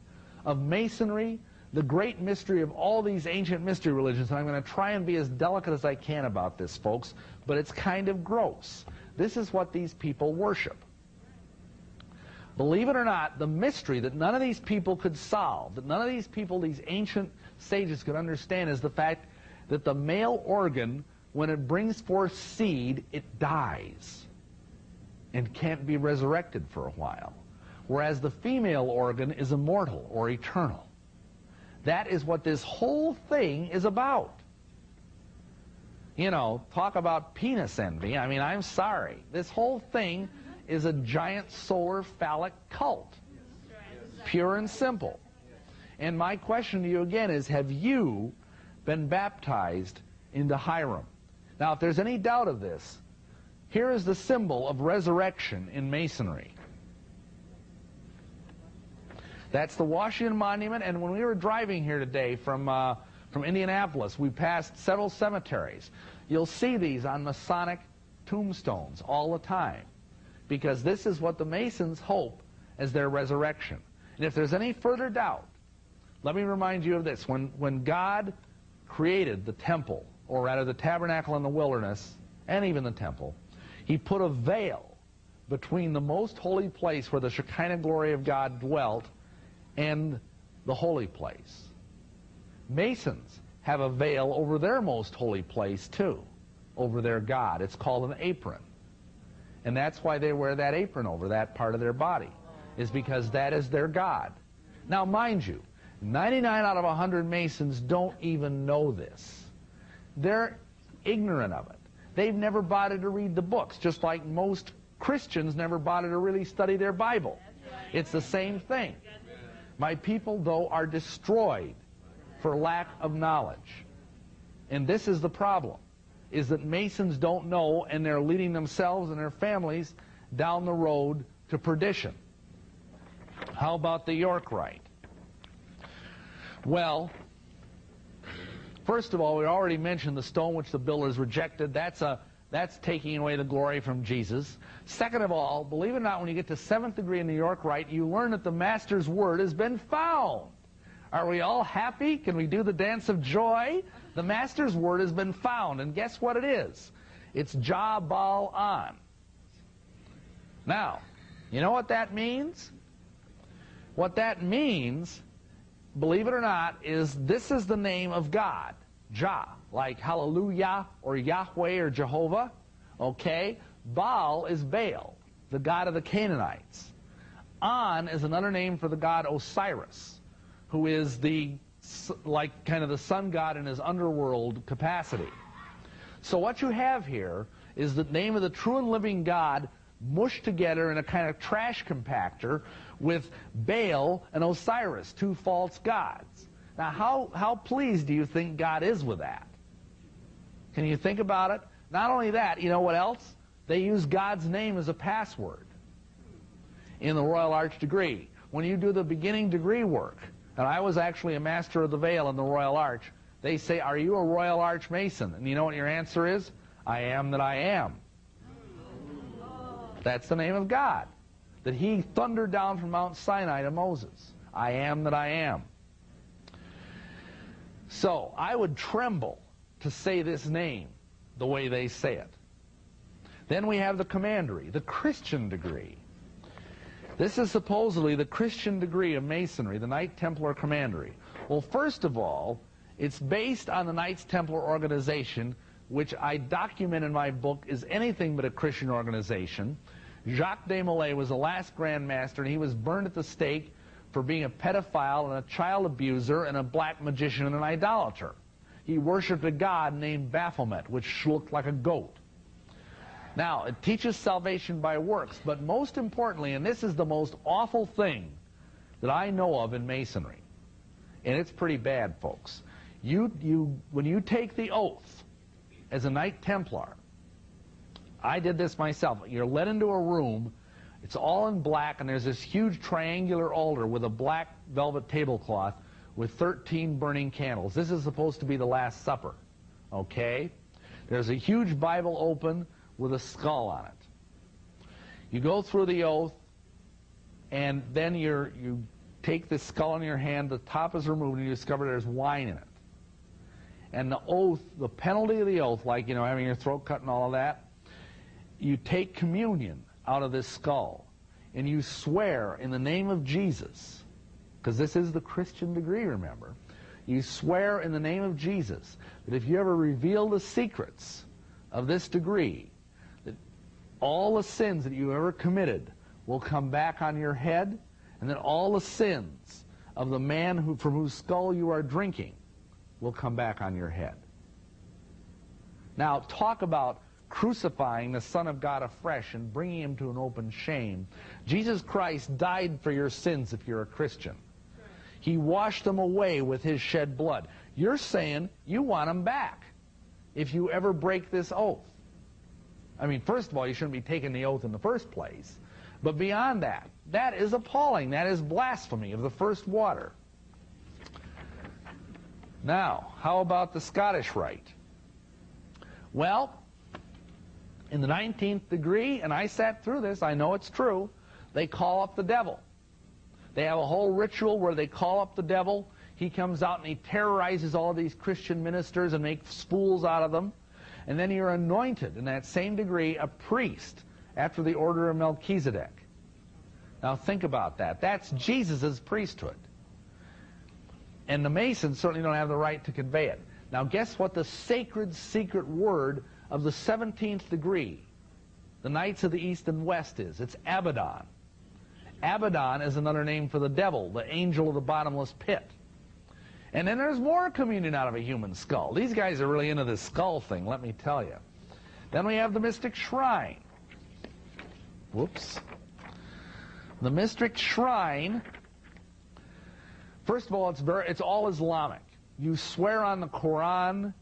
of masonry, the great mystery of all these ancient mystery religions. And I'm going to try and be as delicate as I can about this, folks, but it's kind of gross. This is what these people worship. Believe it or not, the mystery that none of these people could solve, that none of these people, these ancient sages could understand, is the fact that the male organ, when it brings forth seed, it dies and can't be resurrected for a while. Whereas the female organ is immortal or eternal. That is what this whole thing is about. You know, talk about penis envy. I mean, I'm sorry. This whole thing is a giant solar phallic cult. Pure and simple. And my question to you again is, have you been baptized into Hiram? Now, if there's any doubt of this, here is the symbol of resurrection in Masonry. That's the Washington Monument, and when we were driving here today from, uh, from Indianapolis, we passed several cemeteries. You'll see these on Masonic tombstones all the time, because this is what the Masons hope as their resurrection. And if there's any further doubt, let me remind you of this. When, when God created the temple, or rather the tabernacle in the wilderness, and even the temple, he put a veil between the most holy place where the Shekinah glory of God dwelt and the holy place. Masons have a veil over their most holy place too, over their God. It's called an apron. And that's why they wear that apron over that part of their body, is because that is their God. Now, mind you, 99 out of 100 Masons don't even know this. They're ignorant of it. They've never bothered to read the books, just like most Christians never bothered to really study their Bible. It's the same thing. My people, though, are destroyed for lack of knowledge. And this is the problem, is that Masons don't know, and they're leading themselves and their families down the road to perdition. How about the York Rite? Well, First of all, we already mentioned the stone which the builders rejected. That's, a, that's taking away the glory from Jesus. Second of all, believe it or not, when you get to seventh degree in New York Rite, you learn that the Master's word has been found. Are we all happy? Can we do the dance of joy? The Master's word has been found, and guess what it is? It's Jahbulon. Now, you know what that means? What that means believe it or not, is this is the name of God, Jah, like Hallelujah or Yahweh or Jehovah. Okay? Baal is Baal, the god of the Canaanites. On is another name for the god Osiris, who is the like kind of the sun god in his underworld capacity. So what you have here is the name of the true and living God mushed together in a kind of trash compactor with Baal and Osiris, two false gods. Now, how, how pleased do you think God is with that? Can you think about it? Not only that, you know what else? They use God's name as a password in the Royal Arch degree. When you do the beginning degree work, and I was actually a Master of the Veil in the Royal Arch, they say, are you a Royal Arch Mason? And you know what your answer is? I am that I am. That's the name of God. That he thundered down from Mount Sinai to Moses. I am that I am. So I would tremble to say this name the way they say it. Then we have the commandery, the Christian degree. This is supposedly the Christian degree of Masonry, the Knight Templar Commandery. Well, first of all, it's based on the Knights Templar organization, which I document in my book is anything but a Christian organization. Jacques de Molay was the last Grand Master, and he was burned at the stake for being a pedophile and a child abuser and a black magician and an idolater. He worshipped a god named Baphomet, which looked like a goat. Now, it teaches salvation by works, but most importantly, and this is the most awful thing that I know of in Masonry, and it's pretty bad, folks. You, you, when you take the oath as a Knight Templar, I did this myself. You're led into a room, it's all in black, and there's this huge triangular altar with a black velvet tablecloth with 13 burning candles. This is supposed to be the Last Supper, okay? There's a huge Bible open with a skull on it. You go through the oath, and then you you take the skull in your hand, the top is removed, and you discover there's wine in it. And the oath, the penalty of the oath, like, you know, having your throat cut and all of that, you take communion out of this skull, and you swear in the name of Jesus, because this is the Christian degree, remember, you swear in the name of Jesus that if you ever reveal the secrets of this degree, all the sins that you ever committed will come back on your head, and then all the sins of the man who, from whose skull you are drinking will come back on your head. Now, talk about crucifying the Son of God afresh and bringing him to an open shame. Jesus Christ died for your sins if you're a Christian. He washed them away with his shed blood. You're saying you want them back if you ever break this oath. I mean, first of all, you shouldn't be taking the oath in the first place. But beyond that, that is appalling. That is blasphemy of the first water. Now, how about the Scottish Rite? Well, in the 19th degree, and I sat through this, I know it's true, they call up the devil. They have a whole ritual where they call up the devil. He comes out and he terrorizes all these Christian ministers and makes fools out of them and then you're anointed in that same degree a priest after the order of Melchizedek. Now think about that. That's Jesus' priesthood. And the Masons certainly don't have the right to convey it. Now guess what the sacred secret word of the 17th degree, the Knights of the East and West is? It's Abaddon. Abaddon is another name for the devil, the angel of the bottomless pit. And then there's more communion out of a human skull. These guys are really into this skull thing, let me tell you. Then we have the mystic shrine. Whoops. The mystic shrine, first of all, it's, very, it's all Islamic. You swear on the Quran,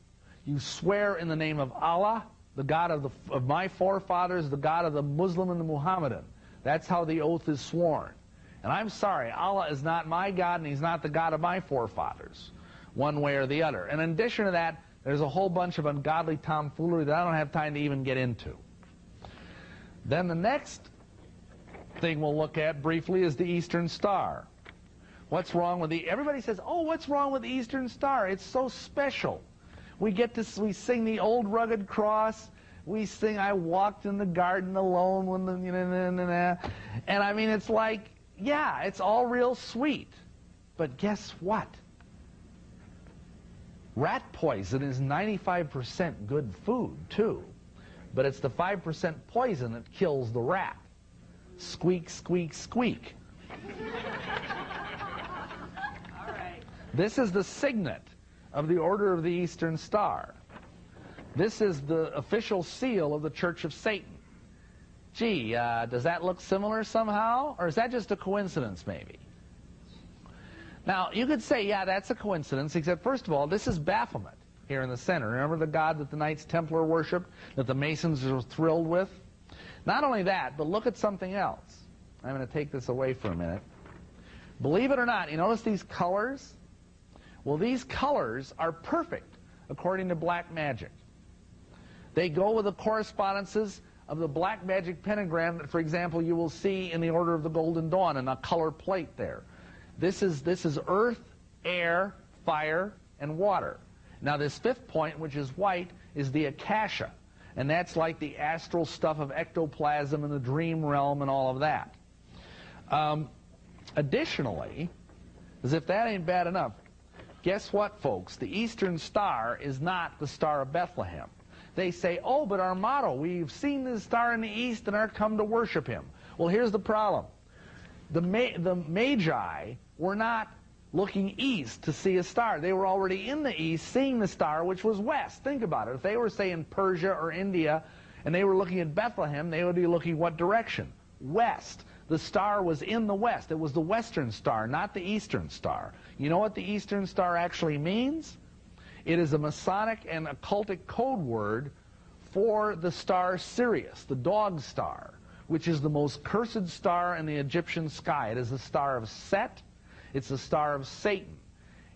you swear in the name of Allah, the God of, the, of my forefathers, the God of the Muslim and the Muhammadan. That's how the oath is sworn. And I'm sorry, Allah is not my God and He's not the God of my forefathers, one way or the other. And in addition to that, there's a whole bunch of ungodly tomfoolery that I don't have time to even get into. Then the next thing we'll look at briefly is the Eastern Star. What's wrong with the... Everybody says, oh, what's wrong with the Eastern Star? It's so special. We get to... We sing the old rugged cross. We sing, I walked in the garden alone when the... And I mean, it's like yeah, it's all real sweet. But guess what? Rat poison is 95% good food, too. But it's the 5% poison that kills the rat. Squeak, squeak, squeak. This is the signet of the Order of the Eastern Star. This is the official seal of the Church of Satan gee, uh, does that look similar somehow? Or is that just a coincidence, maybe? Now, you could say, yeah, that's a coincidence, except first of all, this is Baphomet here in the center. Remember the god that the Knights Templar worshipped, that the Masons were thrilled with? Not only that, but look at something else. I'm going to take this away for a minute. Believe it or not, you notice these colors? Well, these colors are perfect according to black magic. They go with the correspondences of the black magic pentagram that, for example, you will see in the Order of the Golden Dawn in a color plate there. This is, this is earth, air, fire, and water. Now this fifth point, which is white, is the akasha. And that's like the astral stuff of ectoplasm and the dream realm and all of that. Um, additionally, as if that ain't bad enough, guess what, folks? The Eastern Star is not the Star of Bethlehem. They say, oh, but our motto, we've seen the star in the East and are come to worship him. Well, here's the problem. The, Ma the Magi were not looking east to see a star. They were already in the east seeing the star, which was west. Think about it. If they were, say, in Persia or India and they were looking at Bethlehem, they would be looking what direction? West. The star was in the west. It was the western star, not the eastern star. You know what the eastern star actually means? It is a Masonic and occultic code word for the star Sirius, the dog star, which is the most cursed star in the Egyptian sky. It is the star of Set, it's the star of Satan.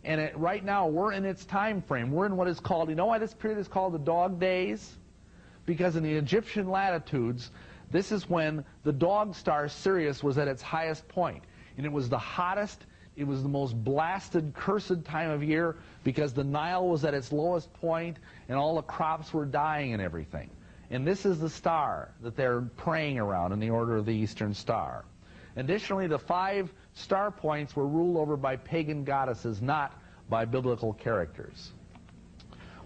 And it, right now, we're in its time frame. We're in what is called, you know why this period is called the dog days? Because in the Egyptian latitudes, this is when the dog star Sirius was at its highest point. And it was the hottest, it was the most blasted, cursed time of year because the Nile was at its lowest point and all the crops were dying and everything. And this is the star that they're praying around in the order of the Eastern Star. Additionally, the five star points were ruled over by pagan goddesses, not by biblical characters.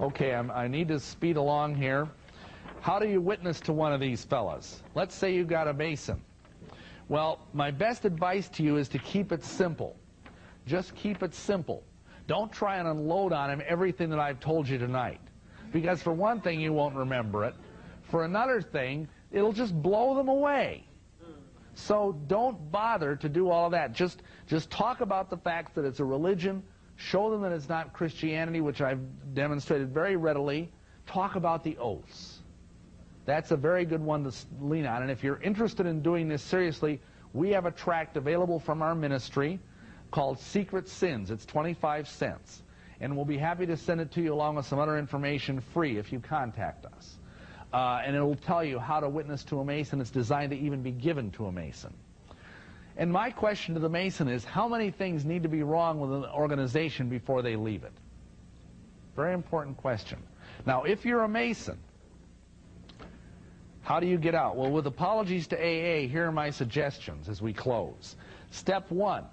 Okay, I'm, i need to speed along here. How do you witness to one of these fellas? Let's say you got a mason. Well, my best advice to you is to keep it simple. Just keep it simple. Don't try and unload on him everything that I've told you tonight. Because for one thing, you won't remember it. For another thing, it'll just blow them away. So don't bother to do all of that. Just, just talk about the fact that it's a religion. Show them that it's not Christianity, which I've demonstrated very readily. Talk about the oaths. That's a very good one to lean on. And if you're interested in doing this seriously, we have a tract available from our ministry called Secret Sins. It's 25 cents. And we'll be happy to send it to you along with some other information free if you contact us uh, and it will tell you how to witness to a Mason. It's designed to even be given to a Mason. And my question to the Mason is, how many things need to be wrong with an organization before they leave it? Very important question. Now, if you're a Mason, how do you get out? Well, with apologies to AA, here are my suggestions as we close. Step one,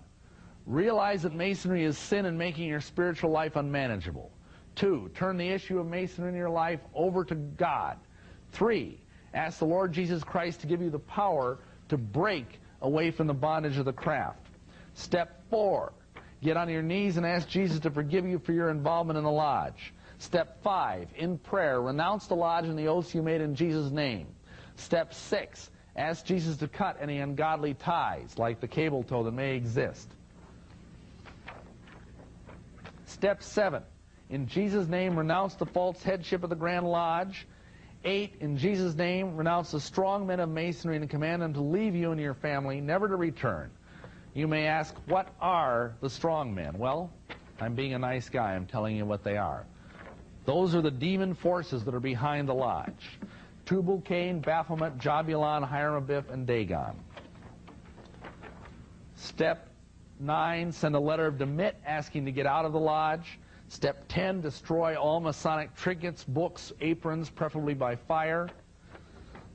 realize that Masonry is sin and making your spiritual life unmanageable. Two, turn the issue of Masonry in your life over to God. Three, ask the Lord Jesus Christ to give you the power to break away from the bondage of the craft. Step four, get on your knees and ask Jesus to forgive you for your involvement in the lodge. Step five, in prayer, renounce the lodge and the oaths you made in Jesus' name. Step six, ask Jesus to cut any ungodly ties, like the cable tow that may exist. Step seven, in Jesus' name, renounce the false headship of the Grand Lodge 8, in Jesus' name, renounce the strong men of masonry and command them to leave you and your family, never to return. You may ask, what are the strong men? Well, I'm being a nice guy. I'm telling you what they are. Those are the demon forces that are behind the lodge. Tubal Cain, Baphomet, Jahbulon, Hiram Abiff, and Dagon. Step 9, send a letter of demit asking to get out of the lodge. Step 10, destroy all Masonic trinkets, books, aprons, preferably by fire.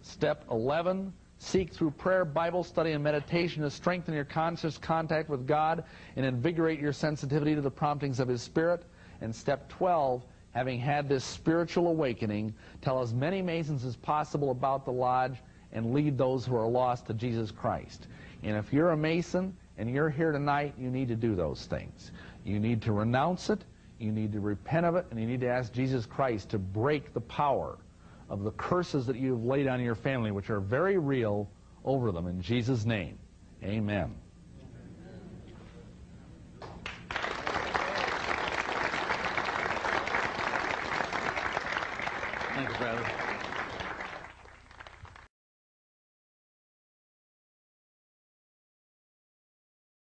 Step 11, seek through prayer, Bible study, and meditation to strengthen your conscious contact with God and invigorate your sensitivity to the promptings of His Spirit. And step 12, having had this spiritual awakening, tell as many Masons as possible about the Lodge and lead those who are lost to Jesus Christ. And if you're a Mason and you're here tonight, you need to do those things. You need to renounce it, you need to repent of it, and you need to ask Jesus Christ to break the power of the curses that you have laid on your family, which are very real, over them. In Jesus' name, amen. Thank you, brother.